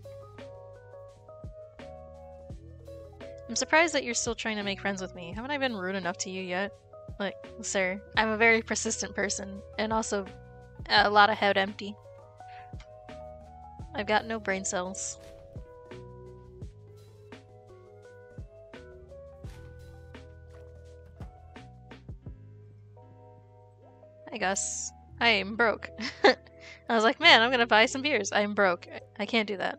I'm surprised that you're still trying to make friends with me. Haven't I been rude enough to you yet? Like, sir, I'm a very persistent person, and also a lot of head empty. I've got no brain cells. I guess. I am broke. I was like, man, I'm gonna buy some beers. I'm broke. I can't do that.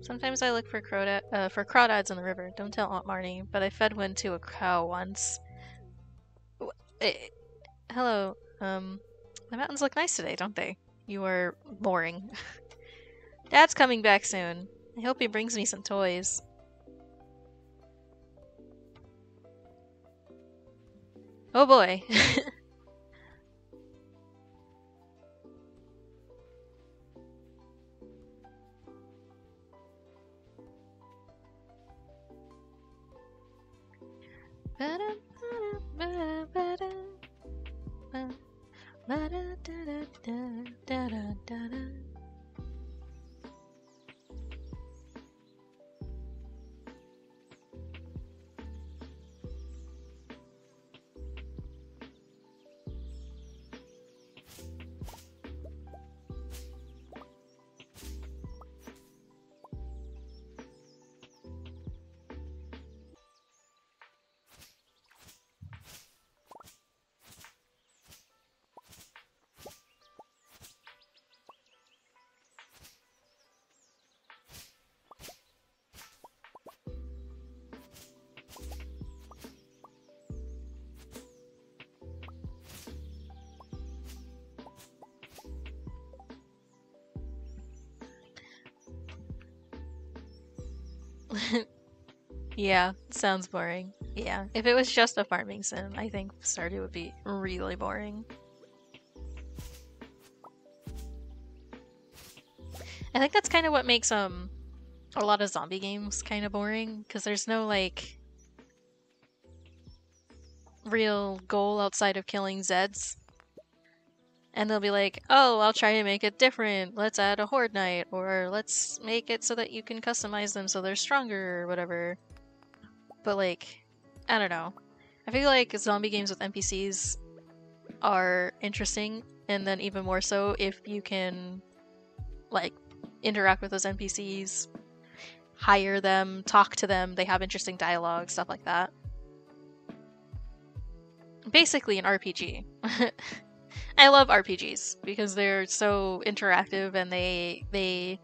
Sometimes I look for crawdad uh, for crawdads in the river. Don't tell Aunt Marnie, but I fed one to a cow once. Eh, hello. Um, the mountains look nice today, don't they? You are boring. Dad's coming back soon. I hope he brings me some toys. Oh boy. yeah, sounds boring. Yeah, if it was just a farming sim, I think Stardew would be really boring. I think that's kind of what makes um a lot of zombie games kind of boring because there's no like real goal outside of killing Zeds. And they'll be like, oh, I'll try to make it different. Let's add a Horde night, or let's make it so that you can customize them so they're stronger, or whatever. But, like, I don't know. I feel like zombie games with NPCs are interesting, and then even more so if you can, like, interact with those NPCs, hire them, talk to them, they have interesting dialogue, stuff like that basically an RPG. I love RPGs because they're so interactive and they they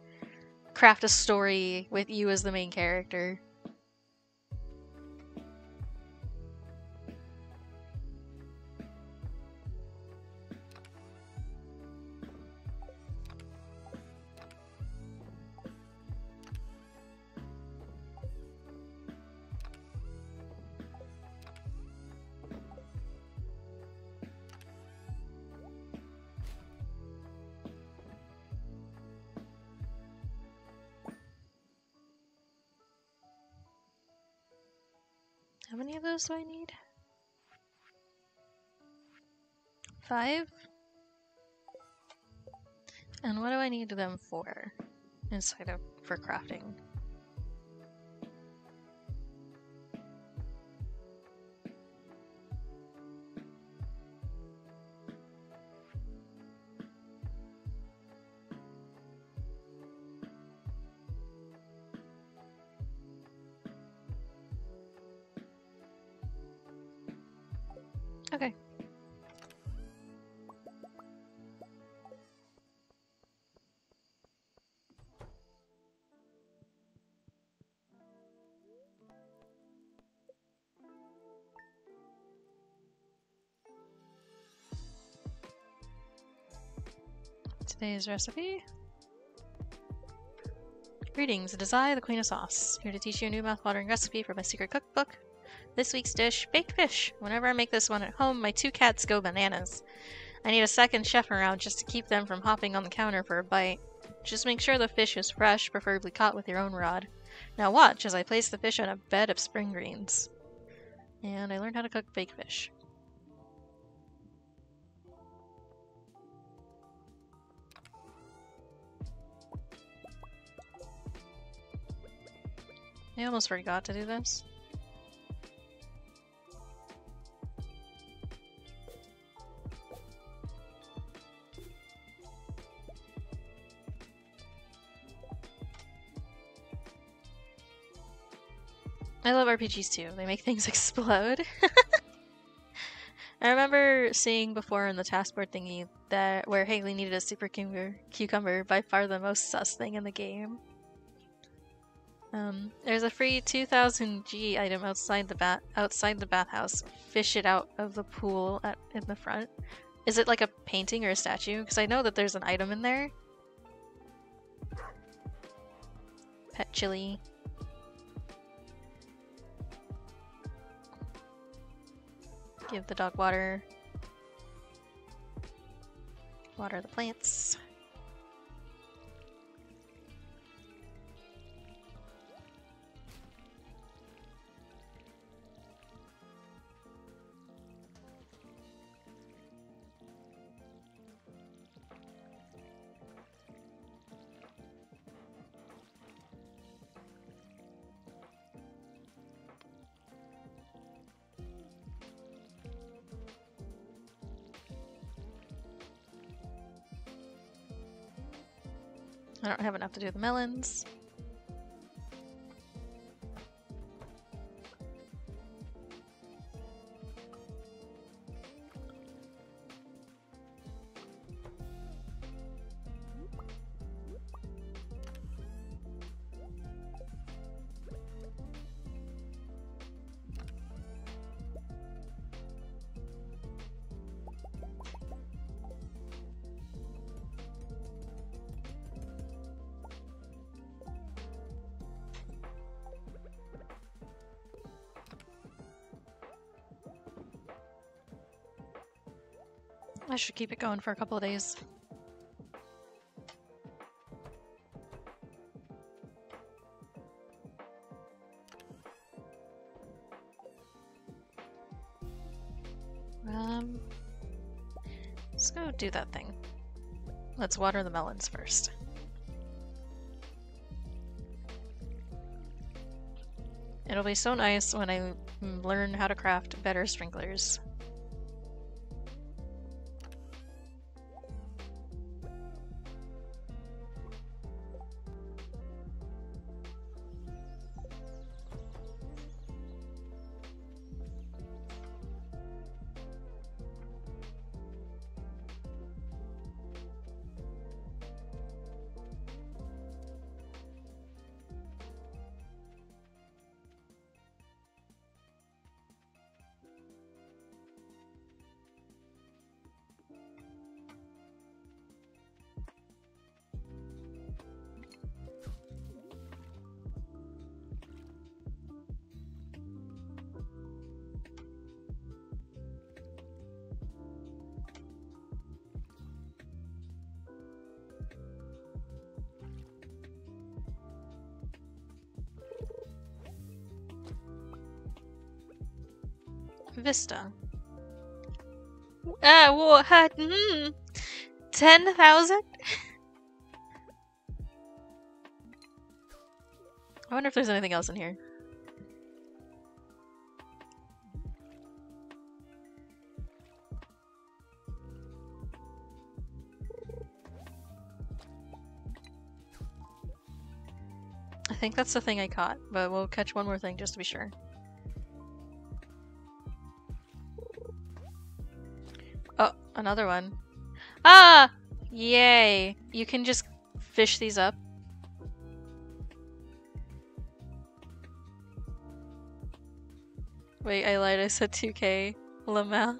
craft a story with you as the main character. How many of those do I need? Five? And what do I need them for? Inside of for crafting. Today's recipe. Greetings, it is I, the Queen of Sauce, here to teach you a new mouth-watering recipe for my secret cookbook, this week's dish, baked fish. Whenever I make this one at home, my two cats go bananas. I need a second chef around just to keep them from hopping on the counter for a bite. Just make sure the fish is fresh, preferably caught with your own rod. Now watch as I place the fish on a bed of spring greens. And I learned how to cook baked fish. I almost forgot to do this. I love RPGs too. They make things explode. I remember seeing before in the taskboard thingy that where Haley needed a super cucumber, cucumber by far the most sus thing in the game. Um, there's a free 2000 G item outside the bat outside the bathhouse. Fish it out of the pool at in the front. Is it like a painting or a statue? Because I know that there's an item in there. Pet chili. Give the dog water. Water the plants. I don't have enough to do the melons. Should keep it going for a couple of days. Um, let's go do that thing. Let's water the melons first. It'll be so nice when I learn how to craft better sprinklers. Vista. Uh, what? Mm, 10,000? I wonder if there's anything else in here. I think that's the thing I caught, but we'll catch one more thing just to be sure. Another one. Ah! Yay! You can just fish these up. Wait, I lied. I said 2K. Lamel.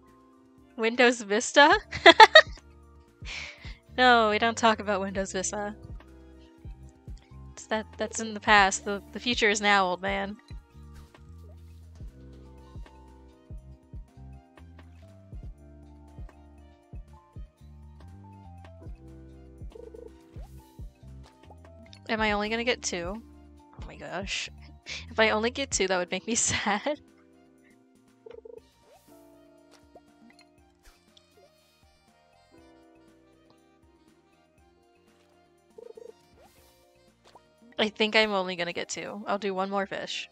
Windows Vista? no, we don't talk about Windows Vista. It's that that's in the past. The the future is now, old man. Am I only gonna get two? Oh my gosh. If I only get two, that would make me sad. I think I'm only gonna get two. I'll do one more fish.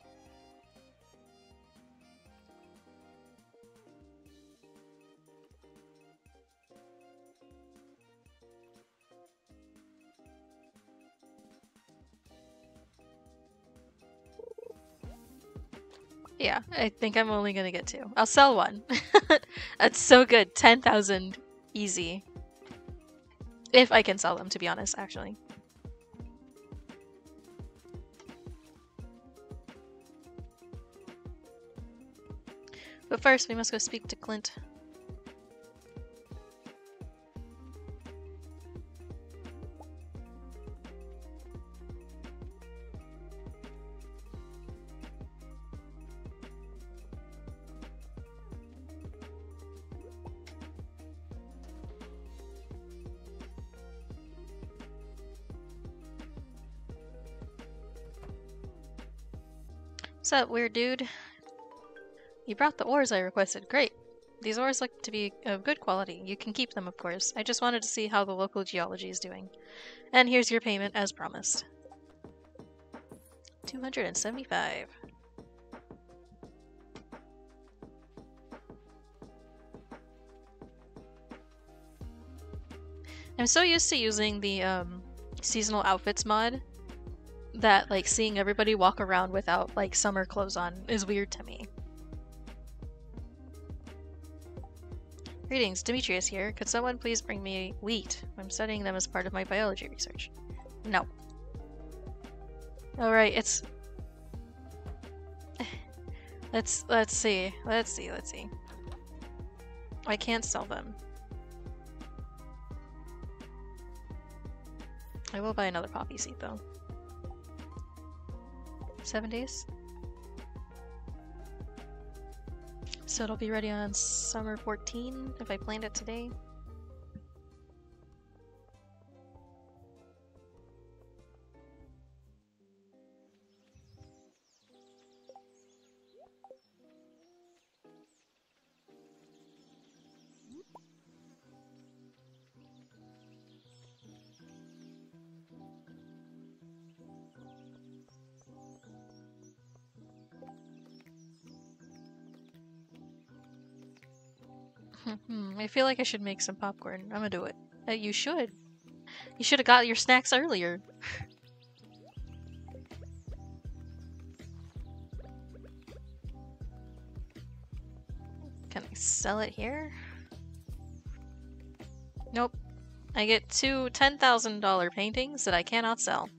Yeah, I think I'm only gonna get two. I'll sell one. That's so good. 10,000 easy. If I can sell them, to be honest, actually. But first, we must go speak to Clint. What's up, weird dude? You brought the ores I requested. Great. These ores look to be of good quality. You can keep them, of course. I just wanted to see how the local geology is doing. And here's your payment as promised. 275. I'm so used to using the um, seasonal outfits mod that like seeing everybody walk around without like summer clothes on is weird to me. Greetings, Demetrius here. Could someone please bring me wheat? I'm studying them as part of my biology research. No. Alright, it's... let's, let's see. Let's see, let's see. I can't sell them. I will buy another poppy seed though. Seven days? So it'll be ready on summer 14 if I planned it today. Feel like I should make some popcorn. I'm gonna do it. Uh, you should. You should have got your snacks earlier. Can I sell it here? Nope. I get two $10,000 paintings that I cannot sell.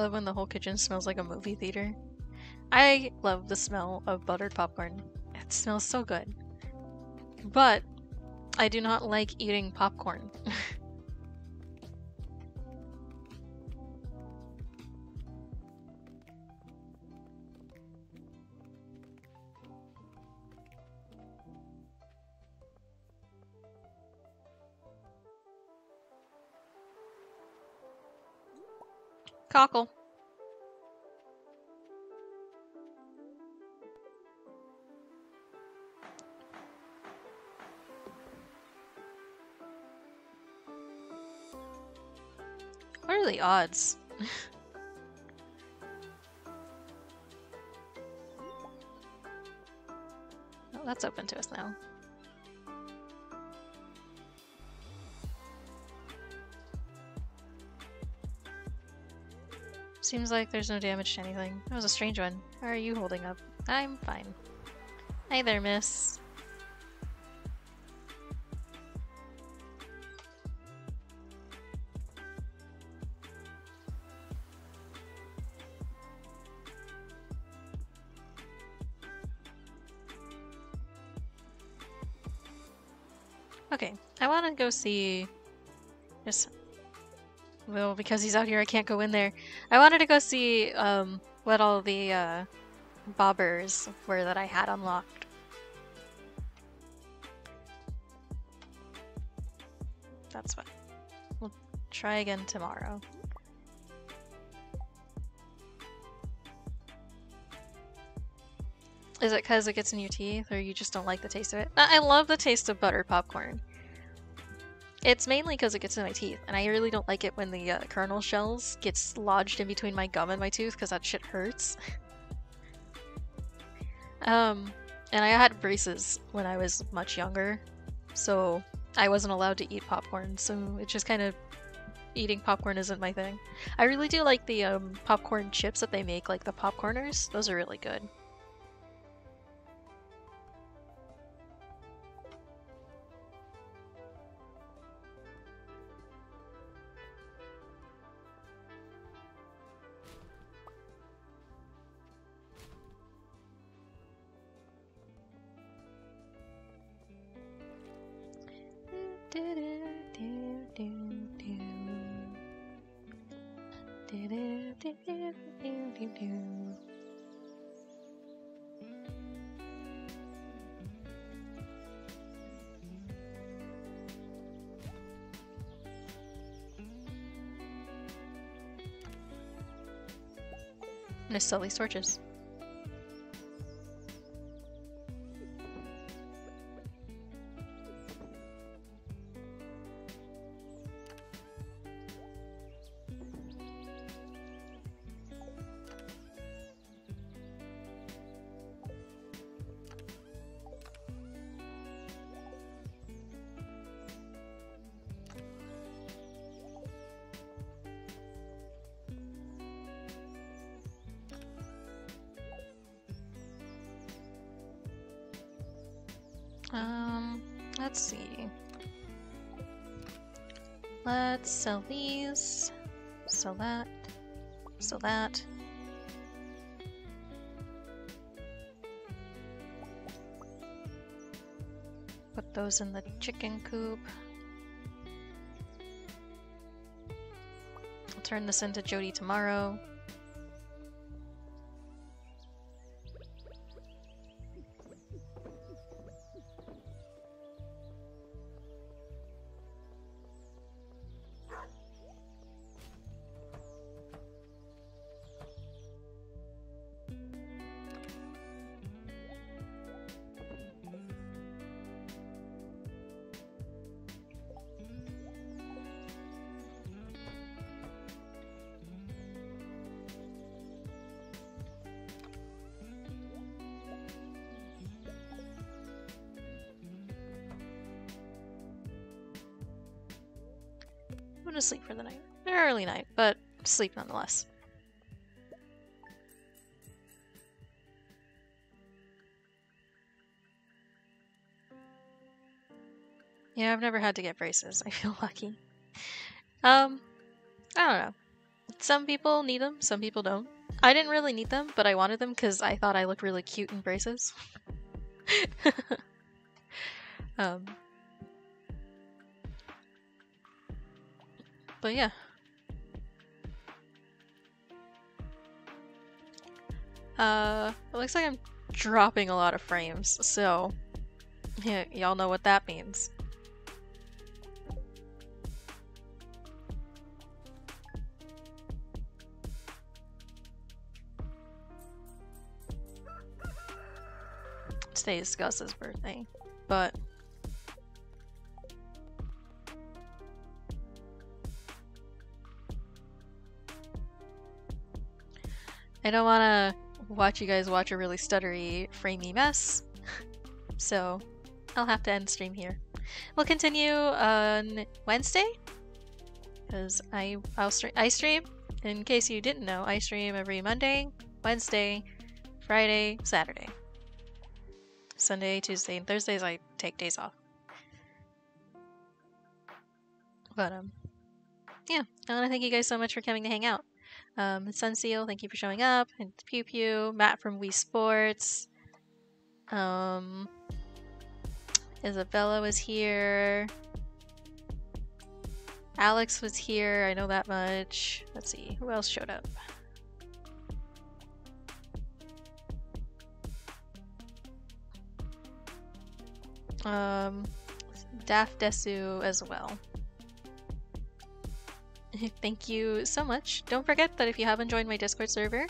Love when the whole kitchen smells like a movie theater. I love the smell of buttered popcorn. It smells so good. But I do not like eating popcorn. odds? oh, that's open to us now. Seems like there's no damage to anything. That was a strange one. How are you holding up? I'm fine. Hi there, miss. Go see. Just well, because he's out here, I can't go in there. I wanted to go see um, what all the uh, bobbers were that I had unlocked. That's fine. We'll try again tomorrow. Is it because it gets in your teeth, or you just don't like the taste of it? I love the taste of buttered popcorn. It's mainly because it gets in my teeth, and I really don't like it when the uh, kernel shells gets lodged in between my gum and my tooth because that shit hurts. um, and I had braces when I was much younger, so I wasn't allowed to eat popcorn, so it just kind of eating popcorn isn't my thing. I really do like the um, popcorn chips that they make, like the popcorners. Those are really good. And I sell these, sell that, sell that. Put those in the chicken coop. I'll turn this into Jodi tomorrow. Sleep nonetheless. Yeah, I've never had to get braces. I feel lucky. Um, I don't know. Some people need them, some people don't. I didn't really need them, but I wanted them because I thought I looked really cute in braces. um, but yeah. Uh, it looks like I'm dropping a lot of frames, so yeah, y'all know what that means. Today is Gus's birthday, but I don't want to watch you guys watch a really stuttery, framey mess, so I'll have to end stream here. We'll continue on Wednesday, because I I'll stream I stream. In case you didn't know, I stream every Monday, Wednesday, Friday, Saturday. Sunday, Tuesday, and Thursdays I take days off. But um, yeah, I want to thank you guys so much for coming to hang out. Um, Sunseal, thank you for showing up. And Pew Pew, Matt from Wii Sports. Um, Isabella was here. Alex was here, I know that much. Let's see, who else showed up? Um, Daft Desu as well. Thank you so much. Don't forget that if you haven't joined my Discord server,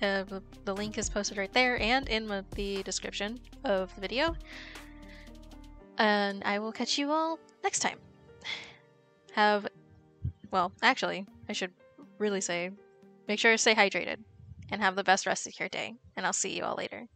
uh, the link is posted right there and in the description of the video. And I will catch you all next time. Have, well, actually, I should really say, make sure to stay hydrated and have the best rest of your day. And I'll see you all later.